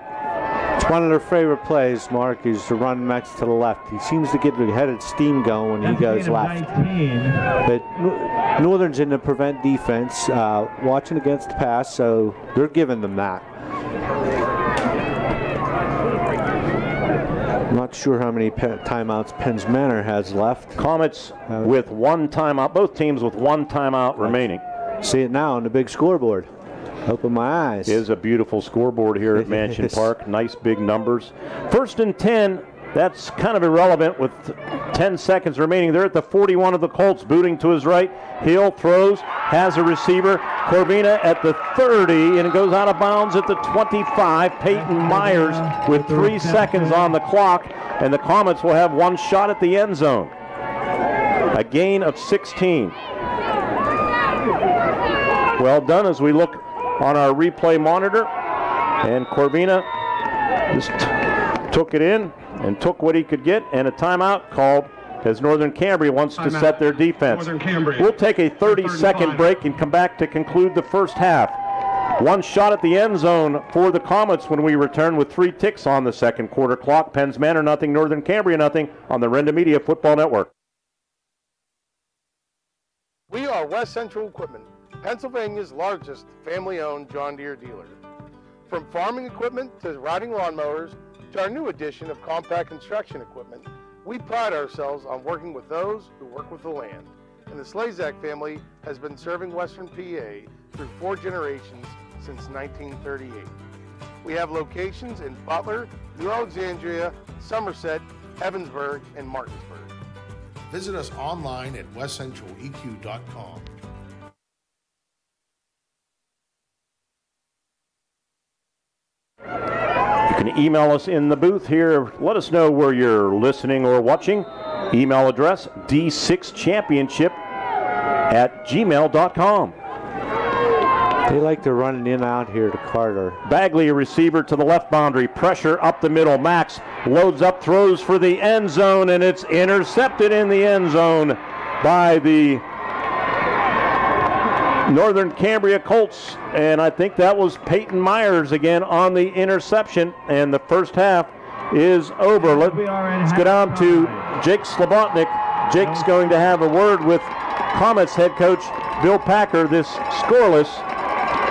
It's one of their favorite plays, Mark, is to run Max to the left. He seems to get the headed steam going when he goes left. But Northern's in the prevent defense, uh, watching against the pass, so they're giving them that. Not sure how many pe- timeouts Penns Manor has left. Comets with one timeout, both teams with one timeout remaining. See it now on the big scoreboard. Open my eyes. Is a beautiful scoreboard here at (laughs) Mansion Park. Nice big numbers. First and 10. That's kind of irrelevant with 10 seconds remaining. They're at the 41 of the Colts, booting to his right. Hill throws, has a receiver. Corvina at the 30, and it goes out of bounds at the 25. Peyton Myers with three seconds on the clock, and the Comets will have one shot at the end zone. A gain of 16. Well done as we look on our replay monitor. And Corvina just took it in and took what he could get, and a timeout called as Northern Cambria wants to Timeout. set their defense. We'll take a 30 second break and come back to conclude the first half. One shot at the end zone for the Comets when we return with three ticks on the second quarter clock. Penns Manor nothing, Northern Cambria nothing on the Renda Media Football Network. We are West Central Equipment, Pennsylvania's largest family-owned John Deere dealer. From farming equipment to riding lawnmowers to our new addition of compact construction equipment, we pride ourselves on working with those who work with the land. And the Slazak family has been serving Western PA through four generations since 1938. We have locations in Butler, New Alexandria, Somerset, Ebensburg, and Martinsburg. Visit us online at westcentraleq.com. You can email us in the booth here. Let us know where you're listening or watching. Email address d6championship at gmail.com. They like to run it in out here to Carter. Bagley, a receiver to the left boundary. Pressure up the middle. Max loads up, throws for the end zone, and it's intercepted in the end zone by the Northern Cambria Colts. And I think that was Peyton Myers again on the interception. And the first half is over. Let, us get on to Jake Slobotnik. Jake's going to have a word with Comets head coach Bill Packer this scoreless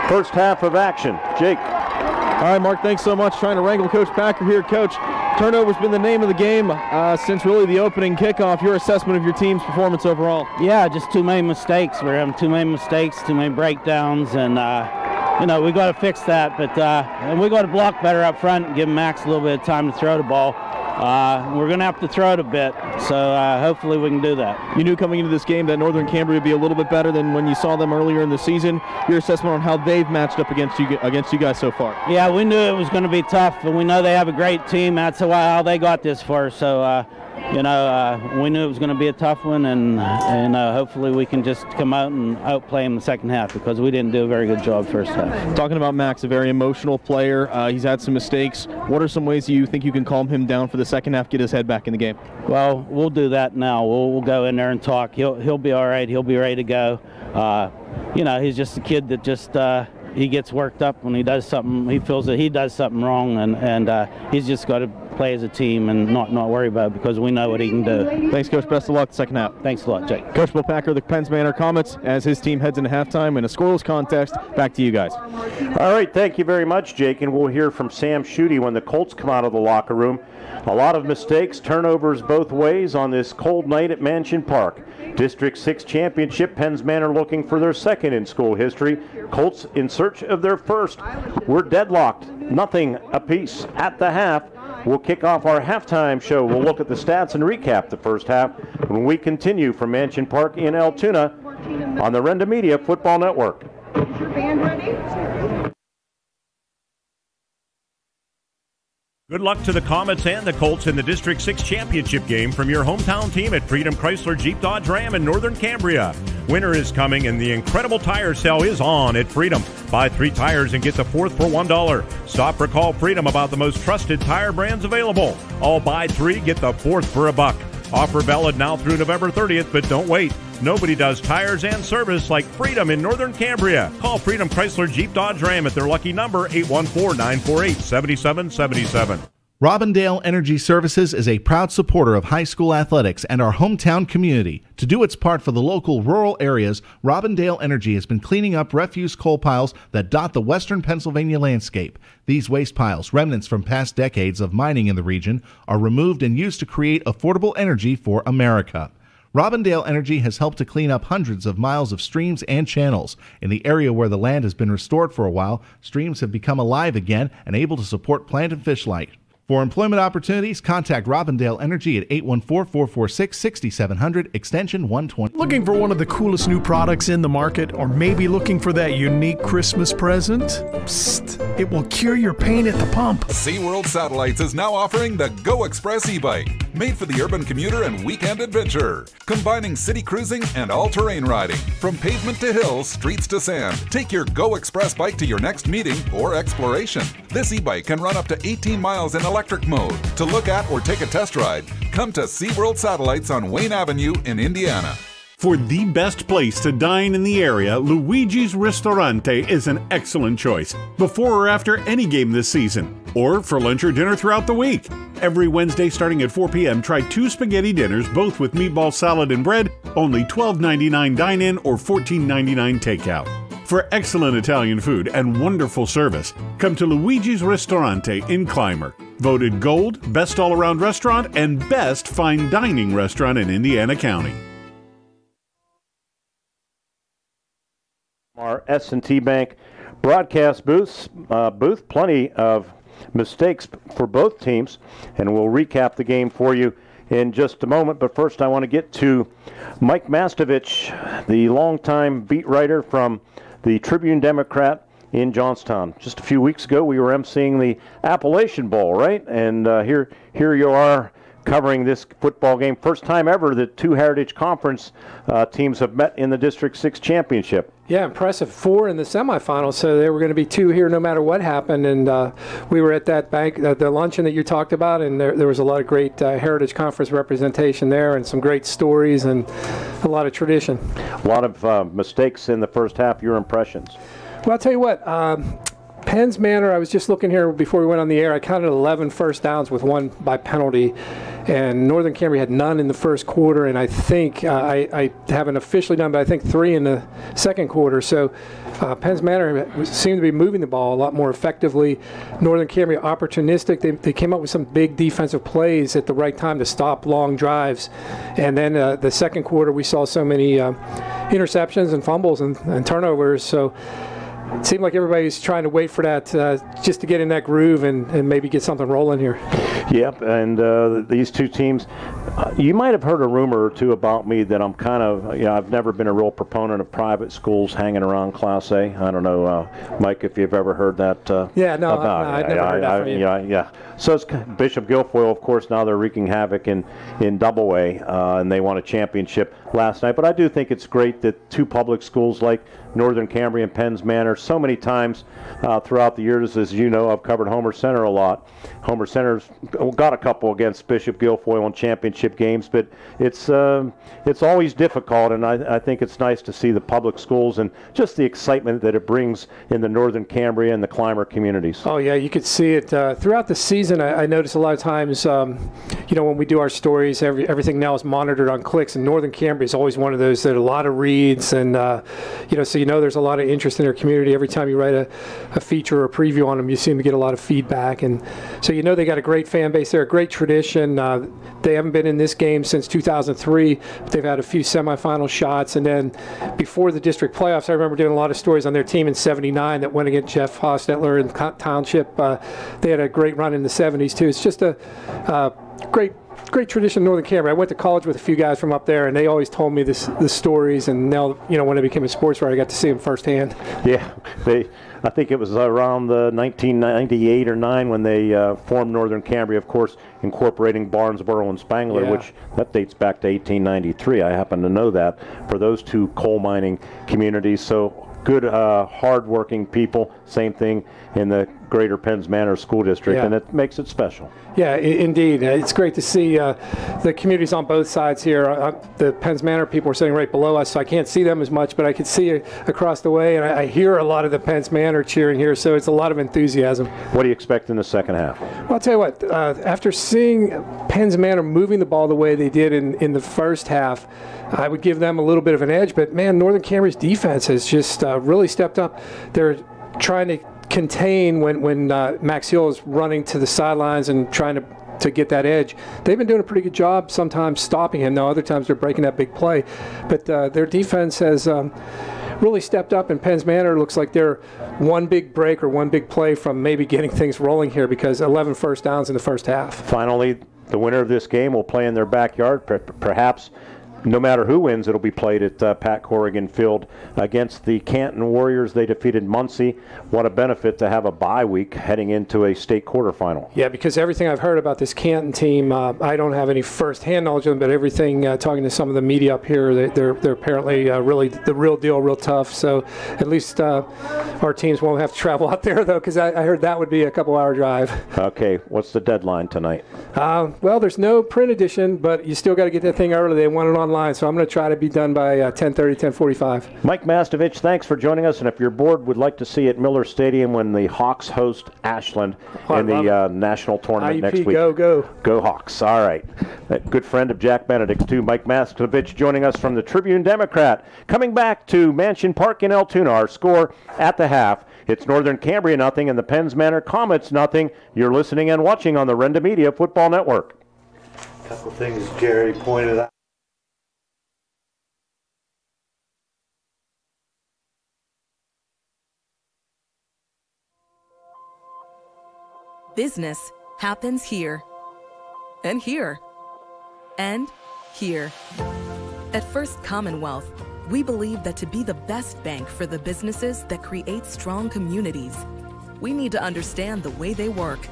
first half of action. Jake. All right, Mark, thanks so much. Trying to wrangle Coach Packer here. Coach, turnover's been the name of the game uh, since really the opening kickoff. Your assessment of your team's performance overall? Yeah, just too many mistakes. We're having too many mistakes, too many breakdowns, and uh, you know we got to fix that. But uh, and we got to block better up front and give Max a little bit of time to throw the ball. Uh, we're going to have to throw it a bit, so uh, hopefully we can do that. You knew coming into this game that Northern Cambria would be a little bit better than when you saw them earlier in the season. Your assessment on how they've matched up against you against you guys so far? Yeah, we knew it was going to be tough, and we know they have a great team. That's why how they got this far. So, uh, you know, uh, we knew it was going to be a tough one, and and uh, hopefully we can just come out and outplay them the second half because we didn't do a very good job first half. Talking about Max, a very emotional player. Uh, he's had some mistakes. What are some ways you think you can calm him down for the second half, get his head back in the game? Well, we'll do that now. We'll, we'll go in there and talk. He'll he'll be all right. He'll be ready to go. Uh, you know, he's just a kid that just uh, he gets worked up when he does something. He feels that he does something wrong, and and uh, he's just got to play as a team and not not worry about it because we know what he can do. Thanks, Coach. Best of luck second half. Thanks a lot, Jake. Coach Bill Packer, the Penns Manor Comets, as his team heads into halftime in a scoreless contest. Back to you guys. All right, thank you very much, Jake, and we'll hear from Sam Schutte when the Colts come out of the locker room. A lot of mistakes, turnovers both ways on this cold night at Mansion Park. District 6 championship, Penns Manor looking for their second in school history. Colts in search of their first. We're deadlocked, nothing apiece at the half. We'll kick off our halftime show. We'll look at the stats and recap the first half when we continue from Mansion Park in Altoona on the Renda Media Football Network. Is your band ready? Good luck to the Comets and the Colts in the District 6 championship game from your hometown team at Freedom Chrysler Jeep Dodge Ram in Northern Cambria. Winter is coming and the incredible tire sale is on at Freedom. Buy three tires and get the fourth for $1. Stop or call Freedom about the most trusted tire brands available. All buy three, get the fourth for a buck. Offer valid now through November 30th, but don't wait. Nobody does tires and service like Freedom in Northern Cambria. Call Freedom Chrysler Jeep Dodge Ram at their lucky number 814 948 7777. Robindale Energy Services is a proud supporter of high school athletics and our hometown community. To do its part for the local rural areas, Robindale Energy has been cleaning up refuse coal piles that dot the western Pennsylvania landscape. These waste piles, remnants from past decades of mining in the region, are removed and used to create affordable energy for America. Robindale Energy has helped to clean up hundreds of miles of streams and channels. In the area where the land has been restored for a while, streams have become alive again and able to support plant and fish life. For employment opportunities, contact Robindale Energy at 814-446-6700, extension 120. Looking for one of the coolest new products in the market, or maybe looking for that unique Christmas present? Psst, it will cure your pain at the pump. SeaWorld Satellites is now offering the Go Express e-bike, made for the urban commuter and weekend adventure, combining city cruising and all-terrain riding. From pavement to hills, streets to sand, take your Go Express bike to your next meeting or exploration. This e-bike can run up to 18 miles in 11 electric mode. To look at or take a test ride, come to SeaWorld Satellites on Wayne Avenue in Indiana. For the best place to dine in the area, Luigi's Ristorante is an excellent choice before or after any game this season, or for lunch or dinner throughout the week. Every Wednesday starting at 4 p.m., try two spaghetti dinners, both with meatball salad and bread, only $12.99 dine in or $14.99 takeout. For excellent Italian food and wonderful service, come to Luigi's Ristorante in Clymer. Voted Gold, Best All Around Restaurant, and Best Fine Dining Restaurant in Indiana County. Our S&T Bank broadcast booths, uh, booth, plenty of mistakes for both teams, and we'll recap the game for you in just a moment. But first, I want to get to Mike Mastovich, the longtime beat writer from the Tribune Democrat in Johnstown. Just a few weeks ago, we were emceeing the Appalachian Bowl, right? And uh, here, here you are covering this football game. First time ever that two Heritage Conference uh, teams have met in the District 6 championship. Yeah, impressive. Four in the semifinals, so there were going to be two here no matter what happened. And uh, we were at that bank, uh, the luncheon that you talked about, and there, there was a lot of great uh, Heritage Conference representation there and some great stories and a lot of tradition. A lot of uh, mistakes in the first half. Your impressions? Well, I'll tell you what. Um, Penns Manor, I was just looking here before we went on the air. I counted 11 first downs with one by penalty, and Northern Cambria had none in the first quarter, and I think uh, I, I, haven't officially done, but I think three in the second quarter. So uh, Penns Manor seemed to be moving the ball a lot more effectively. Northern Cambria opportunistic. They, they came up with some big defensive plays at the right time to stop long drives, and then uh, the second quarter we saw so many uh, interceptions and fumbles and, and turnovers. So it seemed like everybody's trying to wait for that uh, just to get in that groove and, and maybe get something rolling here. Yep, and uh, these two teams, uh, you might have heard a rumor or two about me that I'm kind of, you know, I've never been a real proponent of private schools hanging around Class A. I don't know, uh, Mike, if you've ever heard that. Uh, yeah, no, about, I, I, never heard that from you. Yeah, yeah. So it's Bishop Guilfoyle, of course, now they're wreaking havoc in, in Double A, uh, and they won a championship last night. But I do think it's great that two public schools like Northern Cambria and Penns Manor so many times uh, throughout the years. As you know, I've covered Homer Center a lot. Homer Center's got a couple against Bishop Guilfoyle in championship games, but it's uh, it's always difficult, and I, I think it's nice to see the public schools and just the excitement that it brings in the Northern Cambria and the Clymer communities. Oh yeah, you could see it uh, throughout the season. I, I notice a lot of times, um, you know, when we do our stories, every, everything now is monitored on clicks, and Northern Cambria is always one of those that a lot of reads, and uh, you know, so you know there's a lot of interest in their community. Every time you write a, a feature or a preview on them, you seem to get a lot of feedback, and so you know they got a great fan base They're a great tradition. Uh, they haven't been in this game since 2003, but they've had a few semifinal shots, and then before the district playoffs, I remember doing a lot of stories on their team in '79 that went against Jeff Hostetler and Township. Uh, they had a great run in the '70s too. It's just a uh, great great tradition in Northern Cambria. I went to college with a few guys from up there, and they always told me this the stories. And now, you know, when I became a sports writer, I got to see them firsthand. (laughs) Yeah, they. I think it was around the 1998 or 9 when they uh, formed Northern Cambria, of course, incorporating Barnesboro and Spangler, Yeah. which that dates back to 1893. I happen to know that for those two coal mining communities. So good, uh, hard-working people. Same thing in the Greater Penns Manor School District, Yeah. and it makes it special. Yeah, indeed. Uh, It's great to see uh, the communities on both sides here. Uh, the Penns Manor people are sitting right below us, so I can't see them as much, but I can see across the way, and I, I hear a lot of the Penns Manor cheering here, so it's a lot of enthusiasm. What do you expect in the second half? Well, I'll tell you what, uh, after seeing Penns Manor moving the ball the way they did in, in the first half, I would give them a little bit of an edge. But man, Northern Cambria's defense has just uh, really stepped up. They're trying to contain when, when uh, Max Hill is running to the sidelines and trying to to get that edge. They've been doing a pretty good job sometimes stopping him. Now, other times they're breaking that big play. But uh, their defense has um, really stepped up, and Penns Manor looks like they're one big break or one big play from maybe getting (laughs) things rolling here because 11 first downs in the first half. Finally, the winner of this game will play in their backyard. Perhaps no matter who wins, it'll be played at uh, Pat Corrigan Field against the Canton Warriors. They defeated Muncy. What a benefit to have a bye week heading into a state quarterfinal. Yeah, because everything I've heard about this Canton team, uh, I don't have any first-hand knowledge of them, but everything uh, talking to some of the media up here, they, they're they're apparently uh, really the real deal, real tough. So at least uh, our teams won't have to travel out there though, because I, I, heard that would be a couple-hour drive. Okay, what's the deadline tonight? Uh, well, there's no print edition, but you still got to get that thing early. They want it online, so I'm going to try to be done by uh, 10:30, 10:45. Mike Mastovich, thanks for joining us. And if your board would like to see at Miller Stadium when the Hawks host Ashland Oh, in the uh, national tournament IUP, next week, go, go. Go Hawks. All right. A good friend of Jack Benedict, too, Mike Mastovich, joining us from the Tribune Democrat. Coming back to Mansion Park in Altoona, our score at the half. It's Northern Cambria nothing and the Penns Manor Comets nothing. You're listening and watching on the Renda Media Football Network. A couple things Jerry pointed out. Business happens here, and here, and here. At First Commonwealth, we believe that to be the best bank for the businesses that create strong communities, we need to understand the way they work,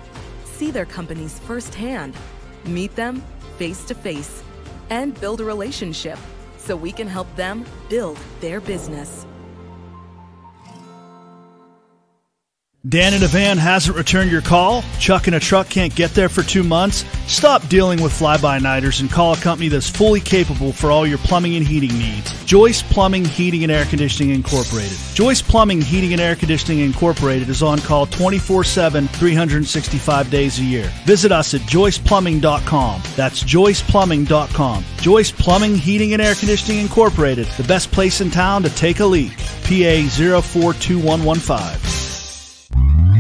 see their companies firsthand, meet them face to face, and build a relationship so we can help them build their business. Dan in a van hasn't returned your call? Chuck in a truck can't get there for two months? Stop dealing with fly-by-nighters and call a company that's fully capable for all your plumbing and heating needs. Joyce Plumbing, Heating and Air Conditioning Incorporated. Joyce Plumbing, Heating and Air Conditioning Incorporated is on call 24-7, 365 days a year. Visit us at joyceplumbing.com. That's joyceplumbing.com. Joyce Plumbing, Heating and Air Conditioning Incorporated, the best place in town to take a leak. PA 042115.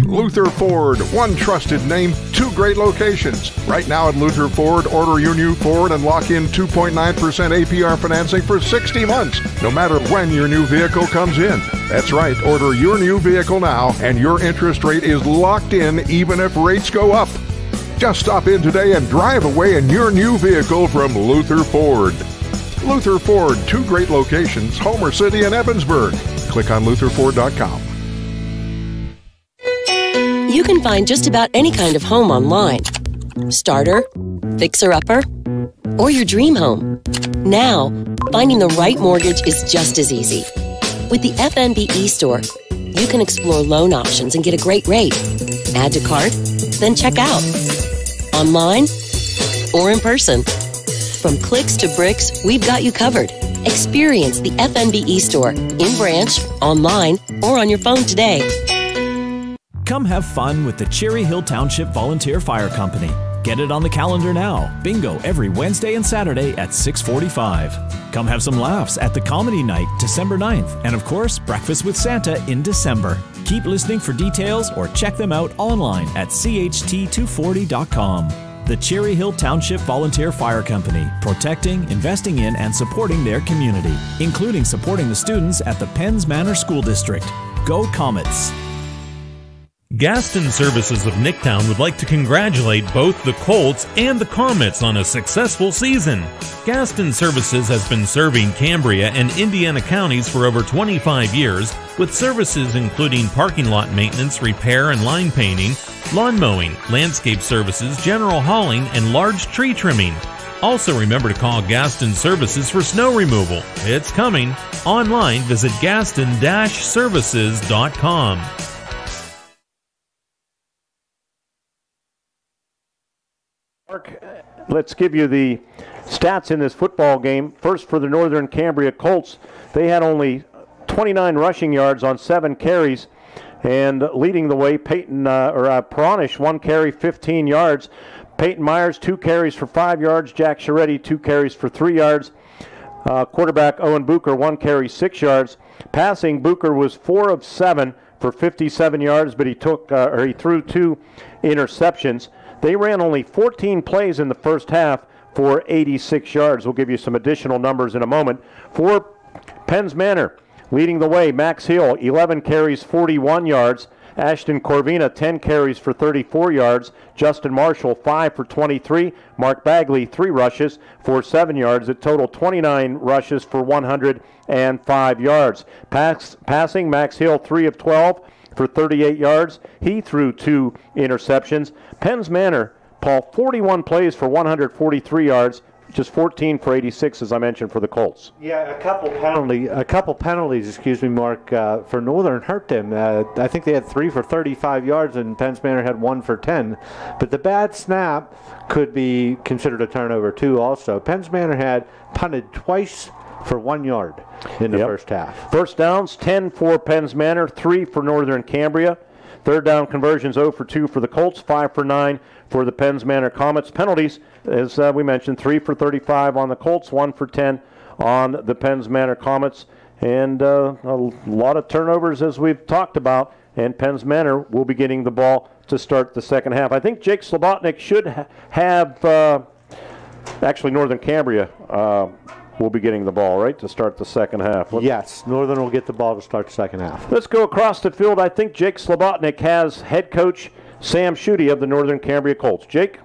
Luther Ford, one trusted name, two great locations. Right now at Luther Ford, order your new Ford and lock in 2.9% APR financing for 60 months, no matter when your new vehicle comes in. That's right, order your new vehicle now, and your interest rate is locked in even if rates go up. Just stop in today and drive away in your new vehicle from Luther Ford. Luther Ford, two great locations, Homer City and Ebensburg. Click on lutherford.com. You can find just about any kind of home online starter, fixer upper, or your dream home. Now, finding the right mortgage is just as easy. With the FNB e-store, you can explore loan options and get a great rate. Add to cart, then check out. Online or in person. From clicks to bricks, we've got you covered. Experience the FNB e-store in branch, online, or on your phone today. Come have fun with the Cherry Hill Township Volunteer Fire Company. Get it on the calendar now. Bingo every Wednesday and Saturday at 645. Come have some laughs at the Comedy Night December 9th. And of course, Breakfast with Santa in December. Keep listening for details or check them out online at cht240.com. The Cherry Hill Township Volunteer Fire Company, protecting, investing in, and supporting their community, including supporting the students at the Penns Manor School District. Go Comets! Gaston Services of Nicktown would like to congratulate both the Colts and the Comets on a successful season. Gaston Services has been serving Cambria and Indiana counties for over 25 years, with services including parking lot maintenance, repair and line painting, lawn mowing, landscape services, general hauling, and large tree trimming. Also, remember to call Gaston Services for snow removal. It's coming. Online, visit gaston-services.com. Let's give you the stats in this football game. First, for the Northern Cambria Colts, they had only 29 rushing yards on seven carries, and leading the way, Peyton uh, or uh, Peronish, one carry, 15 yards. Peyton Myers, two carries for five yards. Jack Sharetti, two carries for three yards. Uh, quarterback Owen Booker, one carry, six yards. Passing, Booker was four of seven for 57 yards, but he took uh, or he threw two interceptions. They ran only 14 plays in the first half for 86 yards. We'll give you some additional numbers in a moment. For Penns Manor, leading the way, Max Hill, 11 carries, 41 yards. Ashton Corvina, 10 carries for 34 yards. Justin Marshall, 5 for 23. Mark Bagley, 3 rushes for 7 yards. A total 29 rushes for 105 yards. Pass, passing, Max Hill, 3 of 12 for 38 yards. He threw two interceptions. Penns Manor, Paul, 41 plays for 143 yards, just 14 for 86, as I mentioned, for the Colts. Yeah, a couple penalty, a couple penalties, excuse me, Mark, uh, for Northern hurt them. Uh, I think they had three for 35 yards, and Penns Manor had one for 10. But the bad snap could be considered a turnover too. Also, Penns Manor had punted twice for one yard in the Yep. first half. First downs, 10 for Penns Manor, 3 for Northern Cambria. Third down conversions, 0 for 2 for the Colts, 5 for 9 for the Penns Manor Comets. Penalties, as uh, we mentioned, 3 for 35 on the Colts, 1 for 10 on the Penns Manor Comets. And uh, a lot of turnovers, as we've talked about. And Penns Manor will be getting the ball to start the second half. I think Jake Slobotnik should ha- have, uh, actually, Northern Cambria uh, will be getting the ball, right, to start the second half. Let's- Yes, Northern will get the ball to start the second half. Let's go across the field. I think Jake Slobotnik has head coach Sam Schutte of the Northern Cambria Colts. Jake?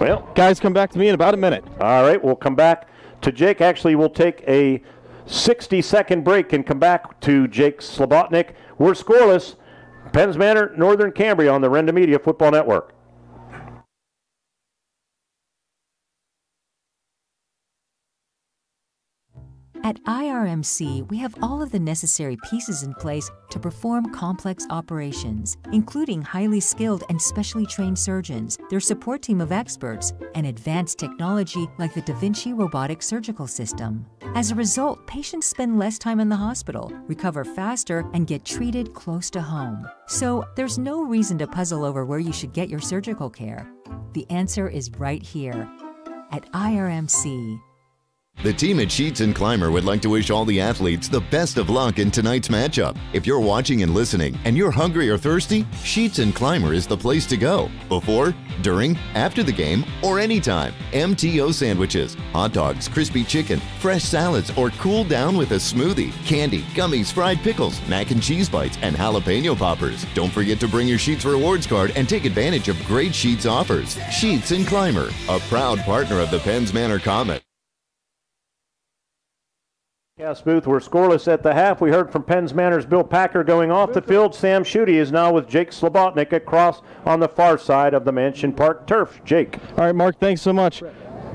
Well, guys, come back to me in about a minute. All right, we'll come back to Jake. Actually, we'll take a 60 second break and come back to Jake Slobotnik. We're scoreless. Penns Manor, Northern Cambria on the Renda Media Football Network. At IRMC, we have all of the necessary pieces in place to perform complex operations, including highly skilled and specially trained surgeons, their support team of experts, and advanced technology like the Da Vinci robotic surgical system. As a result, patients spend less time in the hospital, recover faster, and get treated close to home. So, there's no reason to puzzle over where you should get your surgical care. The answer is right here at IRMC. The team at Sheetz and Clymer would like to wish all the athletes the best of luck in tonight's matchup. If you're watching and listening and you're hungry or thirsty, Sheetz and Clymer is the place to go. Before, during, after the game, or anytime. MTO sandwiches, hot dogs, crispy chicken, fresh salads, or cool down with a smoothie, candy, gummies, fried pickles, mac and cheese bites, and jalapeno poppers. Don't forget to bring your Sheetz rewards card and take advantage of great Sheetz offers. Sheetz and Clymer, a proud partner of the Penns Manor Comet. Cast booth, we're scoreless at the half. We heard from Penns Manor's Bill Packer going off the field. Sam Schutte is now with Jake Slobotnik across on the far side of the Mansion Park turf. Jake. All right, Mark, thanks so much.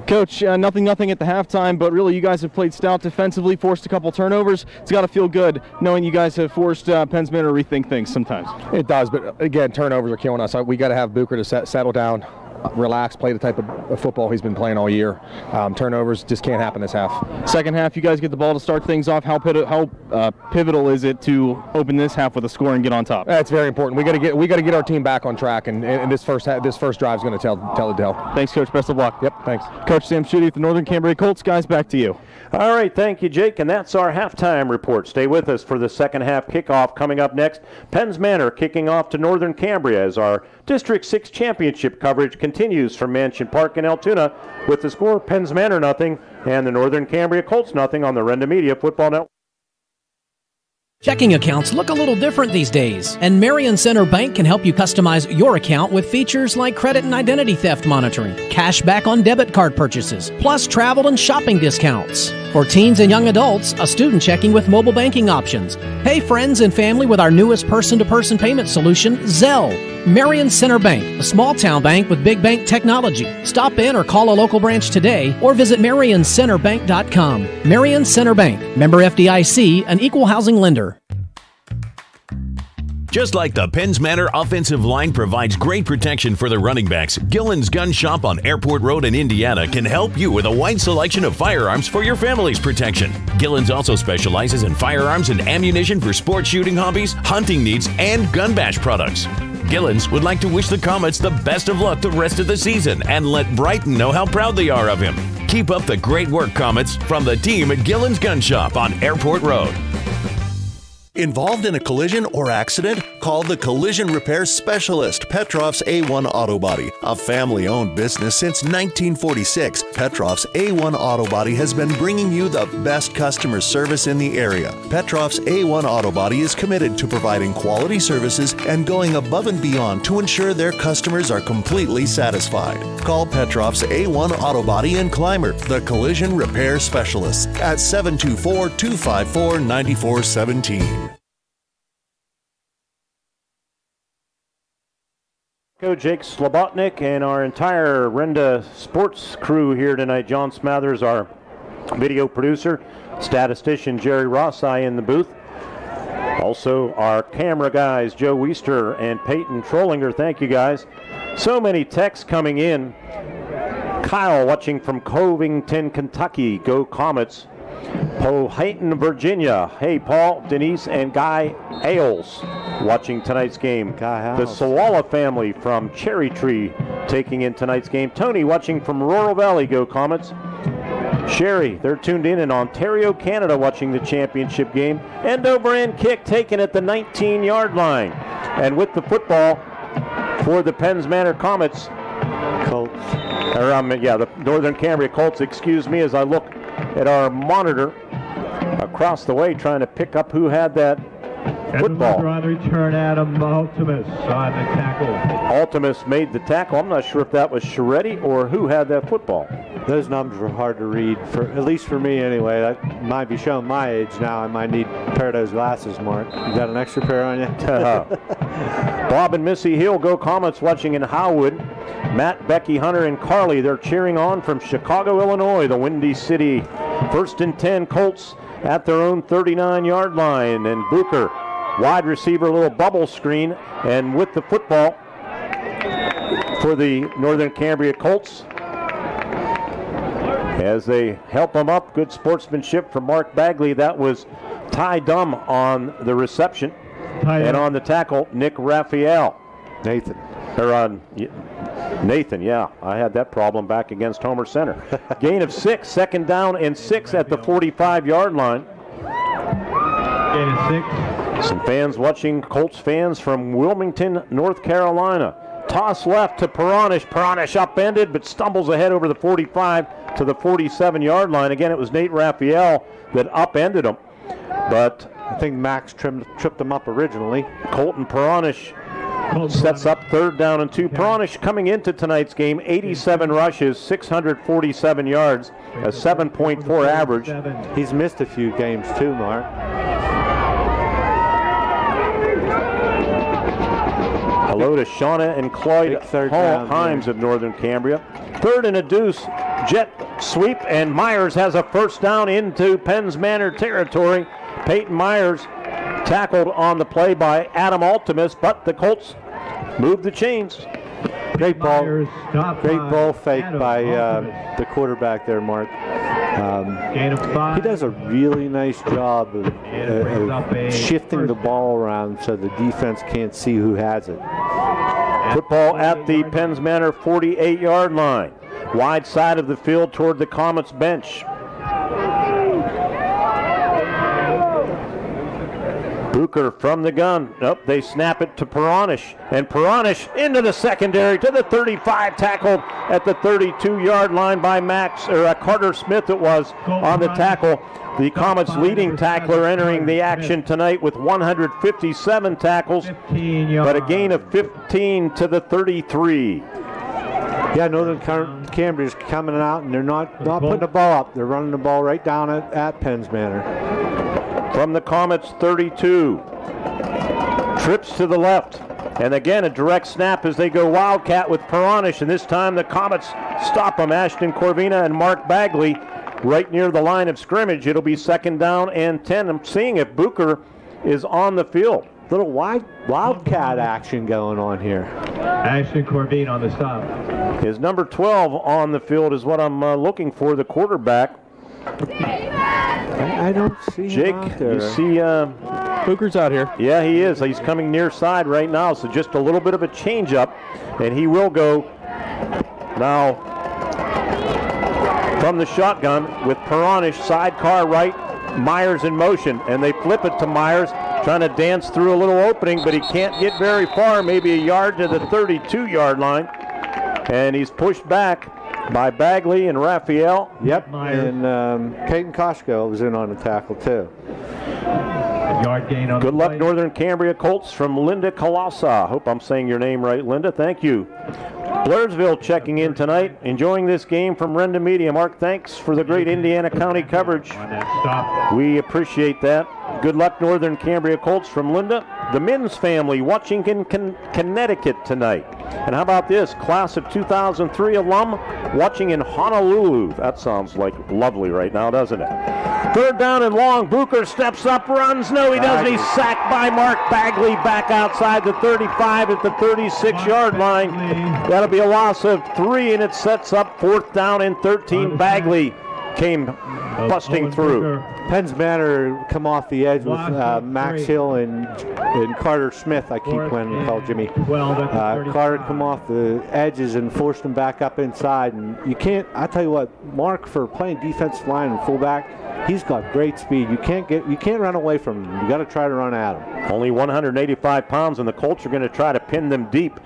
Coach, uh, nothing, nothing at the halftime, but really, you guys have played stout defensively, forced a couple turnovers. It's got to feel good knowing you guys have forced uh, Penns Manor to rethink things sometimes. It does, but again, turnovers are killing us. Uh, We got to have Booker to set, settle down, uh, relax, play the type of of football he's been playing all year. Um, turnovers just can't happen this half. Second half, you guys get the ball to start things off. How, pit- how uh, pivotal is it to open this half with a score and get on top? That's very important. We got to get we got to get our team back on track, and, and this first ha- this first drive is going to tell tell the tale. Thanks, Coach. Best of luck. Yep. Thanks. Coach Sam Schutte, the Northern Cambria Colts. Guys, back to you. All right, thank you, Jake. And that's our halftime report. Stay with us for the second half kickoff coming up next. Penns Manor kicking off to Northern Cambria as our District 6 championship coverage continues from Mansion Park in Altoona with the score Penns Manor nothing and the Northern Cambria Colts nothing on the Renda Media Football Network. Checking accounts look a little different these days, and Marion Center Bank can help you customize your account with features like credit and identity theft monitoring, cash back on debit card purchases, plus travel and shopping discounts. For teens and young adults, a student checking with mobile banking options. Pay friends and family with our newest person to person payment solution, Zelle. Marion Center Bank, a small town bank with big bank technology. Stop in or call a local branch today or visit MarionCenterBank.com. Marion Center Bank, member FDIC, an equal housing lender. Just like the Penns Manor offensive line provides great protection for the running backs, Gillen's Gun Shop on Airport Road in Indiana can help you with a wide selection of firearms for your family's protection. Gillen's also specializes in firearms and ammunition for sport shooting hobbies, hunting needs, and gun bash products. Gillen's would like to wish the Comets the best of luck the rest of the season and let Brighton know how proud they are of him. Keep up the great work, Comets, from the team at Gillen's Gun Shop on Airport Road. Involved in a collision or accident? Call the Collision Repair Specialist, Petrov's A1 Auto Body. A family owned business since 1946, Petrov's A1 Auto Body has been bringing you the best customer service in the area. Petrov's A1 Auto Body is committed to providing quality services and going above and beyond to ensure their customers are completely satisfied. Call Petrov's A1 Auto Body in Clymer, the Collision Repair Specialist, at 724 254 9417. Coach Jake Slobotnik and our entire Renda sports crew here tonight. John Smathers, our video producer, statistician Jerry Rossai in the booth. Also, our camera guys, Joe Weister and Peyton Trollinger. Thank you guys. So many texts coming in. Kyle watching from Covington, Kentucky. Go Comets. Powhatan, Virginia. Hey, Paul, Denise, and Guy Ailes watching tonight's game. the Sawala family from Cherry Tree taking in tonight's game. Tony watching from Rural Valley. Go Comets. Sherry, they're tuned in in Ontario, Canada, watching the championship game. End over end kick taken at the 19 yard line. And with the football for the Penns Manor Comets. Colts. Or, um, yeah, the Northern Cambria Colts, excuse me, as I look at our monitor across the way trying to pick up who had that football. on the return, Adam Altimus on the tackle. Altimus made the tackle. I'm not sure if that was Sharetti or who had that football. Those numbers were hard to read, for at least for me anyway. That might be showing my age now. I might need a pair of those glasses, Mark. You got an extra pair on you? (laughs) Uh-huh. Bob and Missy Hill go Comets watching in Howard. Matt, Becky, Hunter, and Carly, they're cheering on from Chicago, Illinois, the Windy City. First and 10, Colts at their own 39 yard line. And Booker, wide receiver, little bubble screen. And with the football for the Northern Cambria Colts, as they help them up. Good sportsmanship from Mark Bagley. That was Ty Dumb on the reception. Ty and on the tackle, Nick Raphael. Nathan. Or uh, on Nathan, yeah. I had that problem back against Homer Center. (laughs) Gain of six, second down and six at the 45 yard line. Gain of six. Some fans watching, Colts fans from Wilmington, North Carolina. Toss left to Peronish. Peronish upended, but stumbles ahead over the 45 to the 47 yard line. Again, it was Nate Raphael that upended him. But I think Max trimmed, tripped him up originally. Colton Peronish sets up third down and two. Peronish coming into tonight's game, 87 rushes, 647 yards, a 7.4 average. He's missed a few games too, Mark. Hello to Shauna and Cloyd third Hall- Himes of Northern Cambria. Third and a deuce, jet sweep, and Myers has a first down into Penns Manor territory. Peyton Myers tackled on the play by Adam Altimus, but the Colts move the chains. Great ball. Great ball fake Adam by uh, the quarterback there, Mark. Um, Gain of five. he does a really nice job of, uh, brings up a of shifting the ball around so the defense can't see who has it. Football at the Penns Manor 48 yard line. Wide side of the field toward the Comets bench. Booker from the gun. Nope, they snap it to Peronish. And Peronish into the secondary to the 35, tackled at the 32 yard line by Max, or uh, Carter Smith it was on the tackle. The Comets leading tackler entering the action tonight with 157 tackles, but a gain of 15 to the 33. Yeah, Northern Cam- Cambria's coming out and they're not, not putting the ball up. They're running the ball right down at, at Penns Manor. From the Comets 32. Trips to the left. And again, a direct snap as they go Wildcat with Peronish. And this time the Comets stop them. Ashton Corvina and Mark Bagley right near the line of scrimmage. It'll be second down and 10. I'm seeing if Booker is on the field. Little wide wildcat action going on here. Ashton Corbin on the stop. His number 12 on the field is what I'm uh, looking for, the quarterback. I, I don't see him Jake, out there. you see uh, Booker's out here. Yeah, he is. He's coming near side right now, so just a little bit of a change up, and he will go now from the shotgun with Peronish sidecar right, Myers in motion, and they flip it to Myers. trying to dance through a little opening, but he can't get very far, maybe a yard to the 32 yard line. And he's pushed back by Bagley and Raphael. Yep, and um, Caden Koshko was in on the tackle too. Yard gain on Good luck, Northern Cambria Colts from Linda Colassa. Hope I'm saying your name right, Linda. Thank you. Blairsville checking in tonight, enjoying this game from Renda Media. Mark, thanks for the great Indiana County coverage. We appreciate that. Good luck, Northern Cambria Colts from Linda. The Men's family watching in Con- Connecticut tonight. And how about this? Class of 2003 alum watching in Honolulu. That sounds like lovely right now, doesn't it? Third down and long. Booker steps up, runs. No, he doesn't. He's sacked by Mark Bagley back outside the 35 at the 36 yard line. That'll be a loss of three, and it sets up fourth down and 13. Bagley came busting through. Penns Manor come off the edge with uh, Max Hill and, and Carter Smith. I keep wanting to call Jimmy. Uh, Carter come off the edges and forced him back up inside. And you can't. I tell you what, Mark for playing defensive line and fullback, he's got great speed. You can't get. You can't run away from him. You got to try to run at him. Only 185 pounds, and the Colts are going to try to pin them deep.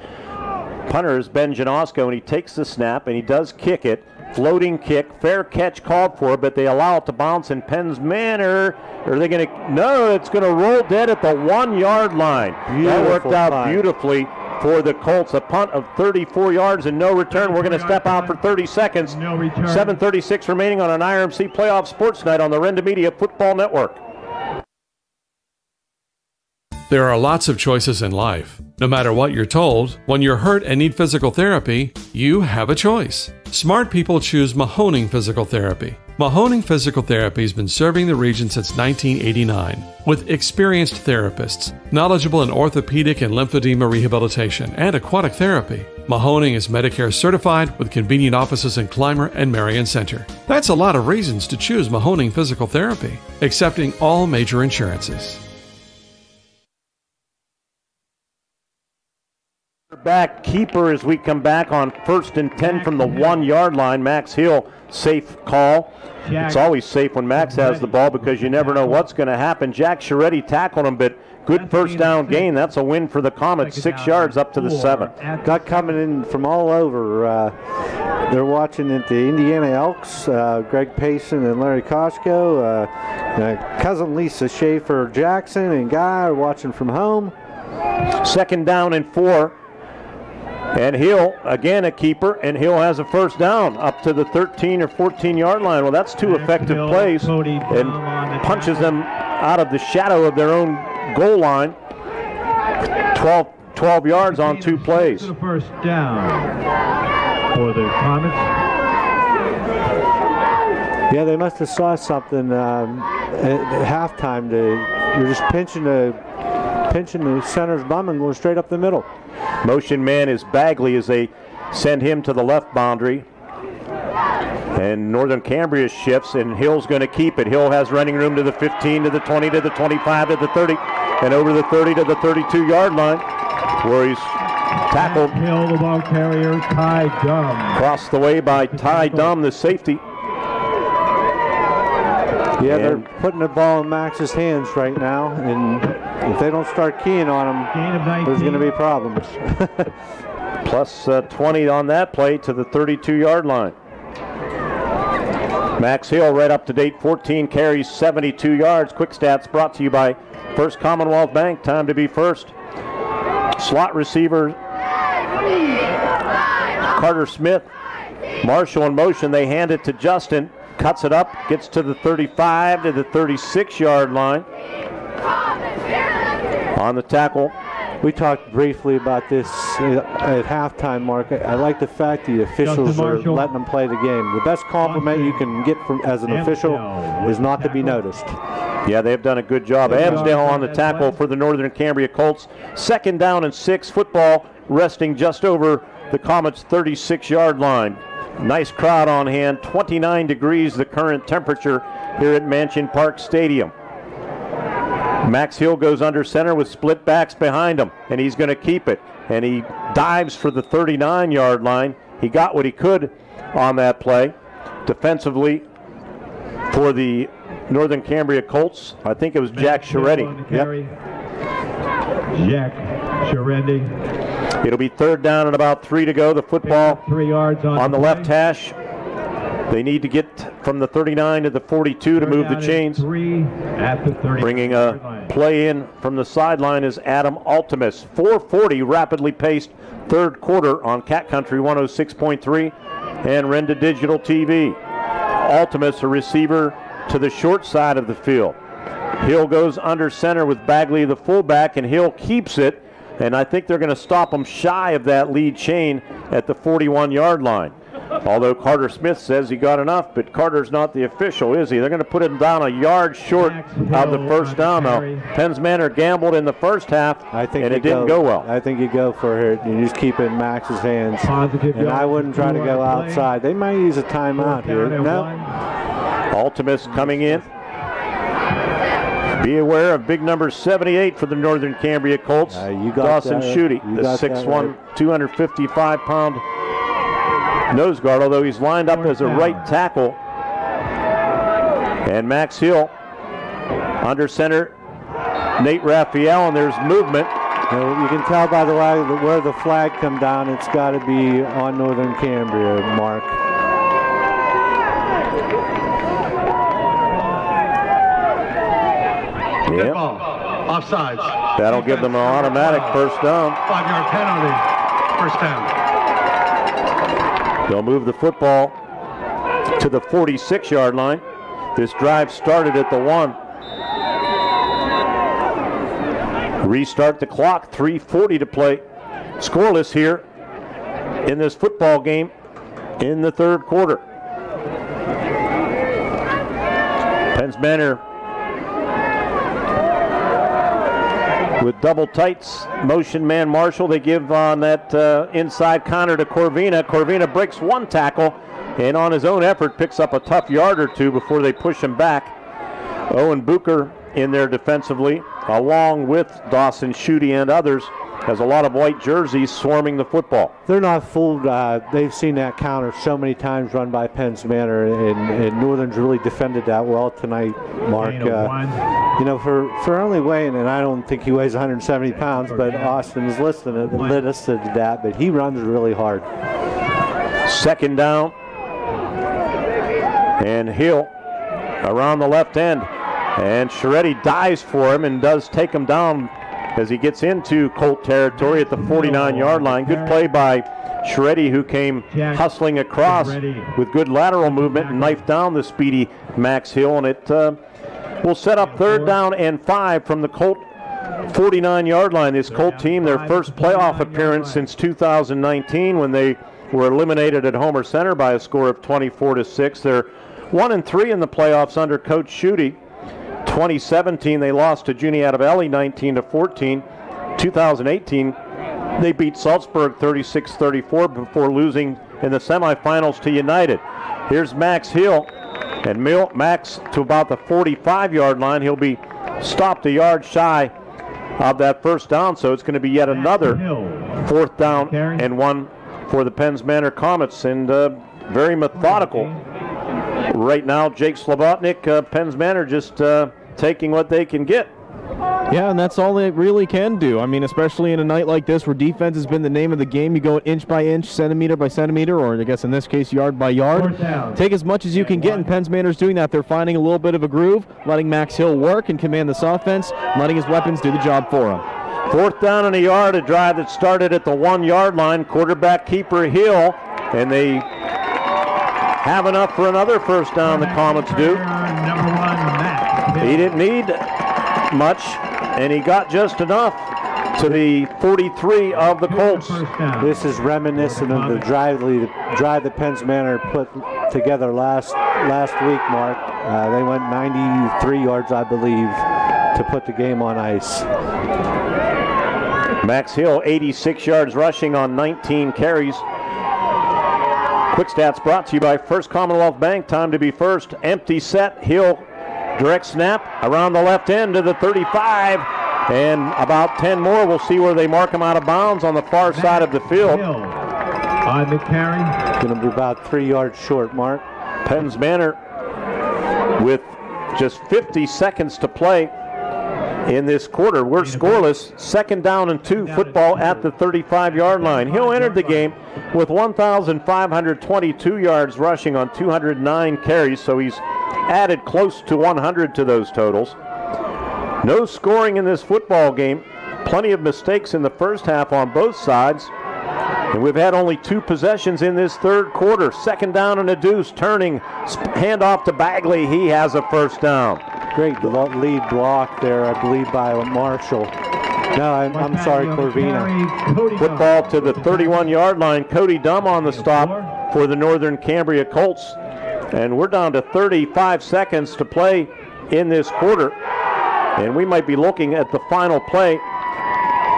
Punter is Ben Janosko, and he takes the snap, and he does kick it. Floating kick, fair catch called for, but they allow it to bounce in Penns Manor. Are they going to? No, it's going to roll dead at the one yard line. that worked out punt. beautifully for the Colts. A punt of 34 yards and no return. We're going to step out for 30 seconds. No return. 7:36 remaining on an IRMC playoff sports night on the Renda Media Football Network. There are lots of choices in life. No matter what you're told, when you're hurt and need physical therapy, you have a choice. Smart people choose Mahoning Physical Therapy. Mahoning Physical Therapy has been serving the region since 1989 with experienced therapists, knowledgeable in orthopedic and lymphedema rehabilitation and aquatic therapy. Mahoning is Medicare certified with convenient offices in Clymer and Marion Center. That's a lot of reasons to choose Mahoning Physical Therapy, accepting all major insurances. Back keeper as we come back on first and 10 from the one yard line. Max Hill, safe call. It's always safe when Max has the ball because you never know what's going to happen. Jack Sharetti tackled him, but good first down gain. That's a win for the Comets, six yards up to the seven. Got coming in from all over. Uh, they're watching at the Indiana Elks, uh, Greg Payson and Larry Koshko. Uh, uh, cousin Lisa Schaefer Jackson and Guy are watching from home. Second down and four. And Hill, again a keeper, and Hill has a first down up to the 13 or 14 yard line. Well, that's two effective plays and punches them out of the shadow of their own goal line. 12, 12 yards on two plays. The first down for the Comets. Yeah, they must have saw something um, at, at halftime. To, you're just pinching the pinching the center's bum and going straight up the middle. Motion man is Bagley as they send him to the left boundary. And Northern Cambria shifts, and Hill's going to keep it. Hill has running room to the 15, to the 20, to the 25, to the 30, and over the 30 to the 32 yard line, where he's tackled. Hill, the ball carrier, Ty Dumb. Crossed the way by Ty Dumb, the safety. Yeah, they're putting the ball in Max's hands right now, and if they don't start keying on him, there's going to be problems. (laughs) Plus uh, 20 on that play to the 32 yard line. Max Hill, right up to date, 14 carries, 72 yards. Quick stats brought to you by First Commonwealth Bank. Time to be first. Slot receiver Carter Smith. Marshall in motion. They hand it to Justin. Cuts it up, gets to the 35 to the 36 yard line. On the tackle. We talked briefly about this uh, at halftime, Mark. I, I like the fact the officials are letting them play the game. The best compliment you can get from as an official is not to be noticed. Yeah, they've done a good job. Amsdale on the tackle for the Northern Cambria Colts. Second down and six. Football resting just over the Comets' 36 yard line. Nice crowd on hand. 29 degrees the current temperature here at Mansion Park Stadium. Max Hill goes under center with split backs behind him, and he's going to keep it. And he dives for the 39 yard line. He got what he could on that play. Defensively, for the Northern Cambria Colts. I think it was Jack Sharetti. Yep. Jack Sharetti. It'll be third down and about three to go. The football three yards on, on the left hash. They need to get from the 39 to the 42 to move the chains. Three at the 30. Bringing a play in from the sideline is Adam Altimus. 440 rapidly paced third quarter on Kat Country 106.3 and Renda Digital TV. Altimus, a receiver to the short side of the field. Hill goes under center with Bagley, the fullback, and Hill keeps it. And I think they're going to stop him shy of that lead chain at the 41 yard line. Although Carter Smith says he got enough, but Carter's not the official, is he? They're going to put him down a yard short of the first down. Now, Penns Manor gambled in the first half, I think and you it didn't go, go well. I think you go for it. You just keep it in Max's hands. and I wouldn't try to go outside. They might use a timeout here. No. Altimus coming in. Be aware of big number 78 for the Northern Cambria Colts. Uh, got Dawson that- Schutte, you the got that 6'1", 255 pound nose guard, although he's lined up as a right tackle. And Max Hill under center. Nate Raphael, and there's movement. You, you can tell by the way where the flag come down. It's got to be on Northern Cambria, Mark. Yep. ball. Offsides. That'll give them an automatic first down. Five yard penalty. First down. They'll move the football to the 46 yard line. This drive started at the one. Restart the clock, 3.40 to play. Scoreless here in this football game in the third quarter. Penns Manor with double tights. Motion man Marshall. They give on that uh, inside counter to Corvina. Corvina breaks one tackle and on his own effort picks up a tough yard or two before they push him back. Owen Booker in there defensively, along with Dawson Schutte and others, has a lot of white jerseys swarming the football. They're not fooled. Uh, they've seen that counter so many times run by Penns Manor, and, and Northern's really defended that well tonight, Mark. Uh, you know, for, for only weighing, and I don't think he weighs 170 pounds, but Austin is listening, lit us to that, but he runs really hard. Second down. And Hill around the left end. And Sharetti dives for him and does take him down as he gets into Colt territory at the 49 yard line. Good play by Sharetti, who came hustling across with good lateral movement and knifed down the speedy Max Hill. And it uh, will set up third down and five from the Colt 49 yard line. This Colt team, their first playoff appearance since 2019 when they were eliminated at Homer Center by a score of 24 to 6. They're 1 and 3 in the playoffs under Coach Schutte. 2017 they lost to Juniata Valley 19 to 14. 2018 they beat Saltsburg 36-34 before losing in the semifinals to United. Here's Max Hill and Max to about the 45-yard line. He'll be stopped a yard shy of that first down, so it's going to be yet another fourth down and one for the Penns Manor Comets, and uh, very methodical right now. Jake Slobotnik, uh, Penns Manor, just uh, taking what they can get. Yeah, and that's all they really can do. I mean, especially in a night like this where defense has been the name of the game. You go inch by inch, centimeter by centimeter, or I guess in this case, yard by yard. Take as much as you can get, and Penns Manor's doing that. They're finding a little bit of a groove, letting Max Hill work and command this offense, letting his weapons do the job for him. Fourth down and a yard, a drive that started at the one yard line. Quarterback keeper Hill, and they have enough for another first down, the Comets do. He didn't need much, and he got just enough to the 43 of the Colts. This is reminiscent of the drive, the drive that Penns Manor put together last last week, Mark. Uh, they went 93 yards, I believe, to put the game on ice. Max Hill, 86 yards rushing on 19 carries. Quick stats brought to you by First Commonwealth Bank. Time to be first. Empty set. Hill direct snap around the left end to the 35. And about 10 more. We'll see where they mark him out of bounds on the far side of the field. On the carry. Going to be about three yards short, Mark. Penns Manor with Just 50 seconds to play in this quarter. We're scoreless. Second down and two football at the 35 yard line. Hill entered the game with 1,522 yards rushing on 209 carries, so he's added close to 100 to those totals. No scoring in this football game. Plenty of mistakes in the first half on both sides. And we've had only two possessions in this third quarter. Second down and a deuce. Turning, hand off to Bagley. He has a first down. Great lead block there, I believe, by Marshall. No, I'm, I'm sorry, Corvina. Football to the 31 yard line. Cody Dumb on the stop for the Northern Cambria Colts. And we're down to 35 seconds to play in this quarter. And we might be looking at the final play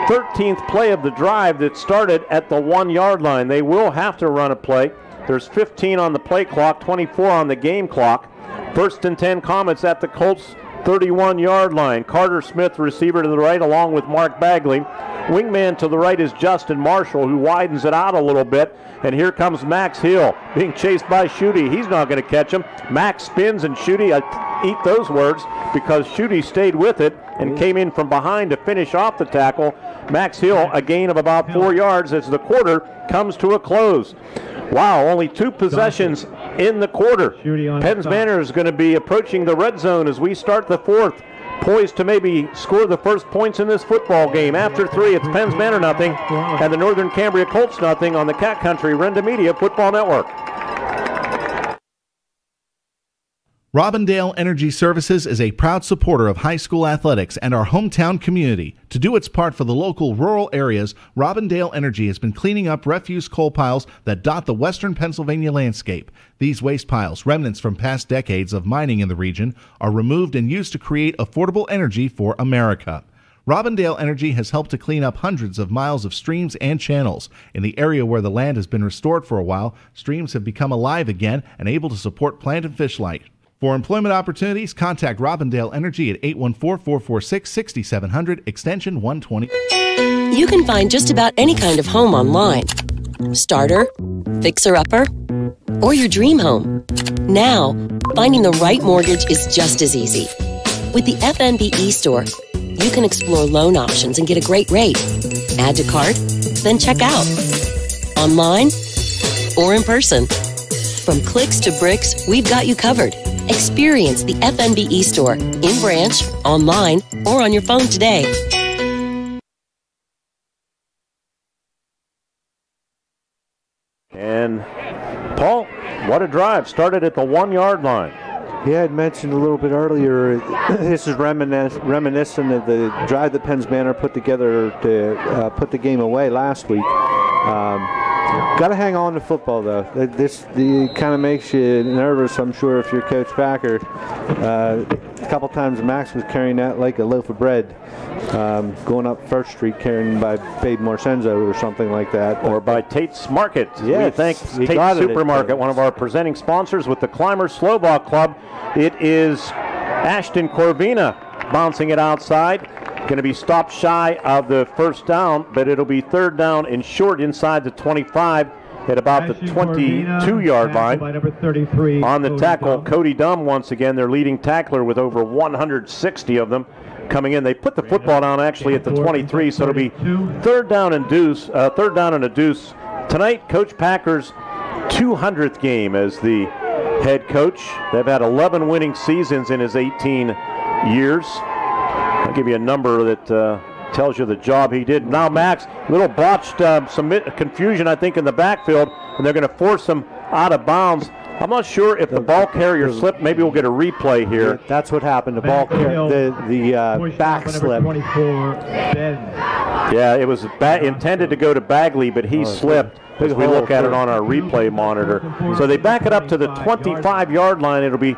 13th play of the drive that started at the one yard line. They will have to run a play. There's 15 on the play clock, 24 on the game clock. First and 10 Comets at the Colts 31 yard line. Carter Smith, receiver to the right, along with Mark Bagley. Wingman to the right is Justin Marshall, who widens it out a little bit. And here comes Max Hill being chased by Schutte. He's not going to catch him. Max spins and Schutte, I eat those words because Schutte stayed with it and mm-hmm. came in from behind to finish off the tackle. Max Hill, a gain of about four yards as the quarter comes to a close. Wow, only two possessions in the quarter. Penns Manor is going to be approaching the red zone as we start the fourth. Poised to maybe score the first points in this football game. After three, it's Penns Manor nothing and the Northern Cambria Colts nothing on the Kat Country Renda Media Football Network. Robindale Energy Services is a proud supporter of high school athletics and our hometown community. To do its part for the local rural areas, Robindale Energy has been cleaning up refuse coal piles that dot the western Pennsylvania landscape. These waste piles, remnants from past decades of mining in the region, are removed and used to create affordable energy for America. Robindale Energy has helped to clean up hundreds of miles of streams and channels. In the area where the land has been restored for a while, streams have become alive again and able to support plant and fish life. For employment opportunities, contact Robindale Energy at 814-446-6700, extension 120. You can find just about any kind of home online. Starter, fixer-upper, or your dream home. Now, finding the right mortgage is just as easy. With the FNB e-store, you can explore loan options and get a great rate. Add to cart, then check out. Online or in person. From clicks to bricks, we've got you covered. Experience the FNB e-store in branch, online, or on your phone today. And Paul, what a drive. Started at the one yard line. Yeah, I had mentioned a little bit earlier, (clears throat) this is reminis- reminiscent of the drive that Penns Manor put together to uh, put the game away last week. Um, Got to hang on to football, though. This kind of makes you nervous, I'm sure, if you're Coach Packer. Uh, a couple times Max was carrying that like a loaf of bread, um, going up First Street carrying by Babe Morsenzo or something like that. Or by Tate's Market. Yes, we thank Tate Supermarket, one of our presenting sponsors with the Clymer Slovak Club. It is Ashton Corvina bouncing it outside. Going to be stopped shy of the first down, but it'll be third down and short inside the 25 at about the 22 yard line. On the tackle, Cody Dumb once again, their leading tackler with over 160 of them coming in. They put the football down actually at the 23, so it'll be third down and deuce, uh, third down and a deuce. Tonight, Coach Packers' 200th game as the head coach. They've had 11 winning seasons in his 18 years. I'll give you a number that uh, tells you the job he did. Now Max, little botched uh, some confusion, I think, in the backfield, and they're going to force him out of bounds. I'm not sure if the ball carrier slipped. Maybe we'll get a replay here. That's what happened. The ball, car- the the uh, back slip. Yeah, it was ba- intended to go to Bagley, but he oh, slipped. As we look at it on our replay monitor, so they back it up to the 25-yard line. It'll be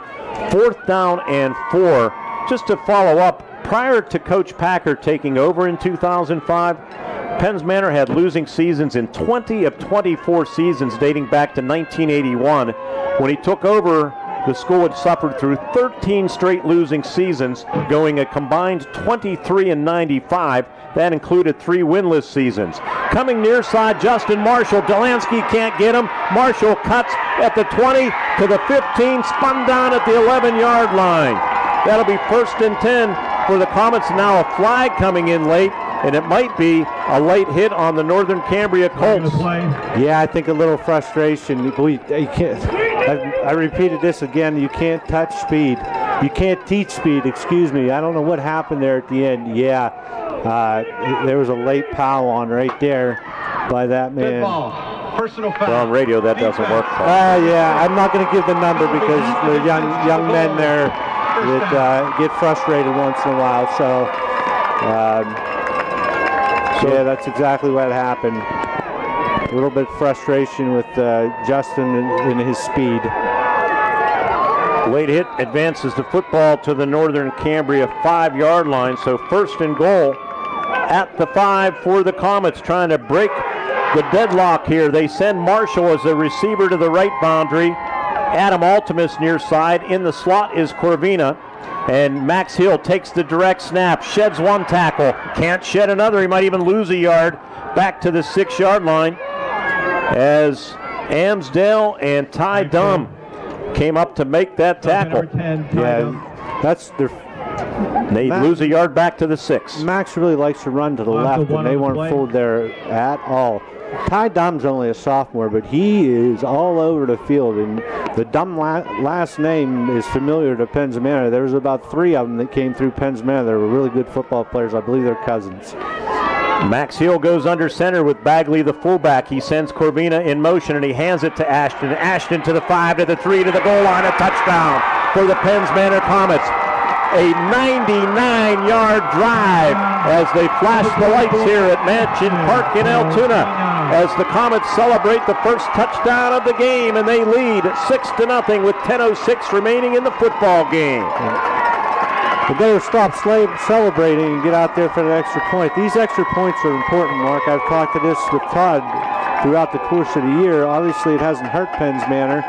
fourth down and four. Just to follow up, prior to Coach Packer taking over in 2005, Penns Manor had losing seasons in 20 of 24 seasons dating back to 1981. When he took over, the school had suffered through 13 straight losing seasons, going a combined 23 and 95. That included three winless seasons. Coming near side, Justin Marshall. Delansky can't get him. Marshall cuts at the 20 to the 15, spun down at the 11 yard line. That'll be first and 10 for the Comets. Now a flag coming in late, and it might be a late hit on the Northern Cambria Colts. Yeah, I think a little frustration. We, you can't, I, I repeated this again. You can't touch speed. You can't teach speed. Excuse me. I don't know what happened there at the end. Yeah, uh, there was a late pow on right there by that man. Personal Well, on radio, that doesn't work. Uh, yeah, I'm not going to give the number because the young young men there that uh, get frustrated once in a while. So, um, yeah, that's exactly what happened. A little bit frustration with uh, Justin in, in his speed. Late hit advances the football to the Northern Cambria five-yard line. So first and goal at the five for the Comets, trying to break the deadlock here. They send Marshall as the receiver to the right boundary. Adam Altimus near side. In the slot is Corvina. And Max Hill takes the direct snap, sheds one tackle, can't shed another. He might even lose a yard back to the six yard line as Amsdale and Ty Dumb came up to make that tackle. Yeah, that's their. They Max- lose a yard back to the six. Max really likes to run to the Off the left, one and they weren't play. fooled there at all. Ty Dumb's only a sophomore, but he is all over the field, and the Dumb la- last name is familiar to Penns Manor. There was about three of them that came through Penns Manor. They were really good football players. I believe they're cousins. Max Hill goes under center with Bagley, the fullback. He sends Corvina in motion and he hands it to Ashton. Ashton to the five, to the three, to the goal line. A touchdown for the Penns Manor Comets. A 99 yard drive as they flash the lights here at Mansion Park in Altoona as the Comets celebrate the first touchdown of the game and they lead 6 to nothing with 10.06 remaining in the football game. They better stop celebrating and get out there for the extra point. These extra points are important, Mark. I've talked to this with Todd throughout the course of the year. Obviously, it hasn't hurt Penns Manor,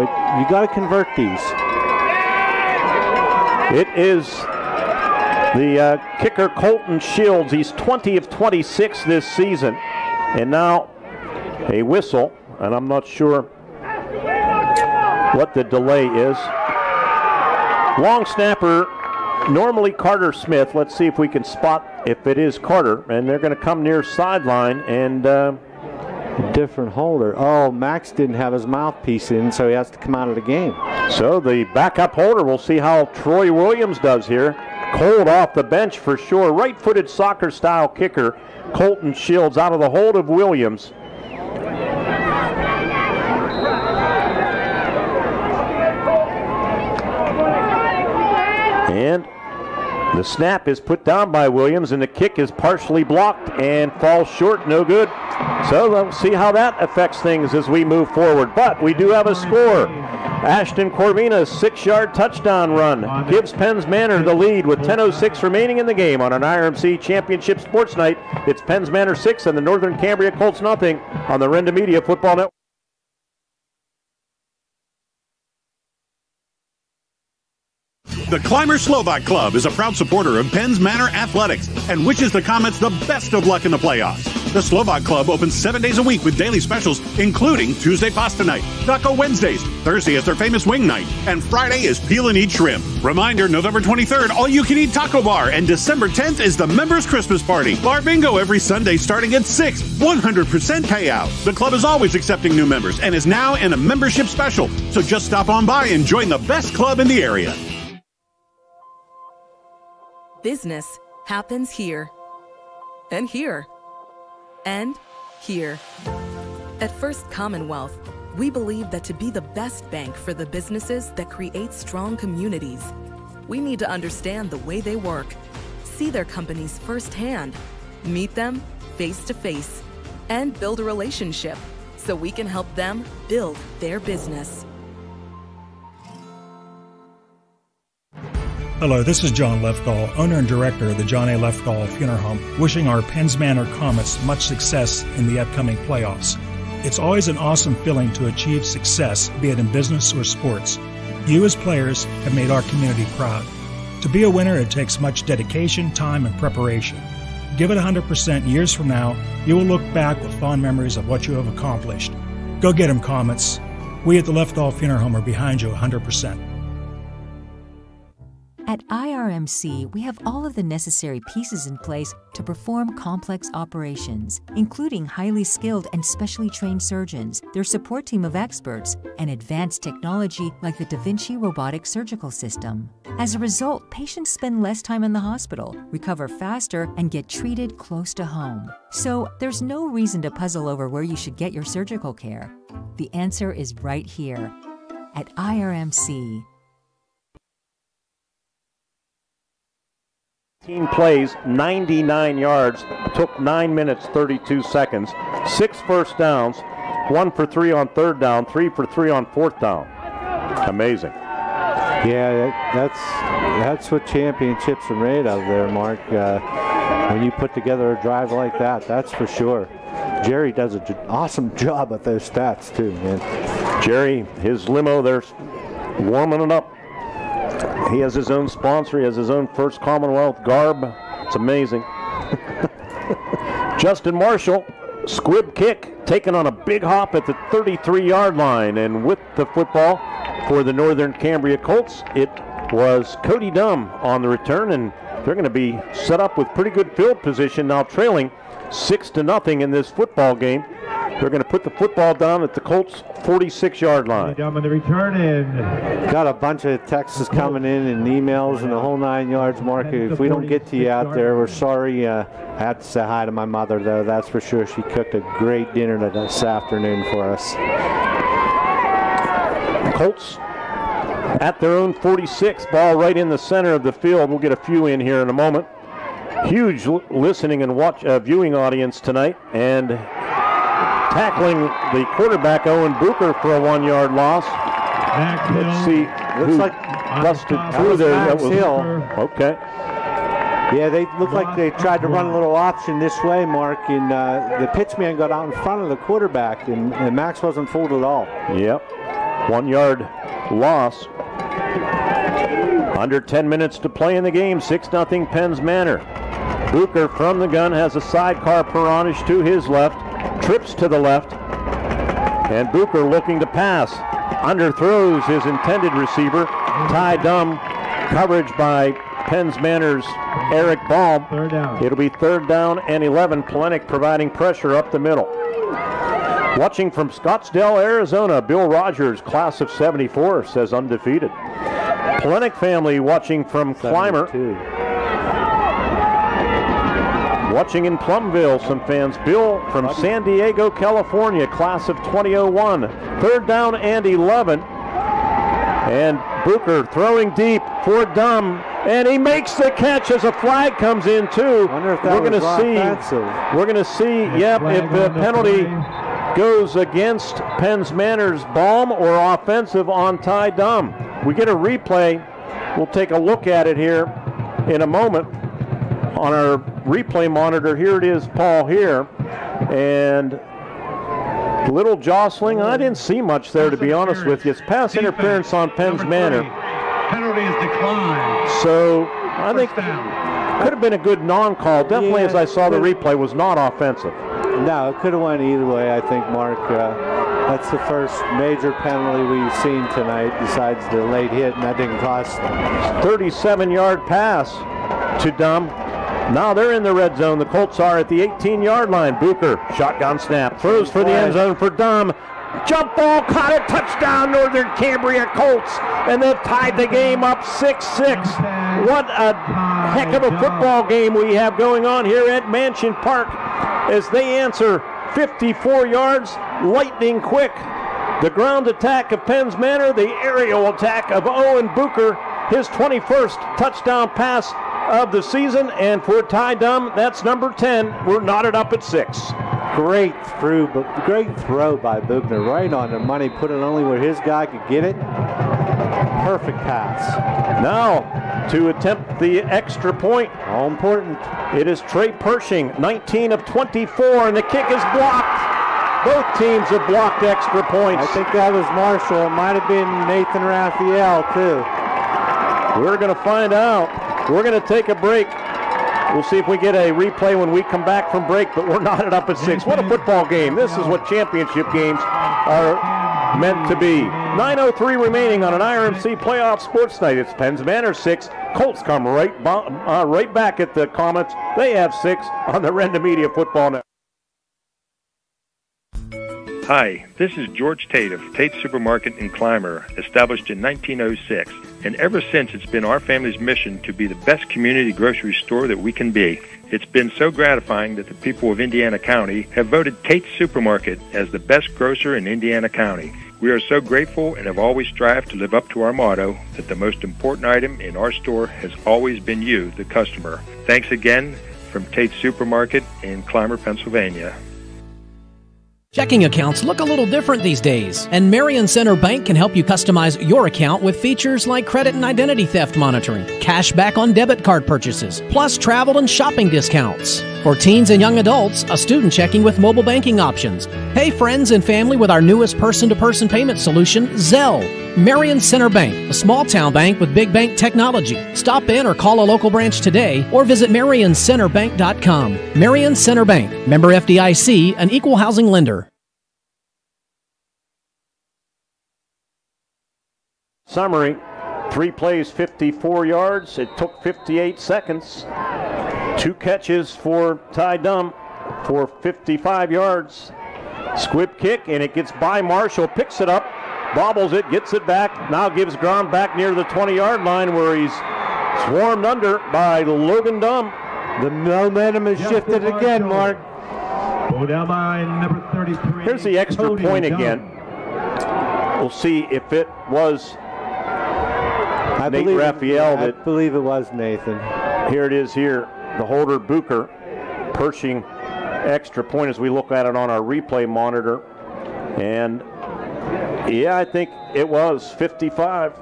but you got to convert these. It is the uh, kicker Colton Shields. He's 20 of 26 this season. And now a whistle, and I'm not sure what the delay is. Long snapper, normally Carter Smith. Let's see if we can spot if it is Carter. And they're going to come near sideline and. Uh, Different holder. Oh, Max didn't have his mouthpiece in, so he has to come out of the game. So the backup holder, we'll see how Troy Williams does here. Cold off the bench for sure. Right footed soccer style kicker, Colton Shields out of the hold of Williams. And the snap is put down by Williams, and the kick is partially blocked and falls short. No good. So we'll see how that affects things as we move forward. But we do have a score. Ashton Corvina's six yard touchdown run gives Penns Manor the lead with 10.06 remaining in the game on an IRMC Championship Sports Night. It's Penns Manor 6 and the Northern Cambria Colts nothing on the Renda Media Football Network. The Clymer Slovak Club is a proud supporter of Penns Manor Athletics and wishes the Comets the best of luck in the playoffs. The Slovak Club opens seven days a week with daily specials, including Tuesday pasta night, Taco Wednesdays, Thursday is their famous wing night, and Friday is peel and eat shrimp. Reminder November 23rd, all you can eat taco bar, and December 10th is the members' Christmas party. Bar bingo every Sunday starting at 6, 100% payout. The club is always accepting new members and is now in a membership special, so just stop on by and join the best club in the area. Business happens here, and here, and here. At First Commonwealth, we believe that to be the best bank for the businesses that create strong communities, we need to understand the way they work, see their companies firsthand, meet them face to face, and build a relationship so we can help them build their business. Hello, this is John Lefdahl, owner and director of the John A. Lefdahl Funeral Home, wishing our Penns Manor Comets much success in the upcoming playoffs. It's always an awesome feeling to achieve success, be it in business or sports. You, as players, have made our community proud. To be a winner, it takes much dedication, time, and preparation. Give it 100% years from now, you will look back with fond memories of what you have accomplished. Go get get 'em, Comets. We at the Lefdahl Funeral Home are behind you 100%. At IRMC, we have all of the necessary pieces in place to perform complex operations, including highly skilled and specially trained surgeons, their support team of experts, and advanced technology like the Da Vinci robotic surgical system. As a result, patients spend less time in the hospital, recover faster, and get treated close to home. So, there's no reason to puzzle over where you should get your surgical care. The answer is right here at IRMC. Team plays 99 yards, took 9 minutes 32 seconds, 6 first downs, 1 for 3 on third down, 3 for 3 on fourth down. Amazing. Yeah, that's that's what championships are made of there, Mark. Uh, when you put together a drive like that, that's for sure. Jerry does an awesome job at those stats too, man. Jerry, his limo, they're warming it up. He has his own sponsor. He has his own First Commonwealth garb. It's amazing. (laughs) Justin Marshall, squib kick, taken on a big hop at the 33-yard line, and with the football for the Northern Cambria Colts, it was Cody Dumb on the return, and they're going to be set up with pretty good field position now, trailing six to nothing in this football game. They're going to put the football down at the Colts 46-yard line. Down on the return in. Got a bunch of texts coming in and emails and the whole nine yards, Mark. If we don't get to you out there, we're sorry. Uh, I have to say hi to my mother, though. That's for sure. She cooked a great dinner this afternoon for us. Colts at their own 46, ball right in the center of the field. We'll get a few in here in a moment. Huge listening and watch uh, viewing audience tonight, and tackling the quarterback Owen Booker for a one-yard loss. Let's see Looks who like busted through was there. Max That was- Hill. Okay. Yeah, they look like they tried to run a little option this way, Mark, and uh, the pitchman got out in front of the quarterback, and, and Max wasn't fooled at all. Yep. One yard loss. Under 10 minutes to play in the game. 6 0 Penns Manor. Booker from the gun has a sidecar Peronish to his left. Trips to the left. And Booker looking to pass. Underthrows his intended receiver. Ty Dumb. Coverage by Penns Manor's Eric Baum. It'll be third down and 11. Palenik providing pressure up the middle. Watching from Scottsdale, Arizona, Bill Rogers, class of 74, says undefeated. Palenik family watching from Clymer. Watching in Plumville, some fans. Bill from San Diego, California, class of 2001. Third down and 11. And Booker throwing deep for Dumb, and he makes the catch as a flag comes in too. we're going to see. offensive. We're going to see. Yep, if the penalty goes against Penns Manor's Baum or offensive on Ty Dumb. We get a replay. We'll take a look at it here in a moment on our replay monitor. Here it is, Paul, here. And little jostling. I didn't see much there, to be honest with you. It's pass interference on Penns Manor. Penalty is declined. So I think could have been a good non-call. Definitely, as I saw the replay, was not offensive. No, it could have went either way, I think, Mark. Uh, that's the first major penalty we've seen tonight, besides the late hit, and that didn't cost 37-yard pass to Dumb. Now they're in the red zone. The Colts are at the 18-yard line. Booker, shotgun snap, throws for the end zone for Dumb. Jump ball, caught it, touchdown, Northern Cambria Colts. And they've tied the game up 6-6. What a heck of a football game we have going on here at Mansion Park as they answer 54 yards, lightning quick. The ground attack of Penns Manor, the aerial attack of Owen Booker, his 21st touchdown pass of the season. And for Ty Dumb, that's number 10. We're knotted up at six. Great throw, but great throw by Buchner, right on the money. Put it only where his guy could get it. Perfect pass. Now to attempt the extra point. All important. It is Trey Pershing, 19 of 24, and the kick is blocked. Both teams have blocked extra points. I think that was Marshall. It might have been Nathan Raphael, too. We're going to find out. We're going to take a break. We'll see if we get a replay when we come back from break, but we're knotted up at six. What a football game. This is what championship games are meant to be. 9.03 remaining on an IRMC playoff sports night. It's Penns Manor 6. Colts come right, uh, right back at the Comets. They have 6 on the Renda Media Football Network. Hi, this is George Tate of Tate Supermarket in Clymer, established in 1906. And ever since, it's been our family's mission to be the best community grocery store that we can be. It's been so gratifying that the people of Indiana County have voted Tate Supermarket as the best grocer in Indiana County. We are so grateful and have always strived to live up to our motto that the most important item in our store has always been you, the customer. Thanks again from Tate Supermarket in Clymer, Pennsylvania. Checking accounts look a little different these days, and Marion Center Bank can help you customize your account with features like credit and identity theft monitoring, cash back on debit card purchases, plus travel and shopping discounts. For teens and young adults, a student checking with mobile banking options. Pay friends and family with our newest person to person payment solution, Zelle. Marion Center Bank, a small town bank with big bank technology. Stop in or call a local branch today or visit marioncenterbank.com. Marion Center Bank, member FDIC, an equal housing lender. Summary three plays, 54 yards. It took 58 seconds. Two catches for Ty Dumb for 55 yards. Squib kick, and it gets by Marshall, picks it up, bobbles it, gets it back, now gives ground back near the 20 yard line where he's swarmed under by Logan Dumb. The momentum has shifted again, Mark. down by number 33. Here's the extra point again. We'll see if it was I Nate believe, Raphael I that believe it was Nathan. Here it is here. The holder Bucher Pershing extra point as we look at it on our replay monitor. And yeah, I think it was 55.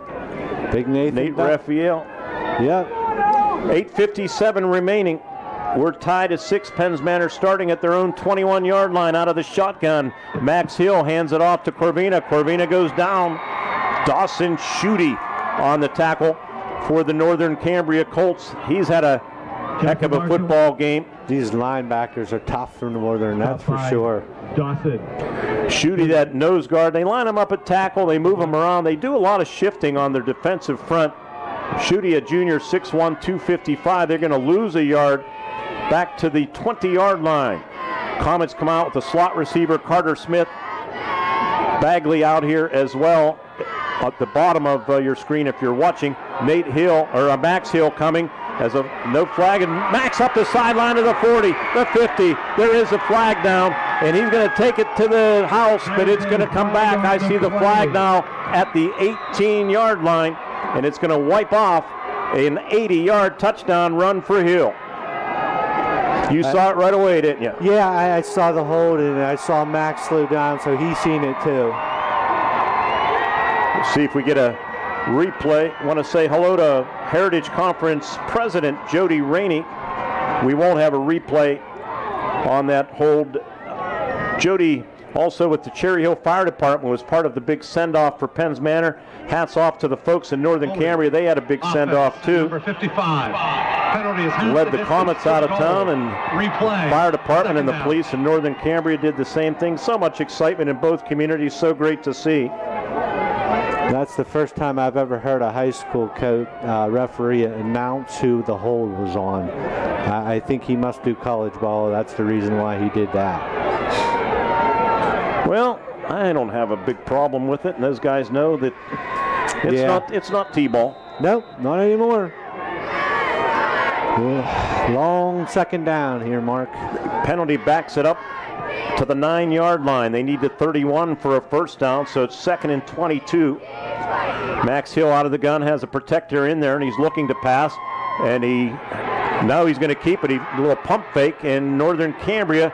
Big Nathan. Nate Duck. Raphael. Yeah. 8.57 remaining. We're tied at six. Penns Manor starting at their own 21 yard line out of the shotgun. Max Hill hands it off to Corvina. Corvina goes down. Dawson Schutte on the tackle for the Northern Cambria Colts. He's had a heck of a football game. These linebackers are tough from Northern, that's for sure. Dawson. Schutte, that nose guard. They line him up at tackle. They move him around. They do a lot of shifting on their defensive front. Schutte, a junior, 6'1", 255. They're going to lose a yard back to the 20-yard line. Comets come out with the slot receiver, Carter Smith. Bagley out here as well. At the bottom of uh, your screen, if you're watching, Nate Hill or uh, Max Hill coming as a no flag, and Max up the sideline to the 40, the 50. There is a flag down, and he's going to take it to the house, but it's going to come back. I see the flag now at the 18-yard line, and it's going to wipe off an 80-yard touchdown run for Hill. You saw it right away, didn't you? Yeah, I, I saw the hold and I saw Max slow down, so he's seen it too. Let's see if we get a replay. Want to say hello to Heritage Conference President Jody Rainey. We won't have a replay on that hold. Jody, also with the Cherry Hill Fire Department, was part of the big send-off for Penns Manor. Hats off to the folks in Northern Cambria. They had a big send-off too. Number 55. Penalty is Led the distance Comets out of town, and Replay. Fire Department and the down. police in Northern Cambria did the same thing. So much excitement in both communities. So great to see. That's the first time I've ever heard a high school coach uh, referee announce who the hold was on. I, I think he must do college ball. That's the reason why he did that. Well, I don't have a big problem with it, and those guys know that it's Yeah. not it's not t-ball. Nope, not anymore. Long second down here, Mark. Penalty backs it up to the nine-yard line. They need the 31 for a first down, so it's second and 22. Max Hill out of the gun has a protector in there, and he's looking to pass, and he now he's going to keep it. He a little pump fake, and Northern Cambria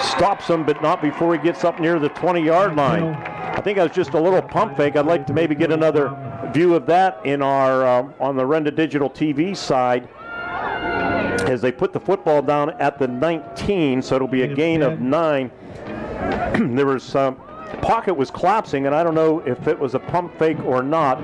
stops him, but not before he gets up near the 20-yard line. I think that was just a little pump fake. I'd like to maybe get another view of that in our um, on the Renda Digital TV side as they put the football down at the 19, so it'll be a gain of nine. (clears throat) there was um, pocket was collapsing, and I don't know if it was a pump fake or not.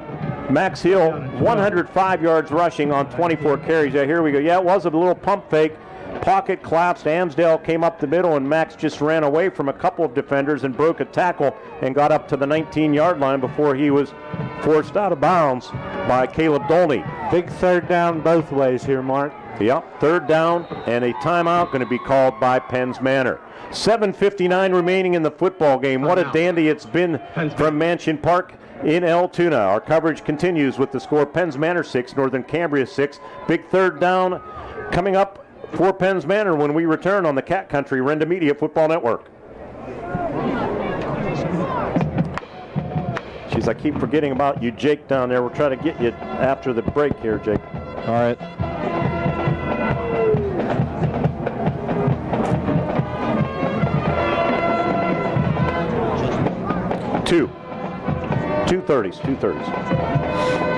Max Hill, 105 yards rushing on 24 carries. Yeah, here we go. Yeah, it was a little pump fake. pocket collapsed. Amsdale came up the middle, and Max just ran away from a couple of defenders and broke a tackle and got up to the 19 yard line before he was forced out of bounds by Caleb Dolney. Big third down both ways here, Mark. Yep, third down and a timeout going to be called by Penns Manor. 7.59 remaining in the football game. What a dandy it's been from Mansion Park in Altoona. Our coverage continues with the score Penns Manor 6, Northern Cambria 6. Big third down coming up for Penns Manor when we return on the Kat Country Renda Media Football Network. Jeez, I keep forgetting about you, Jake, down there. We'll try to get you after the break here, Jake. All right. Two. Two thirties, two thirties.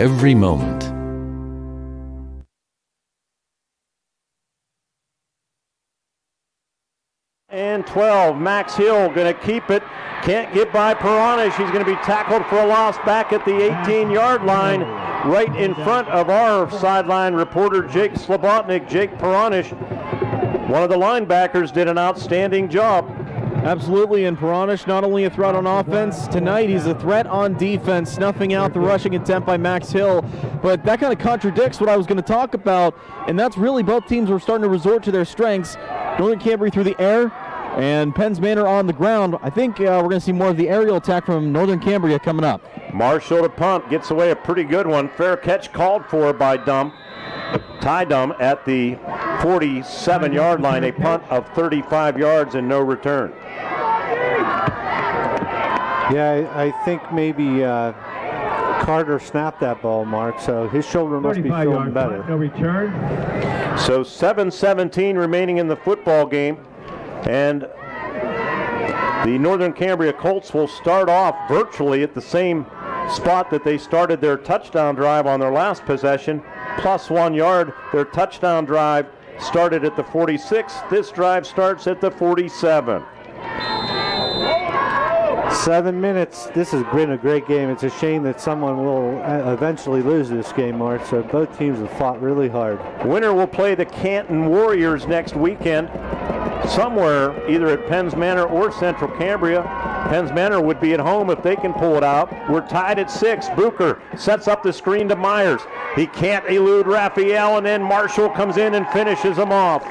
Every moment. And 12, Max Hill going to keep it. Can't get by Peranish. He's going to be tackled for a loss back at the 18 yard line, right in front of our sideline reporter, Jake Slobotnik. Jake Peranish, one of the linebackers, did an outstanding job. Absolutely, and Peranish not only a threat on offense tonight, he's a threat on defense, snuffing out the rushing attempt by Max Hill. But that kind of contradicts what I was going to talk about, and that's really both teams were starting to resort to their strengths. Northern Cambria through the air, and Penns Manor on the ground. I think uh, we're going to see more of the aerial attack from Northern Cambria coming up. Marshall to punt, gets away a pretty good one. Fair catch called for by Dumb. Ty Dumb at the 47 yard line, a punt of 35 yards and no return. Yeah, I, I think maybe uh, Carter snapped that ball, Mark, so his shoulder must be feeling better. No return. So 7-17 remaining in the football game. And the Northern Cambria Colts will start off virtually at the same spot that they started their touchdown drive on their last possession, plus one yard. Their touchdown drive started at the 46. This drive starts at the 47. Seven minutes. This has been a great game. It's a shame that someone will uh, eventually lose this game, Mark. So both teams have fought really hard. Winner will play the Canton Warriors next weekend, somewhere either at Penns Manor or Central Cambria. Penns Manor would be at home if they can pull it out. We're tied at six. Booker sets up the screen to Myers. He can't elude Raphael, and then Marshall comes in and finishes him off.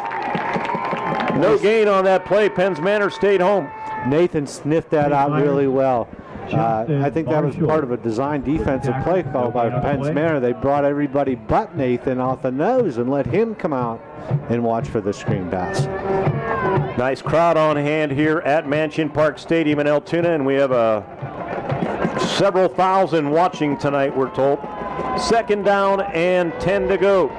No gain on that play. Penns Manor stayed home. Nathan sniffed that out really well. Uh, I think that was part of a design defensive play call by Penns Manor. They brought everybody but Nathan off the nose and let him come out and watch for the screen pass. Nice crowd on hand here at Mansion Park Stadium in Altoona, and we have a several thousand watching tonight, we're told. Second down and 10 to go.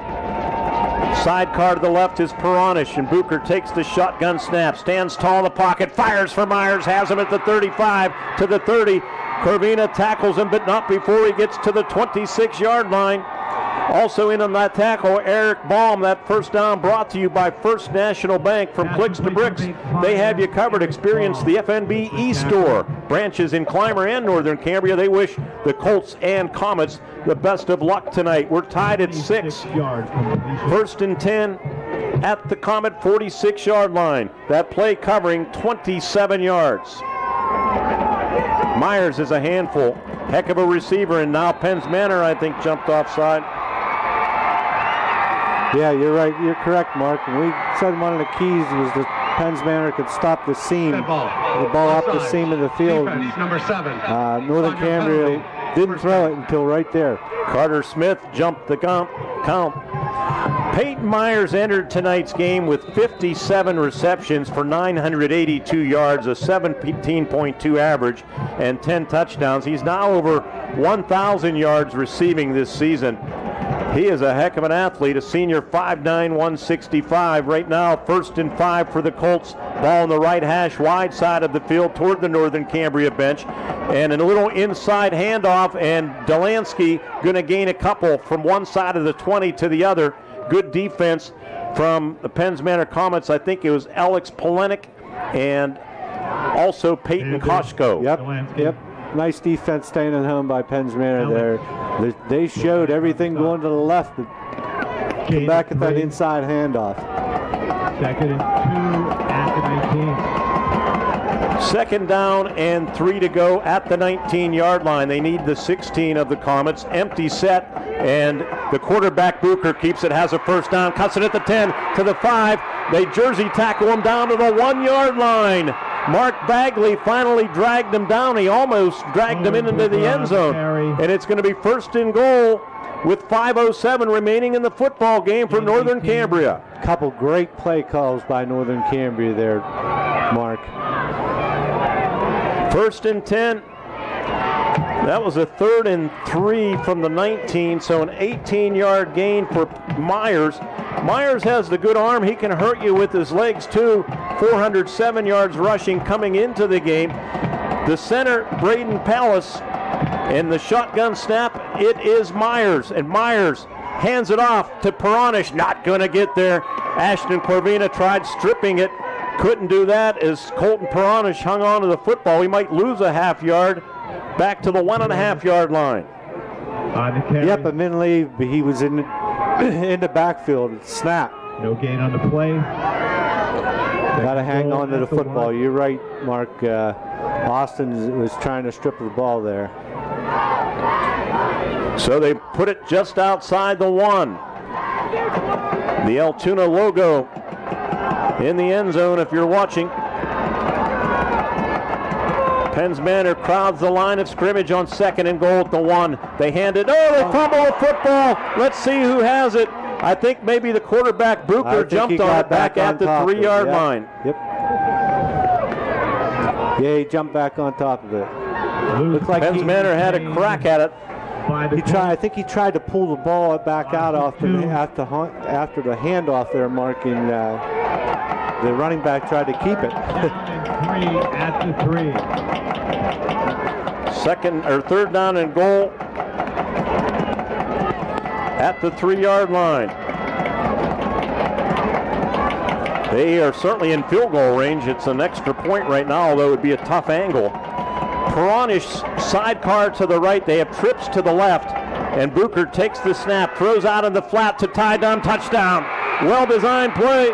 Sidecar to the left is Peranish, and Booker takes the shotgun snap, stands tall in the pocket, fires for Myers, has him at the 35 to the 30. Corvina tackles him, but not before he gets to the 26 yard line. Also in on that tackle, Eric Baum. That first down brought to you by First National Bank. From clicks to bricks, they have you covered. Experience the FNB e-store. Branches in Clymer and Northern Cambria. They wish the Colts and Comets the best of luck tonight. We're tied at six. First and 10 at the Comet 46 yard line. That play covering 27 yards. Myers is a handful. Heck of a receiver, and now Penns Manor, I think, jumped offside. Yeah, you're right. You're correct, Mark. And we said one of the keys was that Penns Manor could stop the seam, the ball up the seam of the field. Defense, number seven. Uh, Northern Cambria didn't throw it until right there. Carter Smith jumped the count. count. Peyton Myers entered tonight's game with 57 receptions for 982 yards, a 17.2 average, and 10 touchdowns. He's now over 1,000 yards receiving this season. He is a heck of an athlete, a senior 5'9", 165. Right now, first and five for the Colts. Ball on the right hash, wide side of the field toward the Northern Cambria bench. And a little inside handoff, and Delansky going to gain a couple from one side of the 20 to the other. Good defense from the Penns Manor Comets. I think it was Alex Polenik and also Peyton Koshko. Yep, yep. Nice defense staying at home by Penns Manor there. They, they showed everything going to the left. But come back at that inside handoff. Second and two at the 19. Second down and three to go at the 19 yard line. They need the 16 of the Comets. Empty set, and the quarterback Booker keeps it, has a first down, cuts it at the 10 to the 5. They jersey tackle him down to the one yard line. Mark Bagley finally dragged him down. He almost dragged him oh, into the end zone. And it's going to be first and goal with 5.07 remaining in the football game for Northern Cambria. Couple great play calls by Northern Cambria there, Mark. First and 10. That was a third and three from the 19, so an 18 yard gain for Myers. Myers has the good arm. He can hurt you with his legs too. 407 yards rushing coming into the game. The center, Braden Palace, and the shotgun snap, it is Myers. And Myers hands it off to Peronish. Not going to get there. Ashton Corvina tried stripping it. Couldn't do that as Colton Peronish hung on to the football. He might lose a half yard back to the one and a half yard line. Yep, but Minley, he was in in the backfield. Snap. No gain on the play. Got to hang on to the football. You're right, Mark. Uh, Austin was trying to strip the ball there. So they put it just outside the one. The Altoona logo in the end zone if you're watching. Penns Manor crowds the line of scrimmage on second and goal at the one. They hand it. Oh, they fumble the football. Let's see who has it. I think maybe the quarterback Bruker jumped on it back, back at the three yard line. Yep. Yeah, he jumped back on top of it. Looks like Penns Manor had a crack at it. He tried. I think he tried to pull the ball back out after the, after, after the handoff there, marking uh, the running back tried to keep it. three at the three. Second or third down and goal at the three-yard line. They are certainly in field goal range. It's an extra point right now, although it would be a tough angle. Peronish sidecar to the right. They have trips to the left. And Booker takes the snap, throws out in the flat to Ty Dumb touchdown. Well designed play.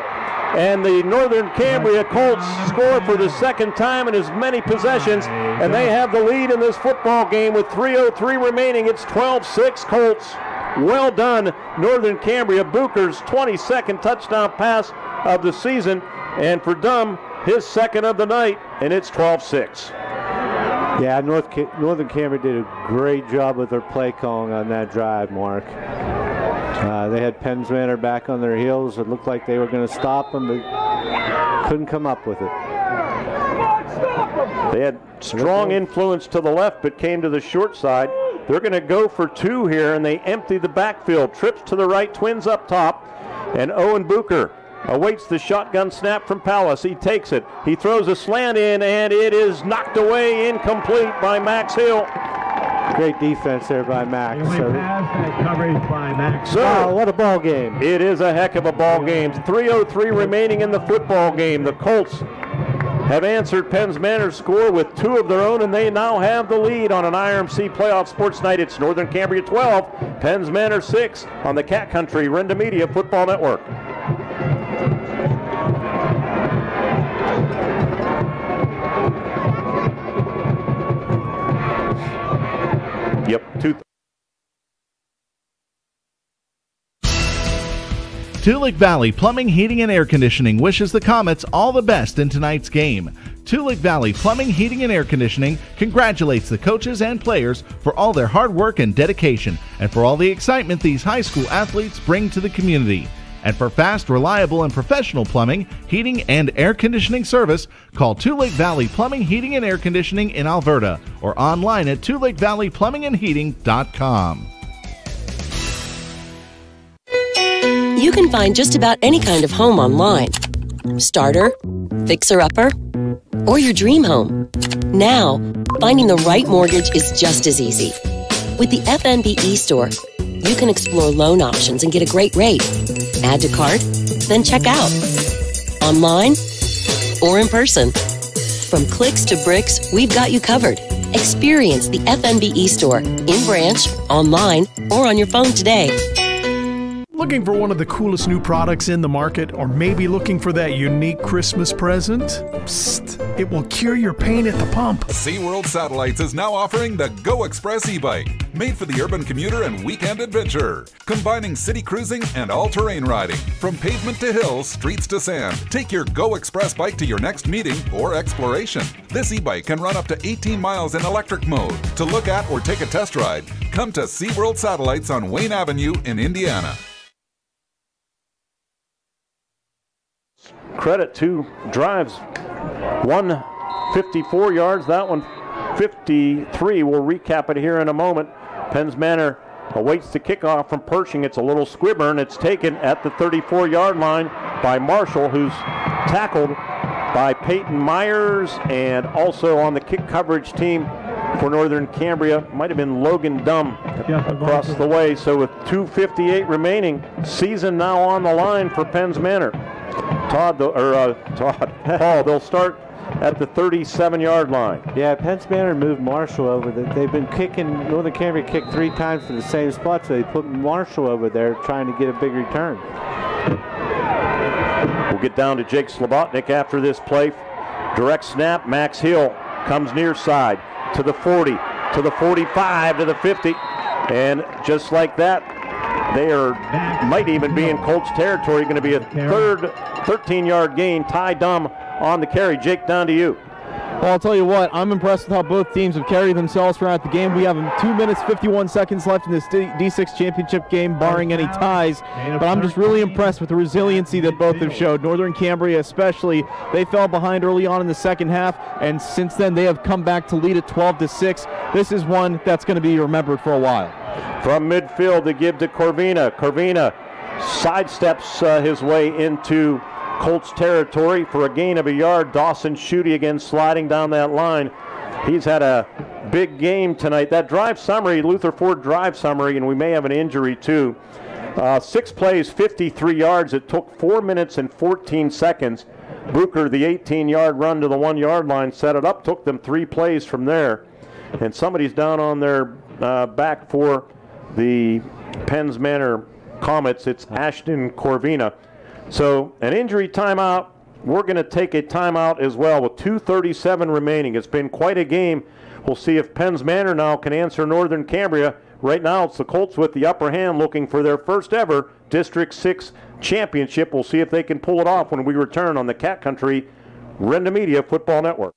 And the Northern Cambria Colts score for the second time in as many possessions. And they have the lead in this football game with 3.03 remaining. It's 12 6 Colts. Well done, Northern Cambria. Booker's 22nd touchdown pass of the season. And for Dumb, his second of the night. And it's 12 6. Yeah, North Northern Cambria did a great job with their play calling on that drive, Mark. Uh, they had Penns Manor back on their heels. It looked like they were going to stop them, but couldn't come up with it. They had strong influence to the left, but came to the short side. They're going to go for two here, and they empty the backfield. Trips to the right, twins up top, and Owen Booker awaits the shotgun snap from Palace. He takes it. He throws a slant in, and it is knocked away, incomplete by Max Hill. Great defense there by Max. So, coverage by Max. So, wow, what a ball game. It is a heck of a ball game. 3.03 remaining in the football game. The Colts have answered Penns Manor's score with two of their own, and they now have the lead on an IRMC playoff sports night. It's Northern Cambria 12, Penns Manor 6 on the Kat Country Renda Media Football Network. Yep, two. Toolik Valley Plumbing, Heating, and Air Conditioning wishes the Comets all the best in tonight's game. Two Lick Valley Plumbing, Heating, and Air Conditioning congratulates the coaches and players for all their hard work and dedication, and for all the excitement these high school athletes bring to the community. And for fast, reliable, and professional plumbing, heating, and air conditioning service, call Two Lick Valley Plumbing, Heating, and Air Conditioning in Alverda or online at twolickvalleyplumbingandheating.com. You can find just about any kind of home online starter, fixer upper, or your dream home. Now, finding the right mortgage is just as easy. With the FNB e-store, you can explore loan options and get a great rate. Add to cart, then check out. Online or in person. From clicks to bricks, we've got you covered. Experience the FNB e-store in branch, online, or on your phone today. Looking for one of the coolest new products in the market, or maybe looking for that unique Christmas present? Psst, it will cure your pain at the pump. SeaWorld Satellites is now offering the Go Express e-bike, made for the urban commuter and weekend adventure, combining city cruising and all-terrain riding. From pavement to hills, streets to sand, take your Go Express bike to your next meeting or exploration. This e-bike can run up to 18 miles in electric mode. To look at or take a test ride, come to SeaWorld Satellites on Wayne Avenue in Indiana. Credit two drives. One 54 yards, that one 53. We'll recap it here in a moment. Penns Manor awaits the kickoff from Pershing. It's a little squibber, and it's taken at the 34 yard line by Marshall, who's tackled by Peyton Myers, and also on the kick coverage team for Northern Cambria might have been Logan Dumb across the way. So with 2:58 remaining, season now on the line for Penns Manor. Todd, or uh, Todd, Paul, they'll start at the 37-yard line. Yeah, Penns Manor moved Marshall over. They've been kicking, Northern Cambria kicked three times to the same spot, so they put Marshall over there trying to get a big return. We'll get down to Jake Slobotnik after this play. Direct snap, Max Hill comes near side to the 40, to the 45, to the 50. And just like that, they are might even be in Colts territory. Going to be a third 13-yard gain. Ty Dumb on the carry. Jake, down to you. Well, I'll tell you what, I'm impressed with how both teams have carried themselves throughout the game. We have 2 minutes 51 seconds left in this D6 championship game, barring any ties. But I'm just really impressed with the resiliency that both have showed. Northern Cambria, especially, they fell behind early on in the second half, and since then they have come back to lead at 12 to 6. This is one that's going to be remembered for a while. From midfield, they give to Corvina. Corvina sidesteps uh, his way into Colts territory for a gain of a yard. Dawson Schutte again sliding down that line. He's had a big game tonight. That drive summary, Luther Ford drive summary, and we may have an injury too. Uh, six plays, 53 yards. It took four minutes and 14 seconds. Booker, the 18 yard run to the one yard line, set it up, took them three plays from there. And somebody's down on their uh, back for the Penns Manor Comets. It's Ashton Corvina. So an injury timeout. We're going to take a timeout as well with 2:37 remaining. It's been quite a game. We'll see if Penns Manor now can answer Northern Cambria. Right now, it's the Colts with the upper hand, looking for their first ever District Six championship. We'll see if they can pull it off when we return on the Kat Country Renda Media Football Network.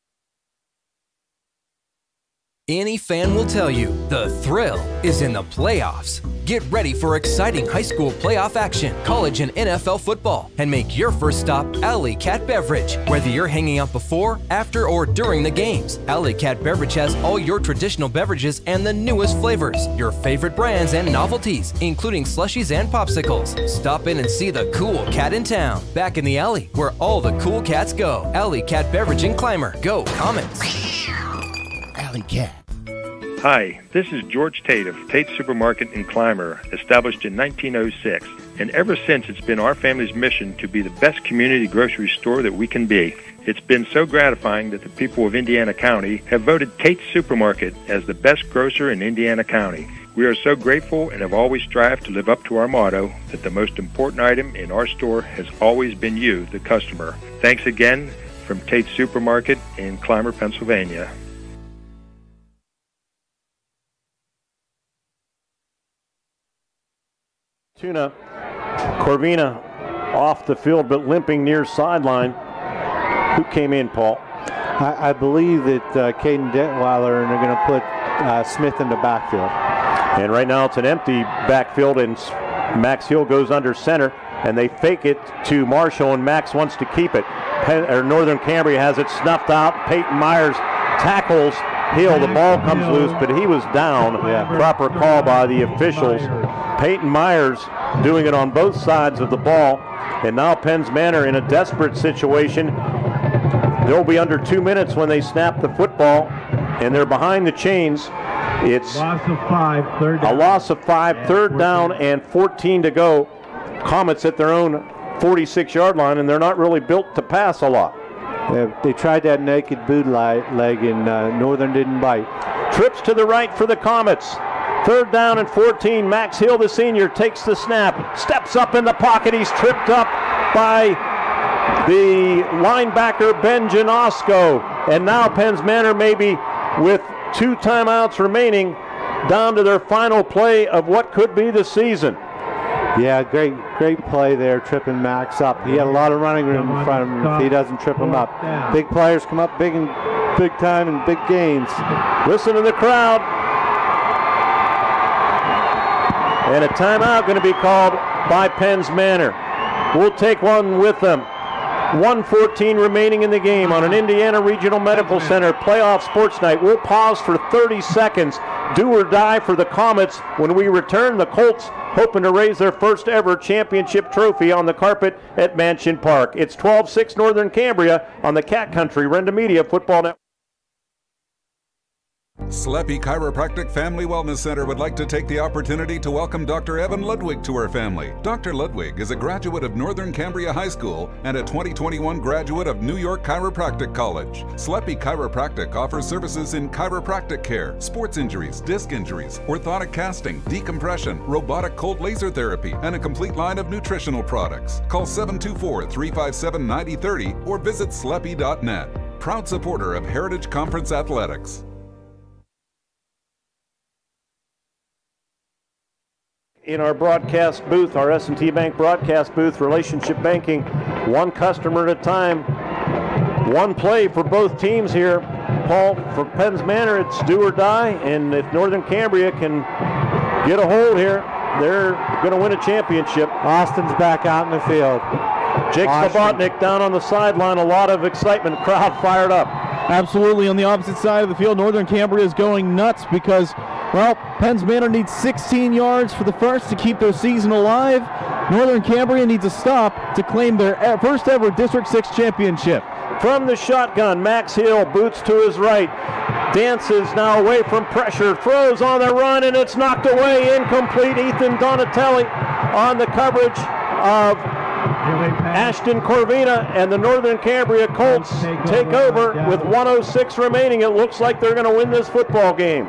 Any fan will tell you the thrill is in the playoffs. Get ready for exciting high school playoff action, college and NFL football, and make your first stop Alley Cat Beverage. Whether you're hanging out before, after, or during the games, Alley Cat Beverage has all your traditional beverages and the newest flavors, your favorite brands and novelties, including slushies and popsicles. Stop in and see the cool cat in town. Back in the alley, where all the cool cats go. Alley Cat Beverage and Clymer. Go, Comets! Alley Cat. Hi, this is George Tate of Tate Supermarket in Clymer, established in 1906. And ever since, it's been our family's mission to be the best community grocery store that we can be. It's been so gratifying that the people of Indiana County have voted Tate Supermarket as the best grocer in Indiana County. We are so grateful and have always strived to live up to our motto that the most important item in our store has always been you, the customer. Thanks again from Tate Supermarket in Clymer, Pennsylvania. Tuna, Corvina off the field but limping near sideline. Who came in, Paul? I, I believe that uh, Caden Detweiler and they're going to put uh, Smith in the backfield. And right now it's an empty backfield, and Max Hill goes under center. and they fake it to Marshall, and Max wants to keep it. Or Northern Cambria has it snuffed out. Peyton Myers tackles Hill. The ball comes loose, but he was down. Yeah. Proper call by the officials. Peyton Myers doing it on both sides of the ball. And now Penns Manor in a desperate situation. They'll be under two minutes when they snap the football, and they're behind the chains. It's Loss of five, third a loss of five, third down, and 14 to go. Comets at their own 46 yard line, and they're not really built to pass a lot. Yeah, they tried that naked boot leg, and uh, Northern didn't bite. Trips to the right for the Comets. Third down and 14. Max Hill, the senior, takes the snap, steps up in the pocket. He's tripped up by the linebacker Ben Janosko. And now Penns Manor, maybe with two timeouts remaining, down to their final play of what could be the season. Yeah, great, great play there, tripping Max up. He had a lot of running room in front of him. If he doesn't trip him up, big players come up big and big time in big games. Listen to the crowd. And a timeout going to be called by Penns Manor. We'll take one with them. 114 remaining in the game on an Indiana Regional Medical Center playoff sports night. We'll pause for 30 seconds. Do or die for the Comets when we return. The Colts hoping to raise their first ever championship trophy on the carpet at Mansion Park. It's 12 6 Northern Cambria on the Kat Country Renda Media Football Network. Sleppy Chiropractic Family Wellness Center would like to take the opportunity to welcome Dr. Evan Ludwig to our family. Dr. Ludwig is a graduate of Northern Cambria High School and a 2021 graduate of New York Chiropractic College. Sleppy Chiropractic offers services in chiropractic care, sports injuries, disc injuries, orthotic casting, decompression, robotic cold laser therapy, and a complete line of nutritional products. Call 724 357 9030 or visit sleppy.net. Proud supporter of Heritage Conference Athletics. In our broadcast booth, our S&T Bank broadcast booth, relationship banking, one customer at a time, one play for both teams here. Paul, for Penns Manor, it's do or die, and if Northern Cambria can get a hold here, they're going to win a championship. Austin's back out in the field. Jake. Slobotnik down on the sideline, a lot of excitement, crowd fired up. Absolutely. On the opposite side of the field, Northern Cambria is going nuts because, well, Penns Manor needs 16 yards for the first to keep their season alive. Northern Cambria needs a stop to claim their first ever District 6 championship. From the shotgun, Max Hill boots to his right. Dances now away from pressure, throws on the run, and it's knocked away. Incomplete. Ethan Donatelli on the coverage of Ashton Corvina, and the Northern Cambria Colts take over with 106 remaining. It looks like they're going to win this football game.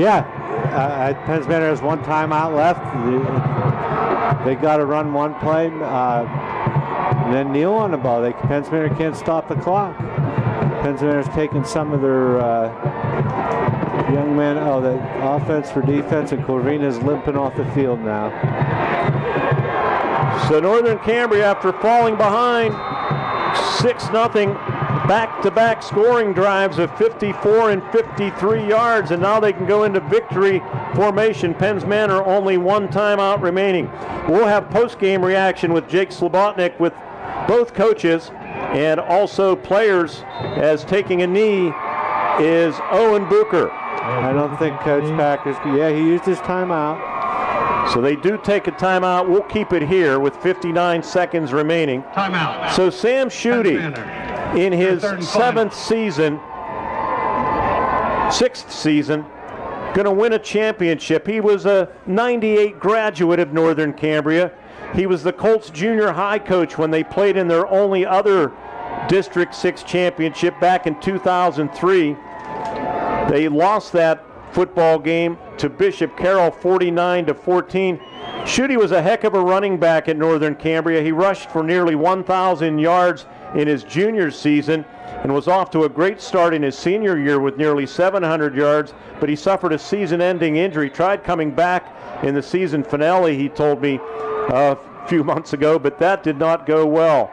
Yeah, uh, Penns Manor has one timeout left. They, got to run one play, uh, and then kneel on the ball. They Penns Manor can't stop the clock. Penns Manor's taking some of their uh, young men. Oh, the offense for defense, and Corvina's limping off the field now. So Northern Cambria, after falling behind 6 nothing, back-to-back scoring drives of 54 and 53 yards, and now they can go into victory formation. Penns Manor only one timeout remaining. We'll have post-game reaction with Jake Slobotnik with both coaches and also players as taking a knee is Owen Bucher. I don't think Coach Packers. Yeah, he used his timeout. So they do take a timeout. We'll keep it here with 59 seconds remaining. Timeout. So Sam Schutte, in his seventh season, sixth season, going to win a championship. He was a 98 graduate of Northern Cambria. He was the Colts junior high coach when they played in their only other District 6 championship back in 2003. They lost that football game to Bishop Carroll 49 to 14. Schutte was a heck of a running back at Northern Cambria. He rushed for nearly 1,000 yards in his junior season and was off to a great start in his senior year with nearly 700 yards, but he suffered a season-ending injury. Tried coming back in the season finale, he told me uh, a few (laughs) months ago, but that did not go well.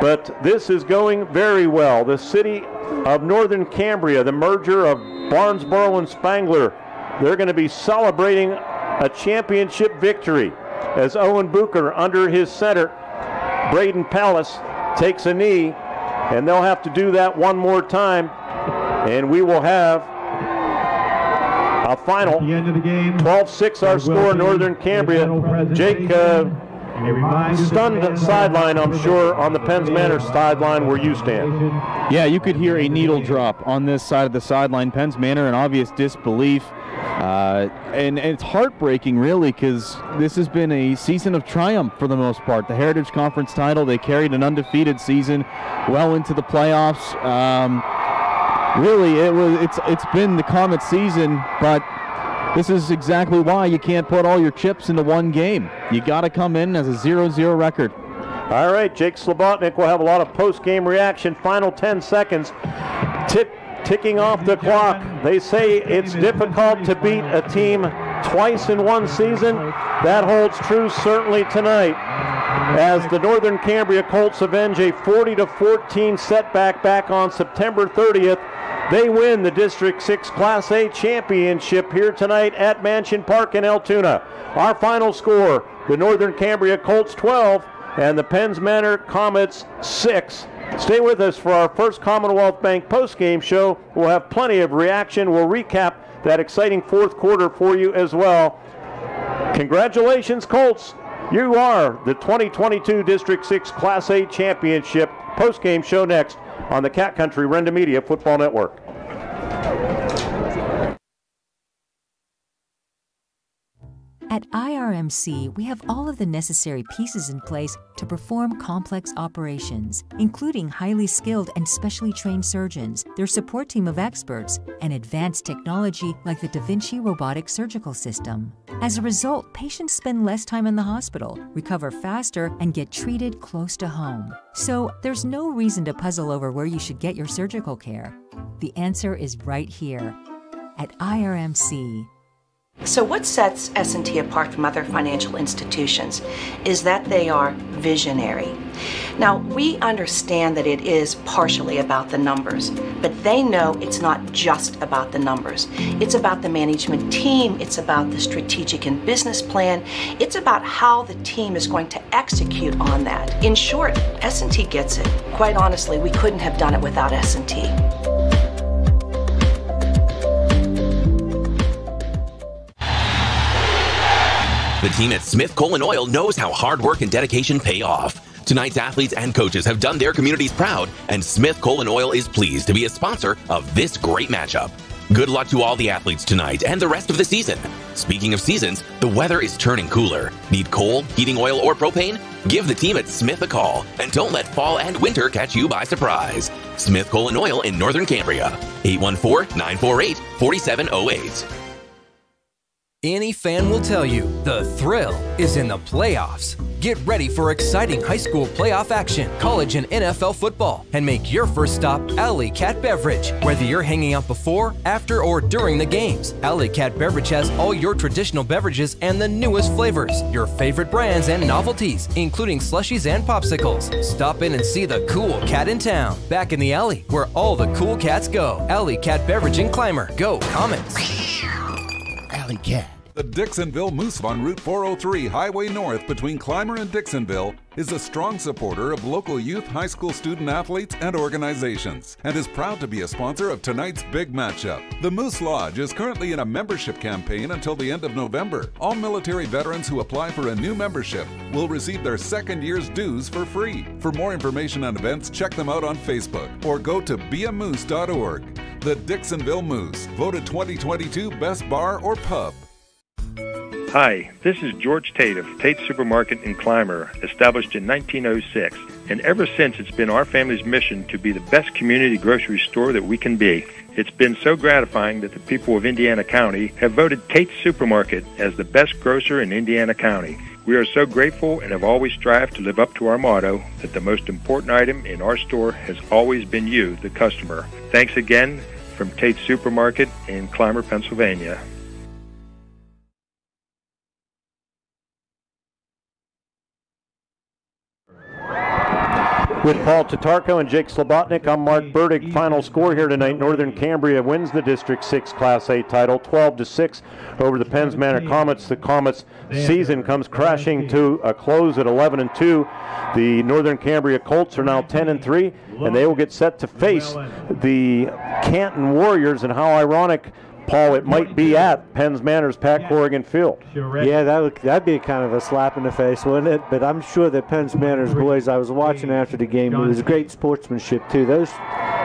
But this is going very well. The city of Northern Cambria, the merger of Barnesboro and Spangler, they're going to be celebrating a championship victory. as Owen Bucher, under his center. Braden Palace takes a knee, and they'll have to do that one more time, and we will have a final. The end of the 12-6 our score, Northern Cambria. Jake, uh, stunned sideline, I'm sure, on the Penns Manor sideline where you stand. Yeah, you could hear a needle drop on this side of the sideline. Penns Manor in obvious disbelief. Uh, and, and, it's heartbreaking, really, because this has been a season of triumph for the most part. The Heritage Conference title, they carried an undefeated season well into the playoffs. Um, really, it was it's it's been the Comet season, but this is exactly why you can't put all your chips into one game. You got to come in as a 0-0 record. All right, Jake Slobotnik will have a lot of post-game reaction. Final 10 seconds. Tip ticking off the clock. They say it's difficult to beat a team twice in one season. That holds true certainly tonight as the Northern Cambria Colts avenge a 40 to 14 setback back on September 30th. They win the District 6 Class A championship here tonight at Mansion Park in Altoona. Our final score the Northern Cambria Colts 12 and the Penns Manor Comets 6. Stay with us for our first Commonwealth Bank post-game show. We'll have plenty of reaction. We'll recap that exciting fourth quarter for you as well. Congratulations, Colts. You are the 2022 District 6 Class A Championship post-game show next on the Kat Country Renda Media Football Network. At IRMC, we have all of the necessary pieces in place to perform complex operations, including highly skilled and specially trained surgeons, their support team of experts, and advanced technology like the Da Vinci robotic surgical system. As a result, patients spend less time in the hospital, recover faster, and get treated close to home. So, there's no reason to puzzle over where you should get your surgical care. The answer is right here at IRMC. So what sets S&T apart from other financial institutions is that they are visionary. Now, we understand that it is partially about the numbers, but they know it's not just about the numbers. It's about the management team, it's about the strategic and business plan, it's about how the team is going to execute on that. In short, S&T gets it. Quite honestly, we couldn't have done it without S&T. The team at Smith Coal and Oil knows how hard work and dedication pay off. Tonight's athletes and coaches have done their communities proud, and Smith Coal and Oil is pleased to be a sponsor of this great matchup. Good luck to all the athletes tonight and the rest of the season. Speaking of seasons, the weather is turning cooler. Need coal, heating oil, or propane? Give the team at Smith a call and don't let fall and winter catch you by surprise. Smith Coal and Oil in Northern Cambria. 814 948 4708. Any fan will tell you the thrill is in the playoffs. Get ready for exciting high school playoff action, college and NFL football, and make your first stop Alley Cat Beverage. Whether you're hanging out before, after, or during the games, Alley Cat Beverage has all your traditional beverages and the newest flavors, your favorite brands and novelties, including slushies and popsicles. Stop in and see the cool cat in town. Back in the alley, where all the cool cats go. Alley Cat Beverage and Clymer. Go, Comets! Alley Cat. The Dixonville Moose on Route 403 Highway North between Clymer and Dixonville is a strong supporter of local youth high school student athletes and organizations and is proud to be a sponsor of tonight's big matchup. The Moose Lodge is currently in a membership campaign until the end of November. All military veterans who apply for a new membership will receive their second year's dues for free. For more information on events, check them out on Facebook or go to beamoose.org. The Dixonville Moose, voted 2022 Best Bar or Pub. Hi, this is George Tate of Tate Supermarket in Clymer, established in 1906. And ever since, it's been our family's mission to be the best community grocery store that we can be. It's been so gratifying that the people of Indiana County have voted Tate Supermarket as the best grocer in Indiana County. We are so grateful and have always strived to live up to our motto that the most important item in our store has always been you, the customer. Thanks again from Tate Supermarket in Clymer, Pennsylvania. With Paul Tatarko and Jake Slobotnik, I'm Mark Burdick. Final score here tonight: Northern Cambria wins the District 6 Class A title, 12 to 6 over the Penns Manor Comets. The Comets season comes crashing to a close at 11 and 2. The Northern Cambria Colts are now 10 and 3, and they will get set to face the Canton Warriors. And how ironic Paul, it might be at Penns Manor's Pat Corrigan Field. Yeah, that would that'd be kind of a slap in the face, wouldn't it? But I'm sure that Penns Manor's boys. I was watching after the game. It was great sportsmanship too. Those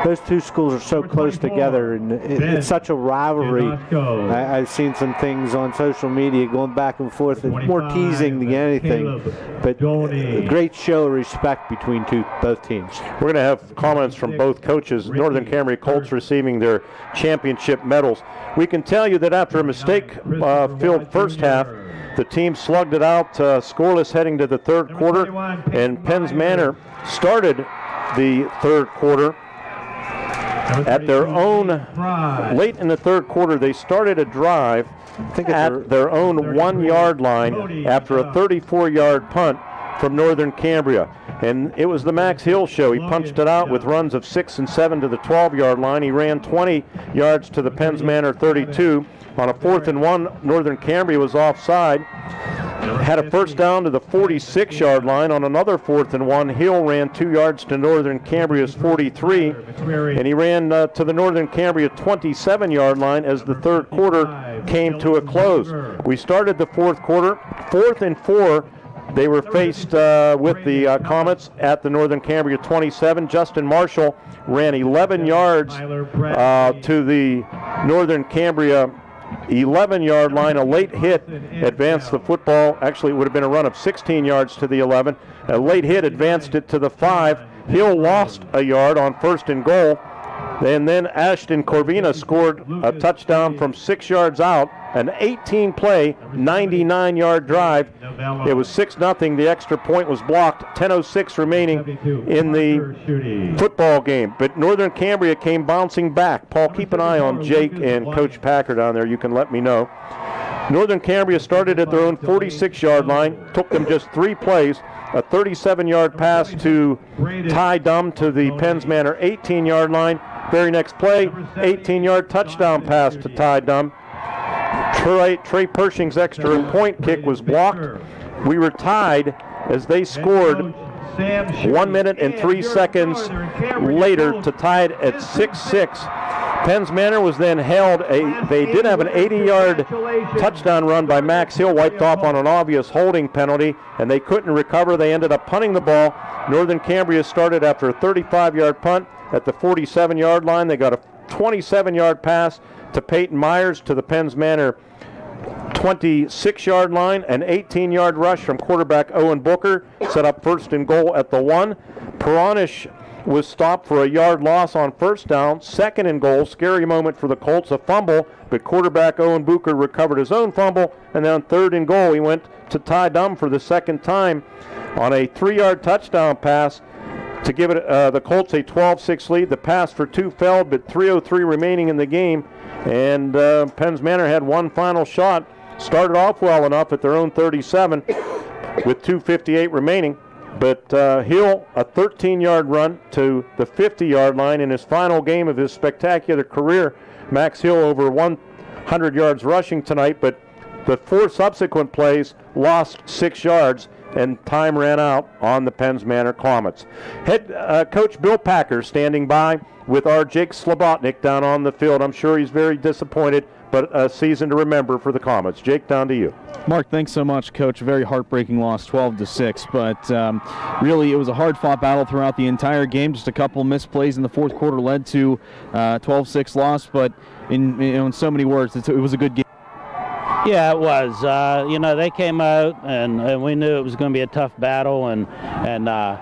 those two schools are so close together, and it, it's such a rivalry. I, have seen some things on social media going back and forth, and more teasing than anything. But a great show of respect between two both teams. We're going to have comments from both coaches. Northern Cambria Colts receiving their championship medals. We can tell you that after a mistake-filled uh, first half, the team slugged it out uh, scoreless heading to the third quarter, and Penns Manor started the third quarter at their own late in the third quarter. They started a drive at their own one-yard line after a 34-yard punt from Northern Cambria. And it was the Max Hill show. He punched it out with runs of six and seven to the 12 yard line. He ran 20 yards to the Penns Manor 32. On a fourth and one, Northern Cambria was offside. Had a first down to the 46 yard line. On another fourth and one, Hill ran two yards to Northern Cambria's 43. And he ran uh, to the Northern Cambria 27 yard line as the third quarter came to a close. We started the fourth quarter, fourth and four they were faced uh, with the uh, Comets at the Northern Cambria 27. Justin Marshall ran 11 yards uh, to the Northern Cambria 11 yard line. A late hit advanced the football. Actually, it would have been a run of 16 yards to the 11. A late hit advanced it to the 5. Hill lost a yard on first and goal. And then Ashton Corvina scored a touchdown from six yards out, an 18 play, 99 yard drive. It was 6 0. The extra point was blocked. 10.06 remaining in the football game. But Northern Cambria came bouncing back. Paul, keep an eye on Jake and Coach Packer on there. You can let me know. Northern Cambria started at their own 46 yard line, took them just three plays. A 37 yard pass to Ty Dumb to the Penns Manor 18 yard line. Very next play, 18 yard touchdown pass to Ty Dumb. Trey, Trey Pershing's extra point kick was blocked. We were tied as they scored one minute and three seconds later to tie it at 6 6. Penns Manor was then held. A, they did have an 80-yard touchdown run by Max Hill, wiped off on an obvious holding penalty, and they couldn't recover. They ended up punting the ball. Northern Cambria started after a 35-yard punt at the 47-yard line. They got a 27-yard pass to Peyton Myers to the Penns Manor 26 yard line, an 18 yard rush from quarterback Owen Bucher, set up first and goal at the one. Peronish was stopped for a yard loss on first down. Second and goal, scary moment for the Colts, a fumble, but quarterback Owen Bucher recovered his own fumble. And then third and goal, he went to Ty Dumb for the second time on a three yard touchdown pass to give it uh, the Colts a 12-6 lead. The pass for two failed, but 3:03 remaining in the game, and uh, Penns Manor had one final shot. Started off well enough at their own 37, with 2:58 remaining. But uh, Hill, a 13 yard run to the 50 yard line in his final game of his spectacular career. Max Hill over 100 yards rushing tonight, but the four subsequent plays lost six yards and time ran out on the Penns Manor Comets. Head uh, coach Bill Packer standing by with our Jake Slobotnik down on the field. I'm sure he's very disappointed but a season to remember for the Comets. Jake, down to you. Mark, thanks so much, Coach. Very heartbreaking loss, 12 to six. But um, really, it was a hard-fought battle throughout the entire game. Just a couple misplays in the fourth quarter led to 12-6 uh, loss. But in, in so many words, it was a good game. Yeah, it was. Uh, you know, they came out, and, and we knew it was going to be a tough battle, and and uh,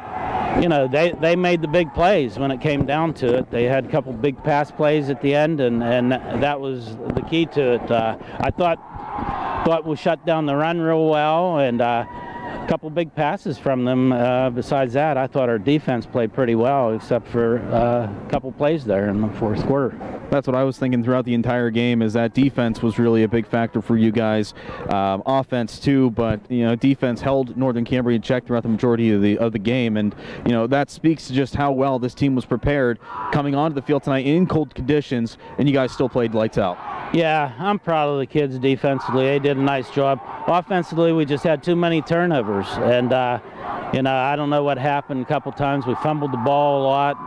you know, they, they made the big plays when it came down to it. They had a couple big pass plays at the end, and, and that was the key to it. Uh, I thought thought we shut down the run real well, and uh, a couple big passes from them. Uh, besides that, I thought our defense played pretty well, except for uh, a couple plays there in the fourth quarter. That's what I was thinking throughout the entire game. Is that defense was really a big factor for you guys. Um, offense too, but you know, defense held Northern Cambria in check throughout the majority of the of the game, and you know that speaks to just how well this team was prepared coming onto the field tonight in cold conditions, and you guys still played lights out. Yeah, I'm proud of the kids defensively. They did a nice job. Offensively, we just had too many turnovers, and uh, you know I don't know what happened. A couple times we fumbled the ball a lot.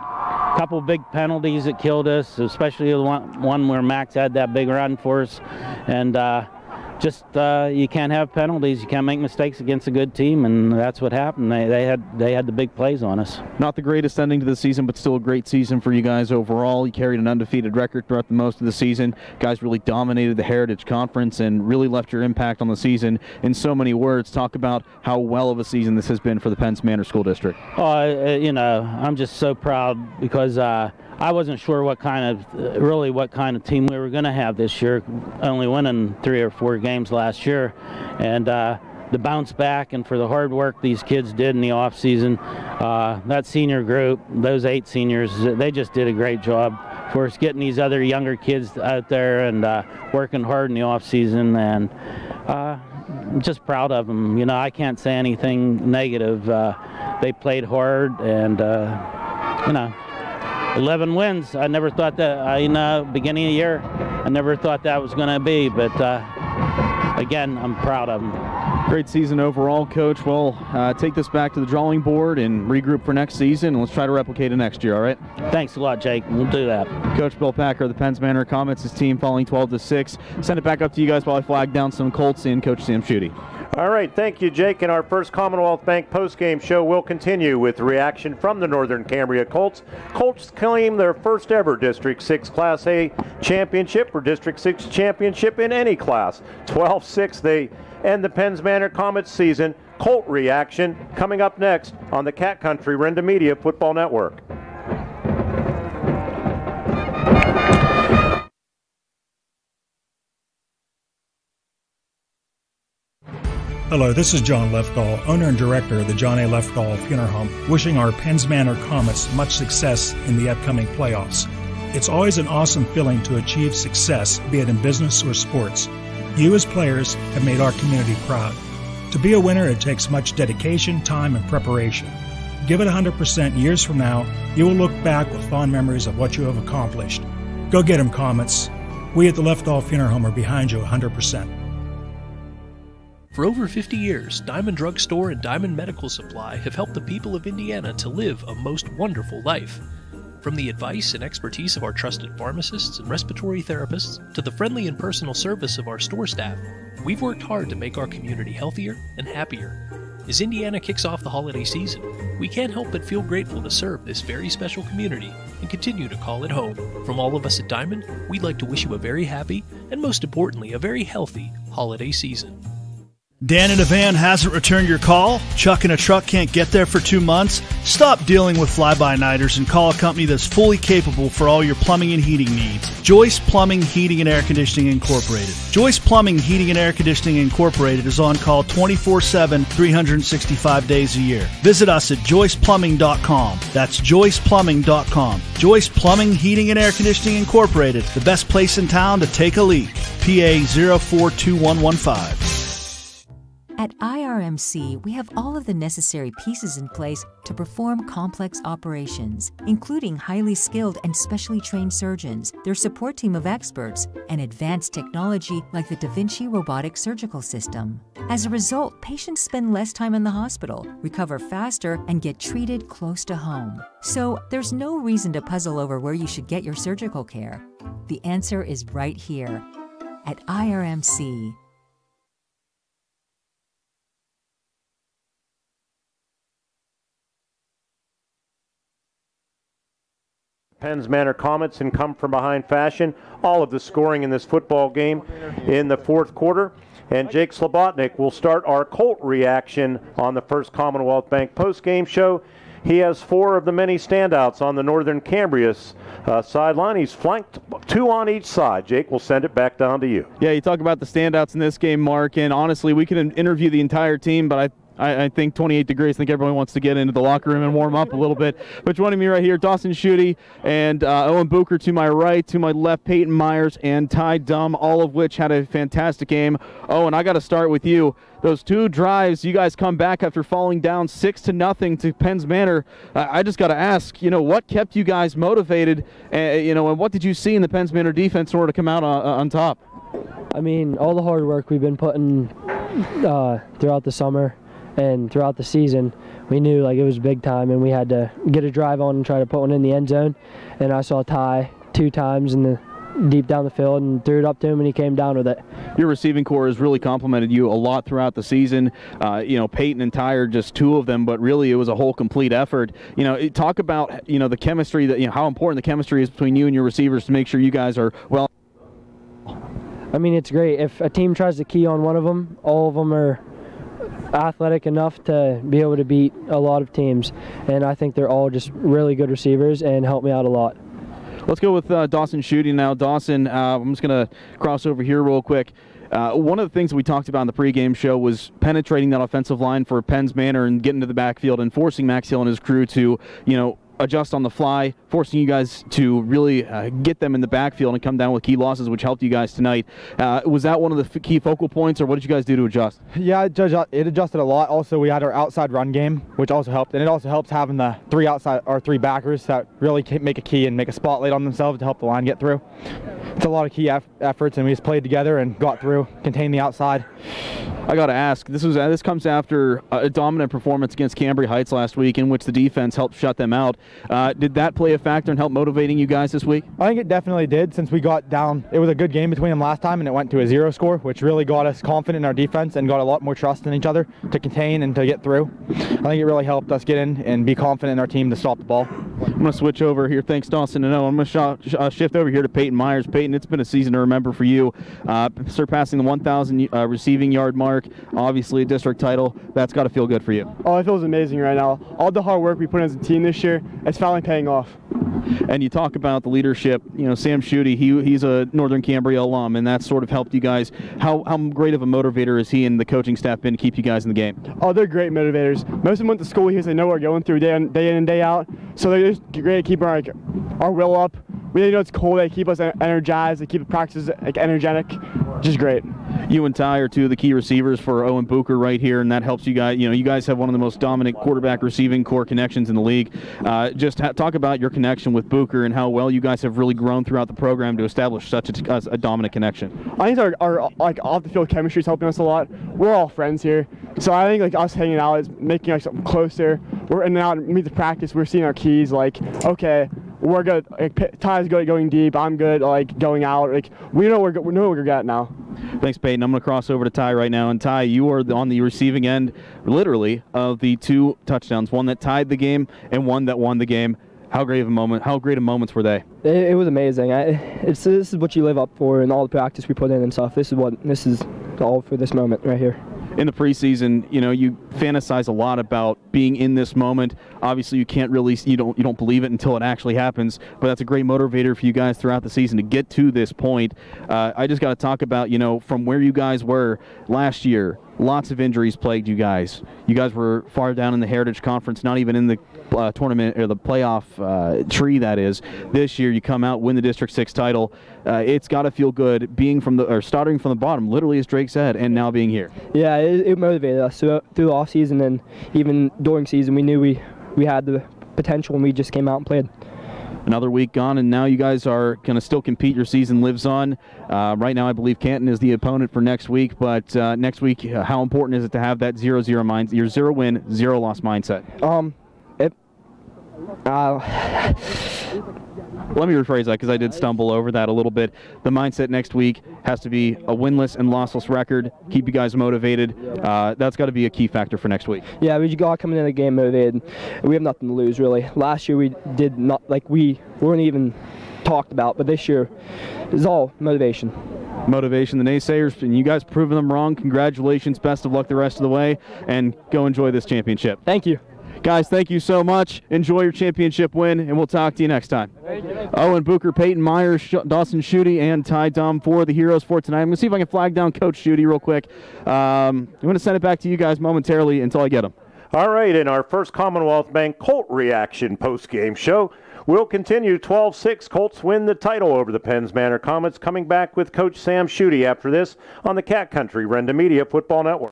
A couple big penalties that killed us, especially the one, one where Max had that big run for us, and. Uh, just uh, you can't have penalties. You can't make mistakes against a good team, and that's what happened. They, they had they had the big plays on us. Not the greatest ending to the season, but still a great season for you guys overall. You carried an undefeated record throughout the most of the season. Guys really dominated the Heritage Conference and really left your impact on the season in so many words. Talk about how well of a season this has been for the Penns Manor School District. Oh, uh, you know, I'm just so proud because. Uh, I wasn't sure what kind of, uh, really what kind of team we were going to have this year, only winning three or four games last year. And uh, the bounce back and for the hard work these kids did in the off season, uh, that senior group, those eight seniors, they just did a great job for us getting these other younger kids out there and uh, working hard in the off season. And uh, I'm just proud of them. You know, I can't say anything negative. Uh, they played hard and, you know, 11 wins. I never thought that, uh, you know, beginning of the year, I never thought that was going to be. But uh, again, I'm proud of them. Great season overall, Coach. Well, uh, take this back to the drawing board and regroup for next season. And let's try to replicate it next year. All right. Thanks a lot, Jake. We'll do that. Coach Bill Packer, the Penns Manor Comets his team falling 12 to six. Send it back up to you guys while I flag down some Colts and Coach Sam Schutte. All right, thank you, Jake. And our first Commonwealth Bank postgame show will continue with reaction from the Northern Cambria Colts. Colts claim their first ever District 6 Class A championship or District 6 championship in any class. 12 6, they end the Penns Manor Comets season. Colt reaction coming up next on the Kat Country Renda Media Football Network. Hello, this is John Lefdahl, owner and director of the John A. Lefdahl Funeral Home, wishing our Penns Manor Comets much success in the upcoming playoffs. It's always an awesome feeling to achieve success, be it in business or sports. You, as players, have made our community proud. To be a winner, it takes much dedication, time, and preparation. Give it 100% years from now, you will look back with fond memories of what you have accomplished. Go get get 'em, Comets. We at the Lefdahl Funeral Home are behind you 100%. For over 50 years, Diamond Drug Store and Diamond Medical Supply have helped the people of Indiana to live a most wonderful life. From the advice and expertise of our trusted pharmacists and respiratory therapists to the friendly and personal service of our store staff, we've worked hard to make our community healthier and happier. As Indiana kicks off the holiday season, we can't help but feel grateful to serve this very special community and continue to call it home. From all of us at Diamond, we'd like to wish you a very happy and most importantly, a very healthy holiday season. Dan in a van hasn't returned your call? Chuck in a truck can't get there for two months? Stop dealing with fly by nighters and call a company that's fully capable for all your plumbing and heating needs. Joyce Plumbing, Heating, and Air Conditioning Incorporated. Joyce Plumbing, Heating, and Air Conditioning Incorporated is on call 24 7, 365 days a year. Visit us at joyceplumbing.com. That's joyceplumbing.com. Joyce Plumbing, Heating, and Air Conditioning Incorporated, the best place in town to take a leak. PA 042115. At IRMC, we have all of the necessary pieces in place to perform complex operations, including highly skilled and specially trained surgeons, their support team of experts, and advanced technology like the Da Vinci robotic surgical system. As a result, patients spend less time in the hospital, recover faster, and get treated close to home. So, there's no reason to puzzle over where you should get your surgical care. The answer is right here at IRMC. Penns Manor Comets in come from behind fashion. All of the scoring in this football game in the fourth quarter. And Jake Slobotnik will start our Colt reaction on the first Commonwealth Bank post-game show. He has four of the many standouts on the Northern Cambria uh, sideline. He's flanked two on each side. Jake, we'll send it back down to you. Yeah, you talk about the standouts in this game, Mark, and honestly, we can interview the entire team, but I I, I, think 28 degrees. I think everyone wants to get into the locker room and warm up a little bit. But joining me right here, Dawson Schutte and uh, Owen Bucher to my right, to my left, Peyton Myers and Ty Dumb, all of which had a fantastic game. Owen, I got to start with you. Those two drives, you guys come back after falling down six to nothing to Penns Manor. Uh, I just got to ask, you know, what kept you guys motivated? Uh, you know, and what did you see in the Penns Manor defense in order to come out on, on top? I mean, all the hard work we've been putting uh, throughout the summer and throughout the season, we knew like it was big time, and we had to get a drive on and try to put one in the end zone. And I saw Ty two times in the deep down the field and threw it up to him, and he came down with it. Your receiving core has really complimented you a lot throughout the season. Uh, you know, Peyton and Ty are just two of them, but really it was a whole complete effort. You know, talk about you know the chemistry that you know how important the chemistry is between you and your receivers to make sure you guys are well. I mean, it's great. If a team tries to key on one of them, all of them are athletic enough to be able to beat a lot of teams. And I think they're all just really good receivers and help me out a lot. Let's go with uh, Dawson Schutte now. Dawson, uh, I'm just going to cross over here real quick. Uh, one of the things we talked about in the pregame show was penetrating that offensive line for Penns Manor and getting to the backfield and forcing Max Hill and his crew to, you know, adjust on the fly, forcing you guys to really uh, get them in the backfield and come down with key losses, which helped you guys tonight. Uh, was that one of the f- key focal points, or what did you guys do to adjust? Yeah, it adjusted a lot. Also, we had our outside run game, which also helped, and it also helps having the three outside or three backers that really make a key and make a spotlight on themselves to help the line get through. It's a lot of key eff- efforts, and we just played together and got through, contained the outside. I got to ask. This was uh, this comes after a dominant performance against Cambria Heights last week, in which the defense helped shut them out. Uh, did that play a factor in help motivating you guys this week? I think it definitely did. Since we got down, it was a good game between them last time, and it went to a zero score, which really got us confident in our defense and got a lot more trust in each other to contain and to get through. I think it really helped us get in and be confident in our team to stop the ball. I'm going to switch over here. Thanks, Dawson. And I'm going to sh- sh- uh, shift over here to Peyton Myers. Peyton, it's been a season to remember for you, uh, surpassing the 1,000 uh, receiving yard mark. Obviously, a district title. That's got to feel good for you. Oh, it feels amazing right now. All the hard work we put in as a team this year, it's finally paying off. And you talk about the leadership. You know, Sam Schutte, he he's a Northern Cambria alum, and that's sort of helped you guys. How how great of a motivator is he and the coaching staff been to keep you guys in the game? Oh, they're great motivators. Most of them went to school here, so they know what we're going through day in, day in and day out. So they're just great at keeping our, our will up. We know it's cold. They keep us energized. They keep the practices like energetic. Just great. You and Ty are two of the key receivers for Owen Bucher right here, and that helps you guys. You know, you guys have one of the most dominant quarterback receiving core connections in the league. Uh, just talk about your connection with Bucher and how well you guys have really grown throughout the program to establish such a, a dominant connection. I think our, our like off the field chemistry is helping us a lot. We're all friends here, so I think like us hanging out is making us closer. We're in and out meet the practice. We're seeing our keys. Like, okay, we're good. Like, Ty's good going deep. I'm good like going out. Like we know we're we know where we're at now. Thanks, Peyton. I'm going to cross over to Ty right now. And Ty, you are on the receiving end, literally, of the two touchdowns. One that tied the game and one that won the game. How great of a moment! How great of moments were they? It, it was amazing. I, it's this is what you live up for, and all the practice we put in and stuff. This is what this is all for this moment right here in the preseason, you know, you fantasize a lot about being in this moment. Obviously, you can't really you don't you don't believe it until it actually happens. But that's a great motivator for you guys throughout the season to get to this point. Uh, I just got to talk about you know from where you guys were last year. Lots of injuries plagued you guys. You guys were far down in the Heritage Conference, not even in the uh, tournament or the playoff uh, tree. That is, this year you come out, win the District Six title. Uh, it's got to feel good being from the or starting from the bottom, literally as Drake said, and now being here. Yeah, it, it motivated us through, through the off season and even during season. We knew we we had the potential, and we just came out and played another week gone, and now you guys are going to still compete. Your season lives on. Uh, right now, I believe Canton is the opponent for next week, but uh, next week, uh, how important is it to have that zero-zero mind, your zero win, zero loss mindset? Um. Uh, let me rephrase that because I did stumble over that a little bit. The mindset next week has to be a winless and lossless record. Keep you guys motivated. Uh, that's got to be a key factor for next week. Yeah, we got coming in the game motivated. We have nothing to lose really. Last year we did not like we weren't even talked about, but this year is all motivation motivation. The naysayers, and you guys proving them wrong. Congratulations. Best of luck the rest of the way, and go enjoy this championship. Thank you Guys, thank you so much. Enjoy your championship win, and we'll talk to you next time. You. Owen Bucher, Peyton Myers, Sh- Dawson Schutte, and Ty Dumb for the heroes for tonight. I'm going to see if I can flag down Coach Schutte real quick. Um, I'm going to send it back to you guys momentarily until I get him. All right, in our first Commonwealth Bank Colt reaction post-game show, we'll continue 12-6. Colts win the title over the Penns Manor Comets. Coming back with Coach Sam Schutte after this on the Kat Country Renda Media Football Network.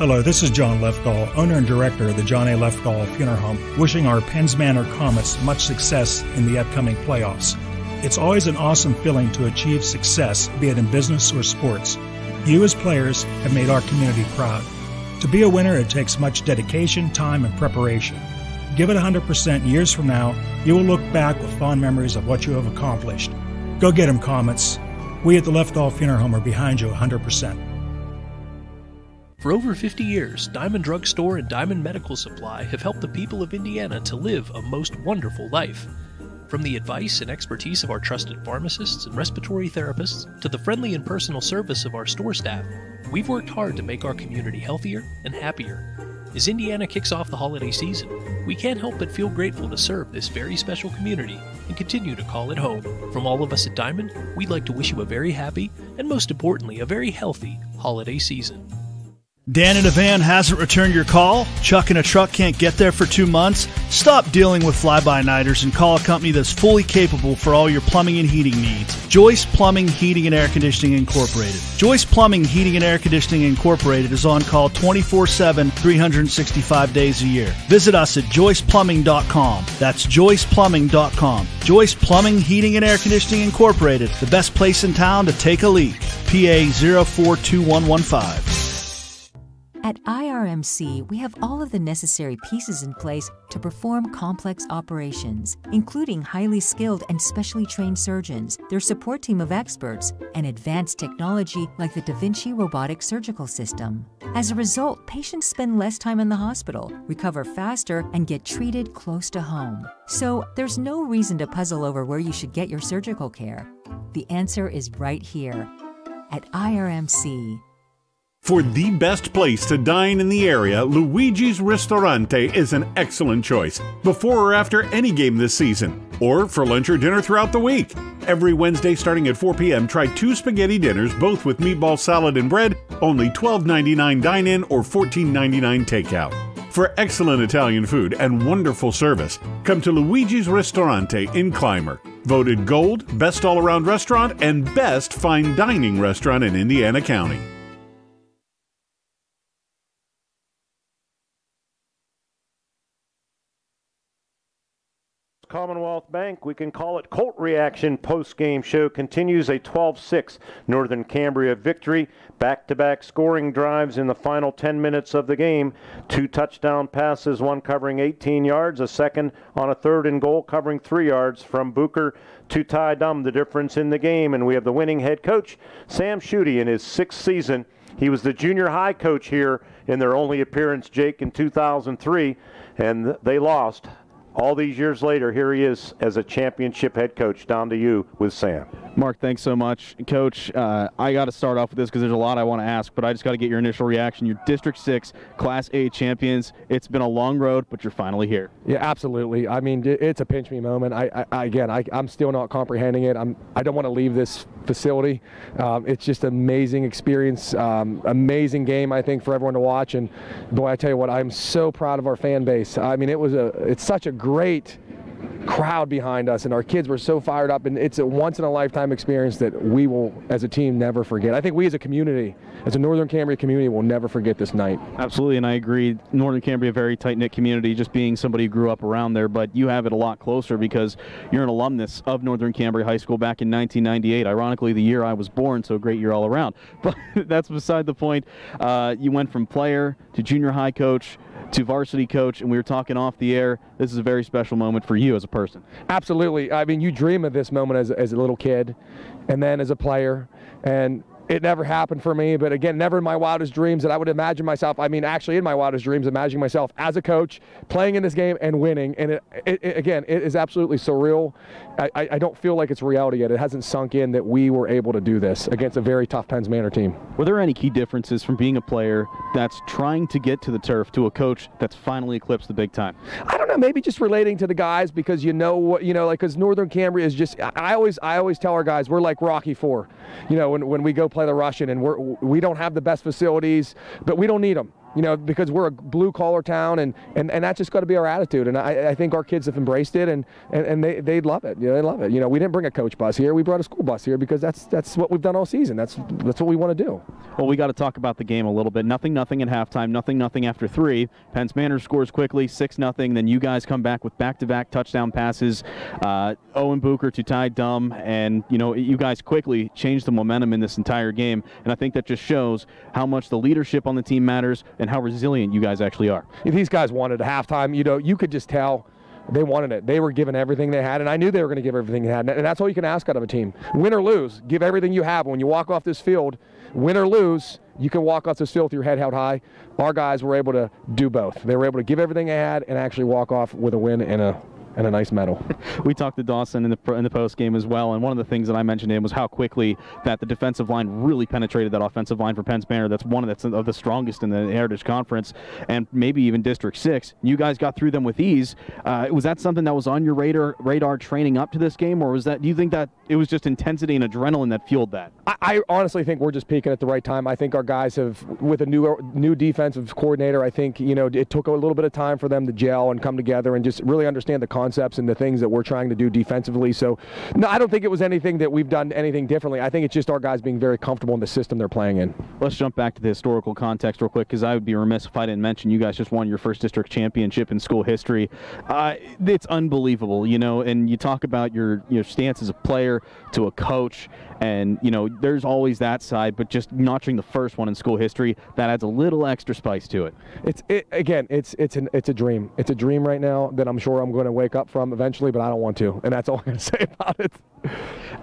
Hello, this is John Lefdahl, owner and director of the John A. Lefdahl Funeral Home, wishing our Penns Manor Comets much success in the upcoming playoffs. It's always an awesome feeling to achieve success, be it in business or sports. You, as players, have made our community proud. To be a winner, it takes much dedication, time, and preparation. Give it 100% years from now, you will look back with fond memories of what you have accomplished. Go get get 'em, Comets. We at the Lefdahl Funeral Home are behind you 100%. For over 50 years, Diamond Drug Store and Diamond Medical Supply have helped the people of Indiana to live a most wonderful life. From the advice and expertise of our trusted pharmacists and respiratory therapists to the friendly and personal service of our store staff, we've worked hard to make our community healthier and happier. As Indiana kicks off the holiday season, we can't help but feel grateful to serve this very special community and continue to call it home. From all of us at Diamond, we'd like to wish you a very happy and most importantly, a very healthy holiday season. Dan in a van hasn't returned your call? Chuck in a truck can't get there for two months? Stop dealing with fly by nighters and call a company that's fully capable for all your plumbing and heating needs. Joyce Plumbing, Heating, and Air Conditioning Incorporated. Joyce Plumbing, Heating, and Air Conditioning Incorporated is on call 24 7, 365 days a year. Visit us at joyceplumbing.com. That's joyceplumbing.com. Joyce Plumbing, Heating, and Air Conditioning Incorporated, the best place in town to take a leak. PA 042115. At IRMC, we have all of the necessary pieces in place to perform complex operations, including highly skilled and specially trained surgeons, their support team of experts, and advanced technology like the Da Vinci robotic surgical system. As a result, patients spend less time in the hospital, recover faster, and get treated close to home. So, there's no reason to puzzle over where you should get your surgical care. The answer is right here at IRMC. For the best place to dine in the area, Luigi's Ristorante is an excellent choice before or after any game this season, or for lunch or dinner throughout the week. Every Wednesday starting at 4 p.m., try two spaghetti dinners, both with meatball salad and bread, only $12.99 dine in or $14.99 takeout. For excellent Italian food and wonderful service, come to Luigi's Ristorante in Clymer. Voted Gold, Best All Around Restaurant, and Best Fine Dining Restaurant in Indiana County. Commonwealth Bank, we can call it Colt Reaction post-game show continues a 12-6 Northern Cambria victory. Back-to-back scoring drives in the final 10 minutes of the game. Two touchdown passes, one covering 18 yards, a second on a third and goal covering three yards from Bucher to Ty Dumb, the difference in the game. And we have the winning head coach, Sam Schutte, in his sixth season. He was the junior high coach here in their only appearance, Jake, in 2003, and they lost all these years later, here he is as a championship head coach. Down to you with Sam. Mark, thanks so much. Coach, uh, I got to start off with this because there's a lot I want to ask, but I just got to get your initial reaction. You're District 6 Class A champions. It's been a long road, but you're finally here. Yeah, absolutely. I mean, it's a pinch me moment. I, I again, I, am still not comprehending it. I'm, I don't want to leave this facility. Um, it's just an amazing experience, um, amazing game, I think, for everyone to watch. And boy, I tell you what, I'm so proud of our fan base. I mean, it was a, it's such a great crowd behind us and our kids were so fired up and it's a once in a lifetime experience that we will as a team never forget. I think we as a community, as a Northern Cambria community will never forget this night. Absolutely and I agree. Northern Cambria very tight knit community just being somebody who grew up around there but you have it a lot closer because you're an alumnus of Northern Cambria High School back in 1998. Ironically the year I was born so great year all around. (laughs) But that's beside the point. Uh, you went from player to junior high coach to varsity coach, and we were talking off the air. This is a very special moment for you as a person. Absolutely. I mean, you dream of this moment as, as a little kid, and then as a player, and it never happened for me. But again, never in my wildest dreams that I would imagine myself. I mean, actually, in my wildest dreams, imagining myself as a coach playing in this game and winning. And it, it, it, again, it is absolutely surreal. I, I, don't feel like it's reality yet. It hasn't sunk in that we were able to do this against a very tough Penns Manor team. Were there any key differences from being a player that's trying to get to the turf to a coach that's finally eclipsed the big time? I don't know. Maybe just relating to the guys because you know what you know, like because Northern Cambria is just. I always I always tell our guys we're like Rocky Four. You know, when when we go play the Russian and we're we don't have the best facilities, but we don't need them you know, because we're a blue collar town, and, and, and that's just got to be our attitude. And I, I think our kids have embraced it, and, and, and they they love it. You know, they love it. You know, we didn't bring a coach bus here; we brought a school bus here because that's that's what we've done all season. That's that's what we want to do. Well, we got to talk about the game a little bit. Nothing, nothing at halftime. Nothing, nothing after three. Penns Manor scores quickly, six nothing. Then you guys come back with back-to-back touchdown passes. Uh, Owen Booker to Ty Dumb, and you know you guys quickly changed the momentum in this entire game. And I think that just shows how much the leadership on the team matters and how resilient you guys actually are. If These guys wanted a halftime. You know, you could just tell they wanted it. They were giving everything they had, and I knew they were going to give everything they had. And that's all you can ask out of a team. Win or lose, give everything you have. When you walk off this field, win or lose, you can walk off this field with your head held high. Our guys were able to do both. They were able to give everything they had and actually walk off with a win and a and a nice medal. (laughs) we talked to Dawson in the in the post game as well, and one of the things that I mentioned to him was how quickly that the defensive line really penetrated that offensive line for Penns Manor. That's one of that's of the strongest in the Heritage Conference, and maybe even District Six. You guys got through them with ease. Uh, was that something that was on your radar radar training up to this game, or was that? Do you think that it was just intensity and adrenaline that fueled that? I, I honestly think we're just peaking at the right time. I think our guys have, with a new new defensive coordinator, I think you know it took a little bit of time for them to gel and come together and just really understand the concepts and the things that we're trying to do defensively. So, no, I don't think it was anything that we've done anything differently. I think it's just our guys being very comfortable in the system they're playing in. Let's jump back to the historical context real quick because I would be remiss if I didn't mention you guys just won your first district championship in school history. Uh, it's unbelievable, you know, and you talk about your your stance as a player to a coach and you know there's always that side but just notching the first one in school history that adds a little extra spice to it it's it, again it's it's an it's a dream it's a dream right now that i'm sure i'm going to wake up from eventually but i don't want to and that's all i'm going to say about it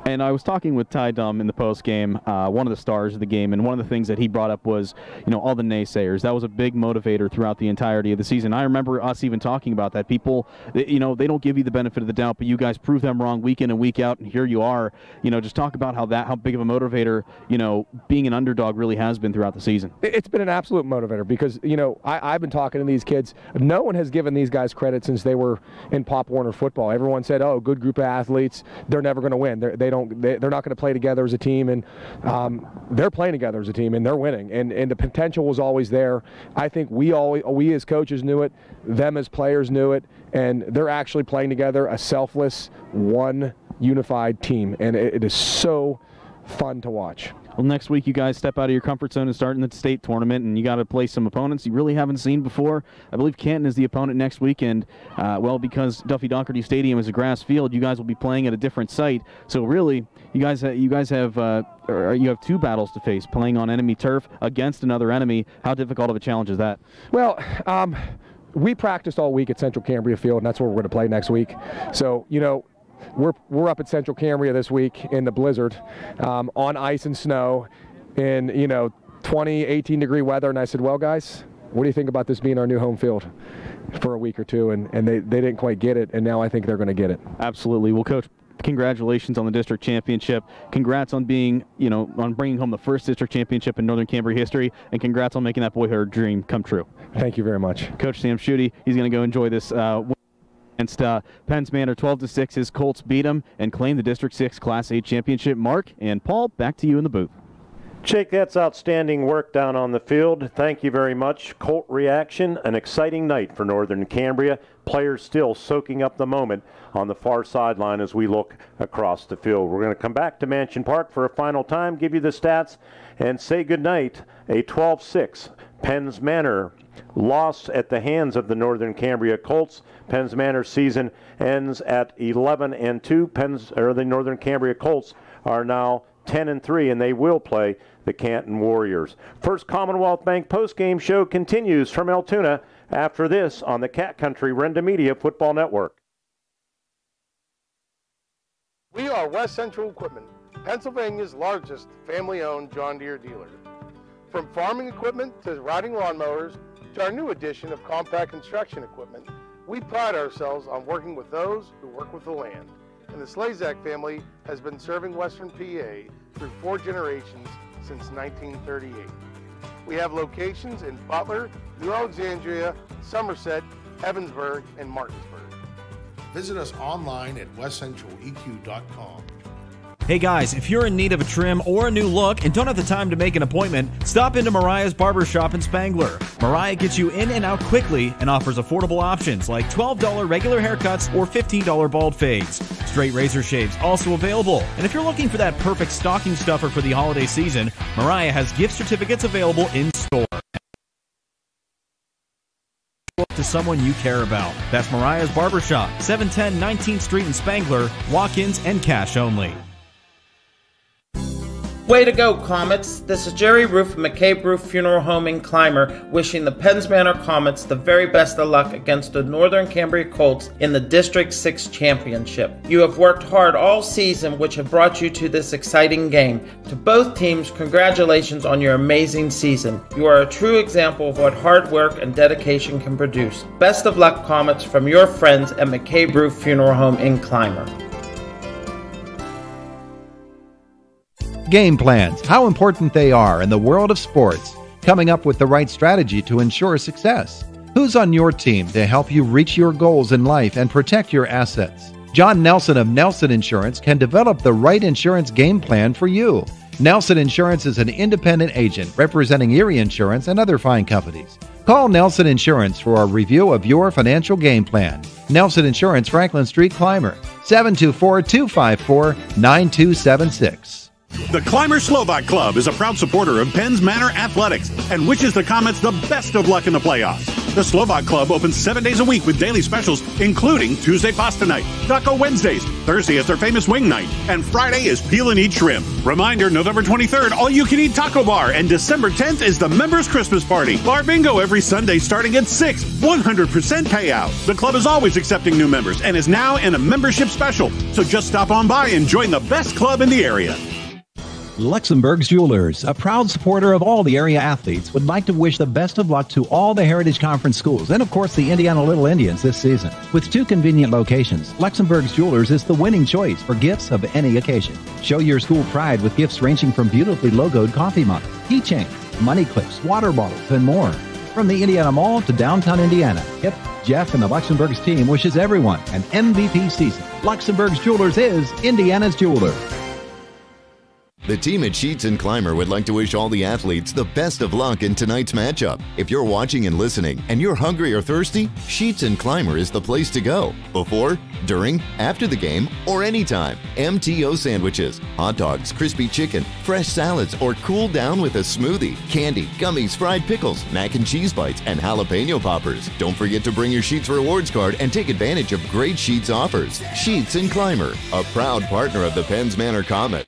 and I was talking with Ty Dumb in the post game, uh, one of the stars of the game, and one of the things that he brought up was, you know, all the naysayers. That was a big motivator throughout the entirety of the season. I remember us even talking about that. People, you know, they don't give you the benefit of the doubt, but you guys prove them wrong week in and week out, and here you are. You know, just talk about how that, how big of a motivator, you know, being an underdog really has been throughout the season. It's been an absolute motivator because, you know, I, I've been talking to these kids. No one has given these guys credit since they were in Pop Warner football. Everyone said, oh, good group of athletes. They're never going to win. They're, they don't. They, they're not going to play together as a team, and um, they're playing together as a team, and they're winning. And and the potential was always there. I think we all we as coaches knew it. Them as players knew it, and they're actually playing together a selfless, one unified team, and it, it is so fun to watch. Well, next week you guys step out of your comfort zone and start in the state tournament, and you got to play some opponents you really haven't seen before. I believe Canton is the opponent next weekend. Uh, well, because Duffy Doherty Stadium is a grass field, you guys will be playing at a different site. So really, you guys you guys have uh, you have two battles to face, playing on enemy turf against another enemy. How difficult of a challenge is that? Well. Um, we practiced all week at Central Cambria Field, and that's where we're going to play next week. So, you know, we're, we're up at Central Cambria this week in the blizzard um, on ice and snow in, you know, 20, 18 degree weather. And I said, well, guys, what do you think about this being our new home field for a week or two? And, and they, they didn't quite get it. And now I think they're going to get it. Absolutely. Well, Coach, congratulations on the district championship. Congrats on being, you know, on bringing home the first district championship in Northern Cambria history, and congrats on making that boyhood dream come true. Thank you very much, Coach Sam Schutte. He's going to go enjoy this. Uh, against uh, Penns Manor 12 to 6. His Colts beat them and claim the District 6 Class A championship. Mark and Paul, back to you in the booth. Jake, that's outstanding work down on the field. Thank you very much. Colt reaction, an exciting night for Northern Cambria. Players still soaking up the moment on the far sideline as we look across the field. We're going to come back to Mansion Park for a final time, give you the stats, and say goodnight. A 12 6 Penns Manor loss at the hands of the Northern Cambria Colts. Penns Manor season ends at 11 and 2. Penns or the Northern Cambria Colts are now 10 and 3 and they will play the Canton Warriors. First Commonwealth Bank postgame show continues from Altoona after this on the Kat Country Renda Media Football Network. We are West Central Equipment Pennsylvania's largest family owned John Deere dealer. From farming equipment to riding lawnmowers to our new addition of compact construction equipment, we pride ourselves on working with those who work with the land. And the Slazak family has been serving Western PA through four generations since 1938. We have locations in Butler, New Alexandria, Somerset, Ebensburg, and Martinsburg. Visit us online at westcentraleq.com. Hey guys, if you're in need of a trim or a new look and don't have the time to make an appointment, stop into Mariah's Barbershop in Spangler. Mariah gets you in and out quickly and offers affordable options like $12 regular haircuts or $15 bald fades. Straight razor shaves also available. And if you're looking for that perfect stocking stuffer for the holiday season, Mariah has gift certificates available in store to someone you care about. That's Mariah's Barbershop, 710 19th Street in Spangler. Walk ins and cash only. Way to go, Comets! This is Jerry Roof from McCabe Roof Funeral Home in Clymer, wishing the Penns Manor Comets the very best of luck against the Northern Cambria Colts in the District 6 Championship. You have worked hard all season, which have brought you to this exciting game. To both teams, congratulations on your amazing season. You are a true example of what hard work and dedication can produce. Best of luck, Comets, from your friends at McCabe Roof Funeral Home in Clymer. Game plans, how important they are in the world of sports. Coming up with the right strategy to ensure success. Who's on your team to help you reach your goals in life and protect your assets? John Nelson of Nelson Insurance can develop the right insurance game plan for you. Nelson Insurance is an independent agent representing Erie Insurance and other fine companies. Call Nelson Insurance for a review of your financial game plan. Nelson Insurance, Franklin Street, Clymer, 724 254 9276. The Clymer Slovak Club is a proud supporter of Penns Manor Athletics and wishes the Comets the best of luck in the playoffs. The Slovak Club opens seven days a week with daily specials, including Tuesday Pasta Night, Taco Wednesdays, Thursday is their famous Wing Night, and Friday is Peel and Eat Shrimp. Reminder November 23rd, all you can eat taco bar, and December 10th is the Members Christmas Party. Bar bingo every Sunday starting at 6, 100% payout. The club is always accepting new members and is now in a membership special, so just stop on by and join the best club in the area. Luxenberg's Jewelers, a proud supporter of all the area athletes, would like to wish the best of luck to all the Heritage Conference schools and, of course, the Indiana Little Indians this season. With two convenient locations, Luxenberg's Jewelers is the winning choice for gifts of any occasion. Show your school pride with gifts ranging from beautifully logoed coffee mugs, keychains, money clips, water bottles, and more. From the Indiana Mall to downtown Indiana, Yep, Jeff and the Luxenberg's team wishes everyone an MVP season. Luxenberg's Jewelers is Indiana's jeweler. The team at Sheetz and Clymer would like to wish all the athletes the best of luck in tonight's matchup. If you're watching and listening and you're hungry or thirsty, Sheetz and Clymer is the place to go. Before, during, after the game, or anytime. MTO sandwiches, hot dogs, crispy chicken, fresh salads, or cool down with a smoothie, candy, gummies, fried pickles, mac and cheese bites, and jalapeno poppers. Don't forget to bring your Sheetz rewards card and take advantage of great Sheetz offers. Sheetz and Clymer, a proud partner of the Penns Manor Comet.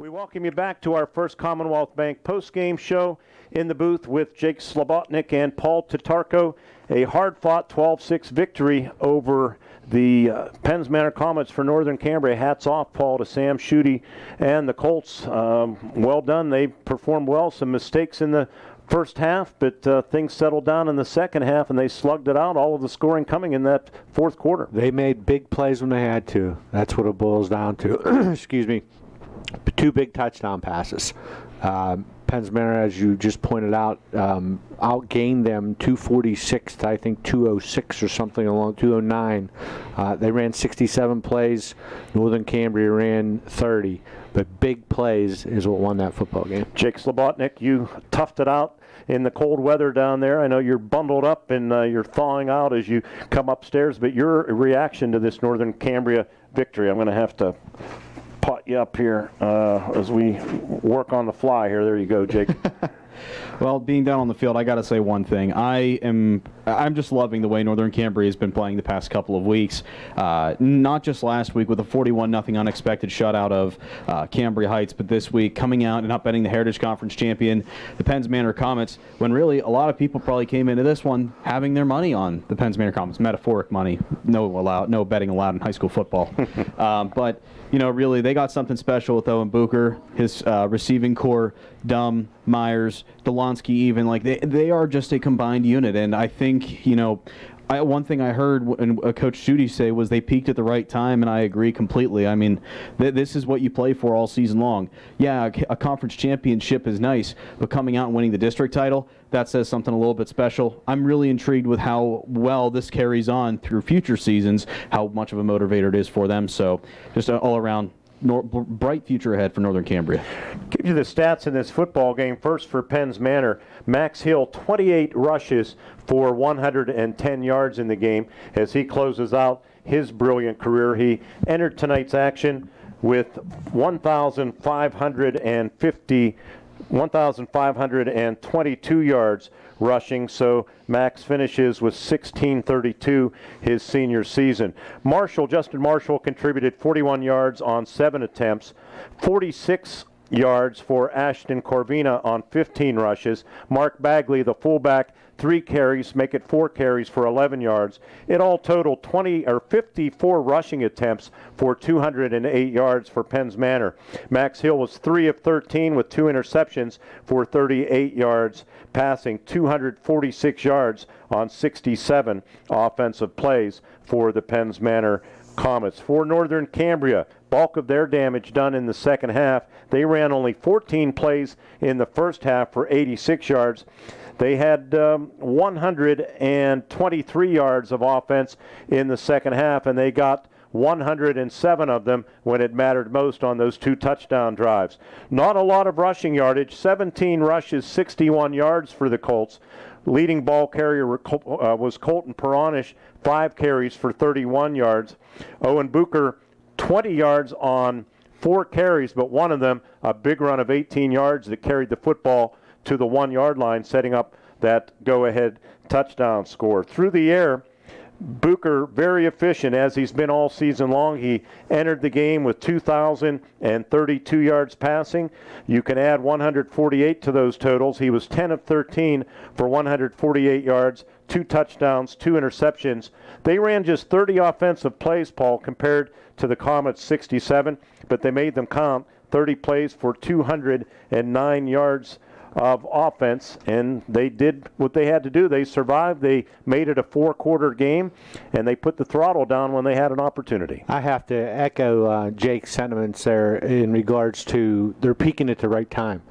We welcome you back to our first Commonwealth Bank post-game show in the booth with Jake Slobotnik and Paul Tatarko. A hard-fought 12-6 victory over the uh, Penns Manor Comets for Northern Cambria. Hats off, Paul, to Sam Schutte and the Colts. Um, well done. They performed well. Some mistakes in the first half, but uh, things settled down in the second half, and they slugged it out. All of the scoring coming in that fourth quarter. They made big plays when they had to. That's what it boils down to. (clears throat) Excuse me two big touchdown passes. Um, Penns Manor, as you just pointed out, um, outgained them 246 to I think 206 or something along 209. Uh, they ran 67 plays. Northern Cambria ran 30. But big plays is what won that football game. Jake Slobotnik, you toughed it out in the cold weather down there. I know you're bundled up and uh, you're thawing out as you come upstairs, but your reaction to this Northern Cambria victory, I'm going to have to pot you up here uh, as we work on the fly here. There you go, Jake. (laughs) Well, being down on the field, I got to say one thing. I am I'm just loving the way Northern Cambria has been playing the past couple of weeks. Uh, not just last week with a 41 nothing unexpected shutout of uh, Cambria Heights, but this week coming out and upending the Heritage Conference champion, the Penns Manor Comets, when really a lot of people probably came into this one having their money on the Penns Manor Comets, metaphoric money, no allowed, no betting allowed in high school football. um, (laughs) but you know, really, they got something special with Owen Booker, his uh, receiving core, Dumb, Myers, Delonsky, even like they they are just a combined unit, and I think you know. I, one thing I heard and uh, Coach Judy say was they peaked at the right time, and I agree completely. I mean, th- this is what you play for all season long. Yeah, a, a conference championship is nice, but coming out and winning the district title, that says something a little bit special. I'm really intrigued with how well this carries on through future seasons, how much of a motivator it is for them. So, just all around nor- bright future ahead for Northern Cambria. Give you the stats in this football game. First for Penns Manor, Max Hill, 28 rushes for 110 yards in the game as he closes out his brilliant career. He entered tonight's action with 1,550 1,522 yards rushing. So Max finishes with 1632 his senior season. Marshall, Justin Marshall contributed 41 yards on seven attempts, 46 yards for Ashton Corvina on 15 rushes. Mark Bagley, the fullback, three carries, make it four carries for 11 yards. It all totaled 20 or 54 rushing attempts for 208 yards for Penns Manor. Max Hill was three of 13 with two interceptions for 38 yards, passing 246 yards on 67 offensive plays for the Penns Manor Comets. For Northern Cambria, bulk of their damage done in the second half. They ran only 14 plays in the first half for 86 yards. They had um, 123 yards of offense in the second half, and they got 107 of them when it mattered most on those two touchdown drives. Not a lot of rushing yardage, 17 rushes, 61 yards for the Colts. Leading ball carrier uh, was Colton Peronish, five carries for 31 yards. Owen Booker, 20 yards on four carries, but one of them a big run of 18 yards that carried the football to the one yard line, setting up that go ahead touchdown score. Through the air, Booker very efficient as he's been all season long. He entered the game with 2,032 yards passing. You can add 148 to those totals. He was 10 of 13 for 148 yards, two touchdowns, two interceptions. They ran just 30 offensive plays, Paul, compared to the Comets' 67, but they made them count. 30 plays for 209 yards of offense, and they did what they had to do. They survived. They made it a four-quarter game, and they put the throttle down when they had an opportunity. I have to echo uh, Jake's sentiments there in regards to they're peaking at the right time.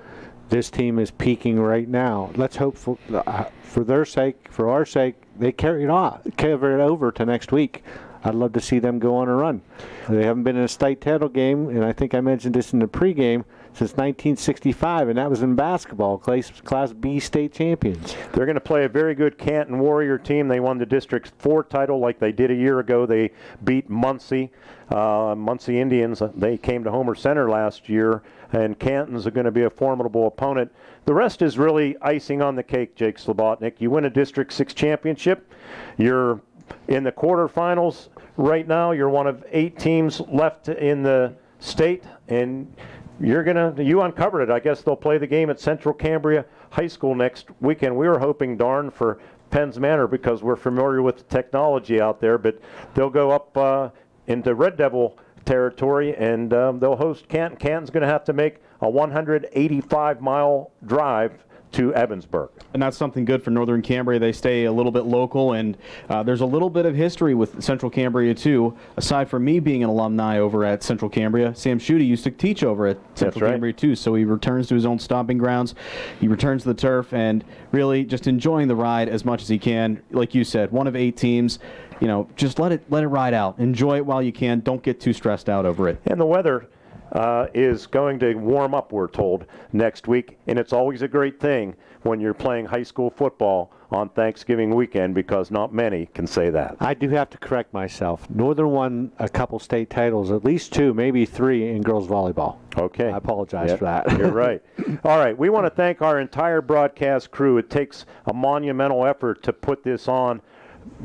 This team is peaking right now. Let's hope for uh, for their sake, for our sake, they carry it on, carry it over to next week. I'd love to see them go on a run. They haven't been in a state title game, and I think I mentioned this in the pregame since 1965, and that was in basketball, class, class B state champions. They're going to play a very good Canton Warrior team. They won the District 4 title like they did a year ago. They beat Muncy. Uh, Muncy Indians, they came to Homer Center last year, and Canton's are going to be a formidable opponent. The rest is really icing on the cake, Jake Slobotnik. You win a District 6 championship, you're in the quarterfinals right now. You're one of eight teams left in the state, and you're gonna you uncovered it. I guess they'll play the game at Central Cambria High School next weekend. We were hoping darn for Penns Manor because we're familiar with the technology out there, but they'll go up uh, into Red Devil territory and um, they'll host Canton. Canton's going to have to make a 185 mile drive to Ebensburg. And that's something good for Northern Cambria. They stay a little bit local, and uh, there's a little bit of history with Central Cambria, too. Aside from me being an alumni over at Central Cambria, Sam Schutte used to teach over at Central right. Cambria, too. So he returns to his own stomping grounds. He returns to the turf and really just enjoying the ride as much as he can. Like you said, one of eight teams. You know, just let it let it ride out. Enjoy it while you can. Don't get too stressed out over it. And the weather uh, is going to warm up, we're told, next week. And it's always a great thing when you're playing high school football on Thanksgiving weekend because not many can say that. I do have to correct myself. Northern won a couple state titles, at least two, maybe three in girls volleyball. Okay. I apologize Yep, for that. You're (laughs) right. All right. We want to thank our entire broadcast crew. It takes a monumental effort to put this on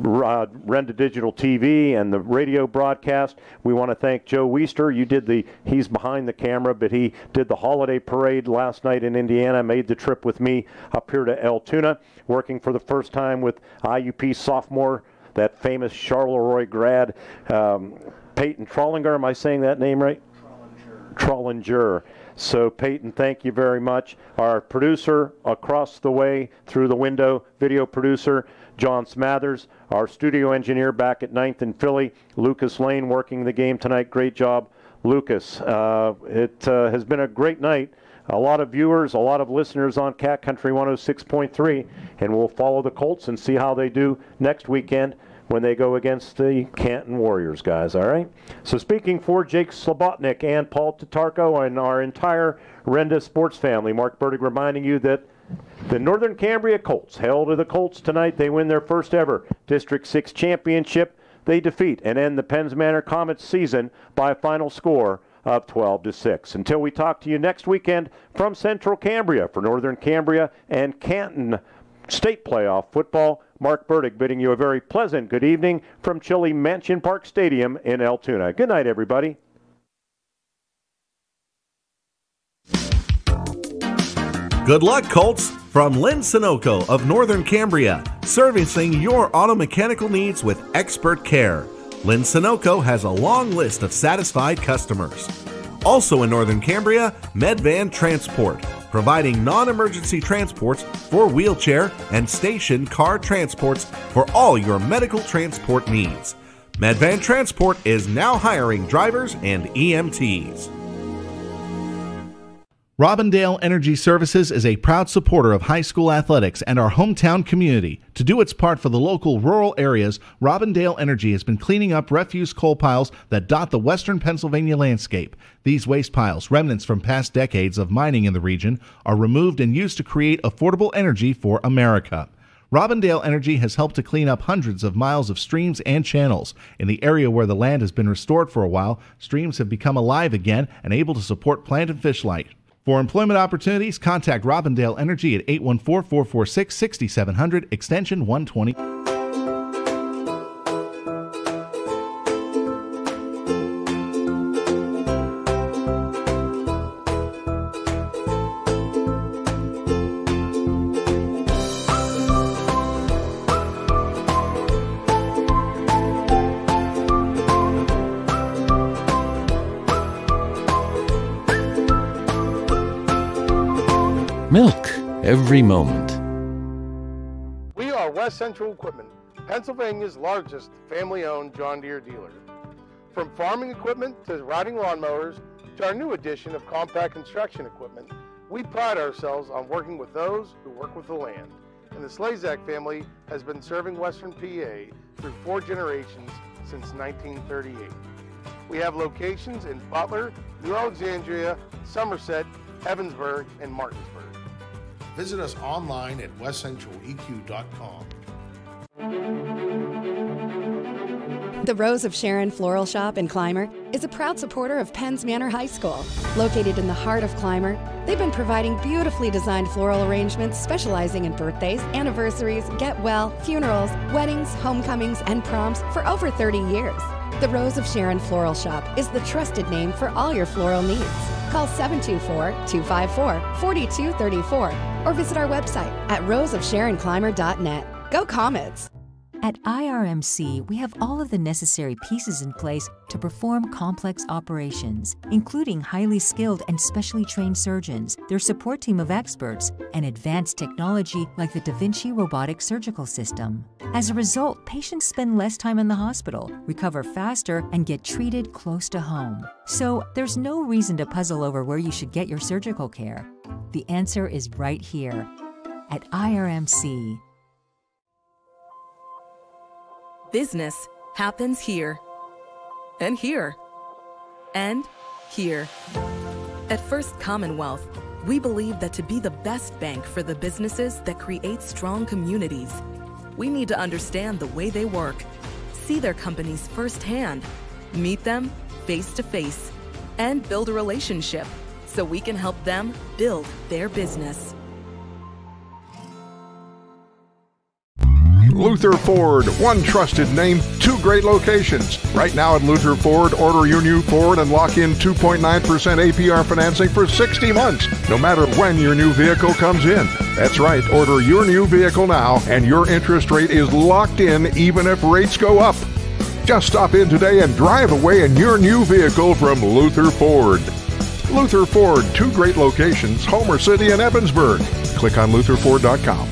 uh, Renda Digital TV and the radio broadcast. We want to thank Joe Weister. You did the, he's behind the camera, but he did the holiday parade last night in Indiana, made the trip with me up here to Altoona, working for the first time with IUP sophomore, that famous Charleroi grad, um, Peyton Trollinger. Am I saying that name right? Trollinger. So, Peyton, thank you very much. Our producer across the way through the window, video producer, John Smathers. Our studio engineer back at 9th and Philly, Lucas Lane, working the game tonight. Great job, Lucas. Uh, it uh, has been a great night. A lot of viewers, a lot of listeners on Kat Country 106.3, and we'll follow the Colts and see how they do next weekend when they go against the Canton Warriors, guys. All right. So speaking for Jake Slobotnik and Paul Tatarko and our entire Renda sports family, Mark Burdick reminding you that the Northern Cambria Colts, held to the Colts tonight. They win their first ever District 6 championship. They defeat and end the Penns Manor Comets season by a final score of 12 to 6. Until we talk to you next weekend from Central Cambria for Northern Cambria and Canton State Playoff football. Mark Burdick bidding you a very pleasant good evening from Chili Mansion Park Stadium in Altoona. Good night, everybody. Good luck, Colts, from Lynn Sunoco of Northern Cambria, servicing your auto mechanical needs with expert care. Lynn Sunoco has a long list of satisfied customers. Also in Northern Cambria, Medvan Transport, providing non emergency transports for wheelchair and station car transports for all your medical transport needs. Medvan Transport is now hiring drivers and EMTs. Robindale Energy Services is a proud supporter of high school athletics and our hometown community. To do its part for the local rural areas, Robindale Energy has been cleaning up refuse coal piles that dot the western Pennsylvania landscape. These waste piles, remnants from past decades of mining in the region, are removed and used to create affordable energy for America. Robindale Energy has helped to clean up hundreds of miles of streams and channels. In the area where the land has been restored for a while, streams have become alive again and able to support plant and fish life. For employment opportunities, contact Robindale Energy at 814 446 6700, extension 120. Every moment. We are West Central Equipment, Pennsylvania's largest family owned John Deere dealer. From farming equipment to riding lawnmowers to our new addition of compact construction equipment, we pride ourselves on working with those who work with the land. And the Slazak family has been serving Western PA through four generations since 1938. We have locations in Butler, New Alexandria, Somerset, Ebensburg, and Martinsburg. Visit us online at westcentraleq.com. The Rose of Sharon Floral Shop in Clymer is a proud supporter of Penns Manor High School. Located in the heart of Clymer, they've been providing beautifully designed floral arrangements specializing in birthdays, anniversaries, get well, funerals, weddings, homecomings, and proms for over 30 years. The Rose of Sharon Floral Shop is the trusted name for all your floral needs. Call 724 254 4234 or visit our website at roseofsharonclymer.net. Go Comets! At IRMC, we have all of the necessary pieces in place to perform complex operations, including highly skilled and specially trained surgeons, their support team of experts, and advanced technology like the Da Vinci robotic surgical system. As a result, patients spend less time in the hospital, recover faster, and get treated close to home. So, there's no reason to puzzle over where you should get your surgical care. The answer is right here at IRMC. Business happens here and here and here. At First Commonwealth, we believe that to be the best bank for the businesses that create strong communities, we need to understand the way they work, see their companies firsthand, meet them face to face, and build a relationship so we can help them build their business. Luther Ford, one trusted name, two great locations. Right now at Luther Ford, order your new Ford and lock in 2.9% APR financing for 60 months, no matter when your new vehicle comes in. That's right, order your new vehicle now, and your interest rate is locked in even if rates go up. Just stop in today and drive away in your new vehicle from Luther Ford. Luther Ford, two great locations, Homer City and Ebensburg. Click on lutherford.com.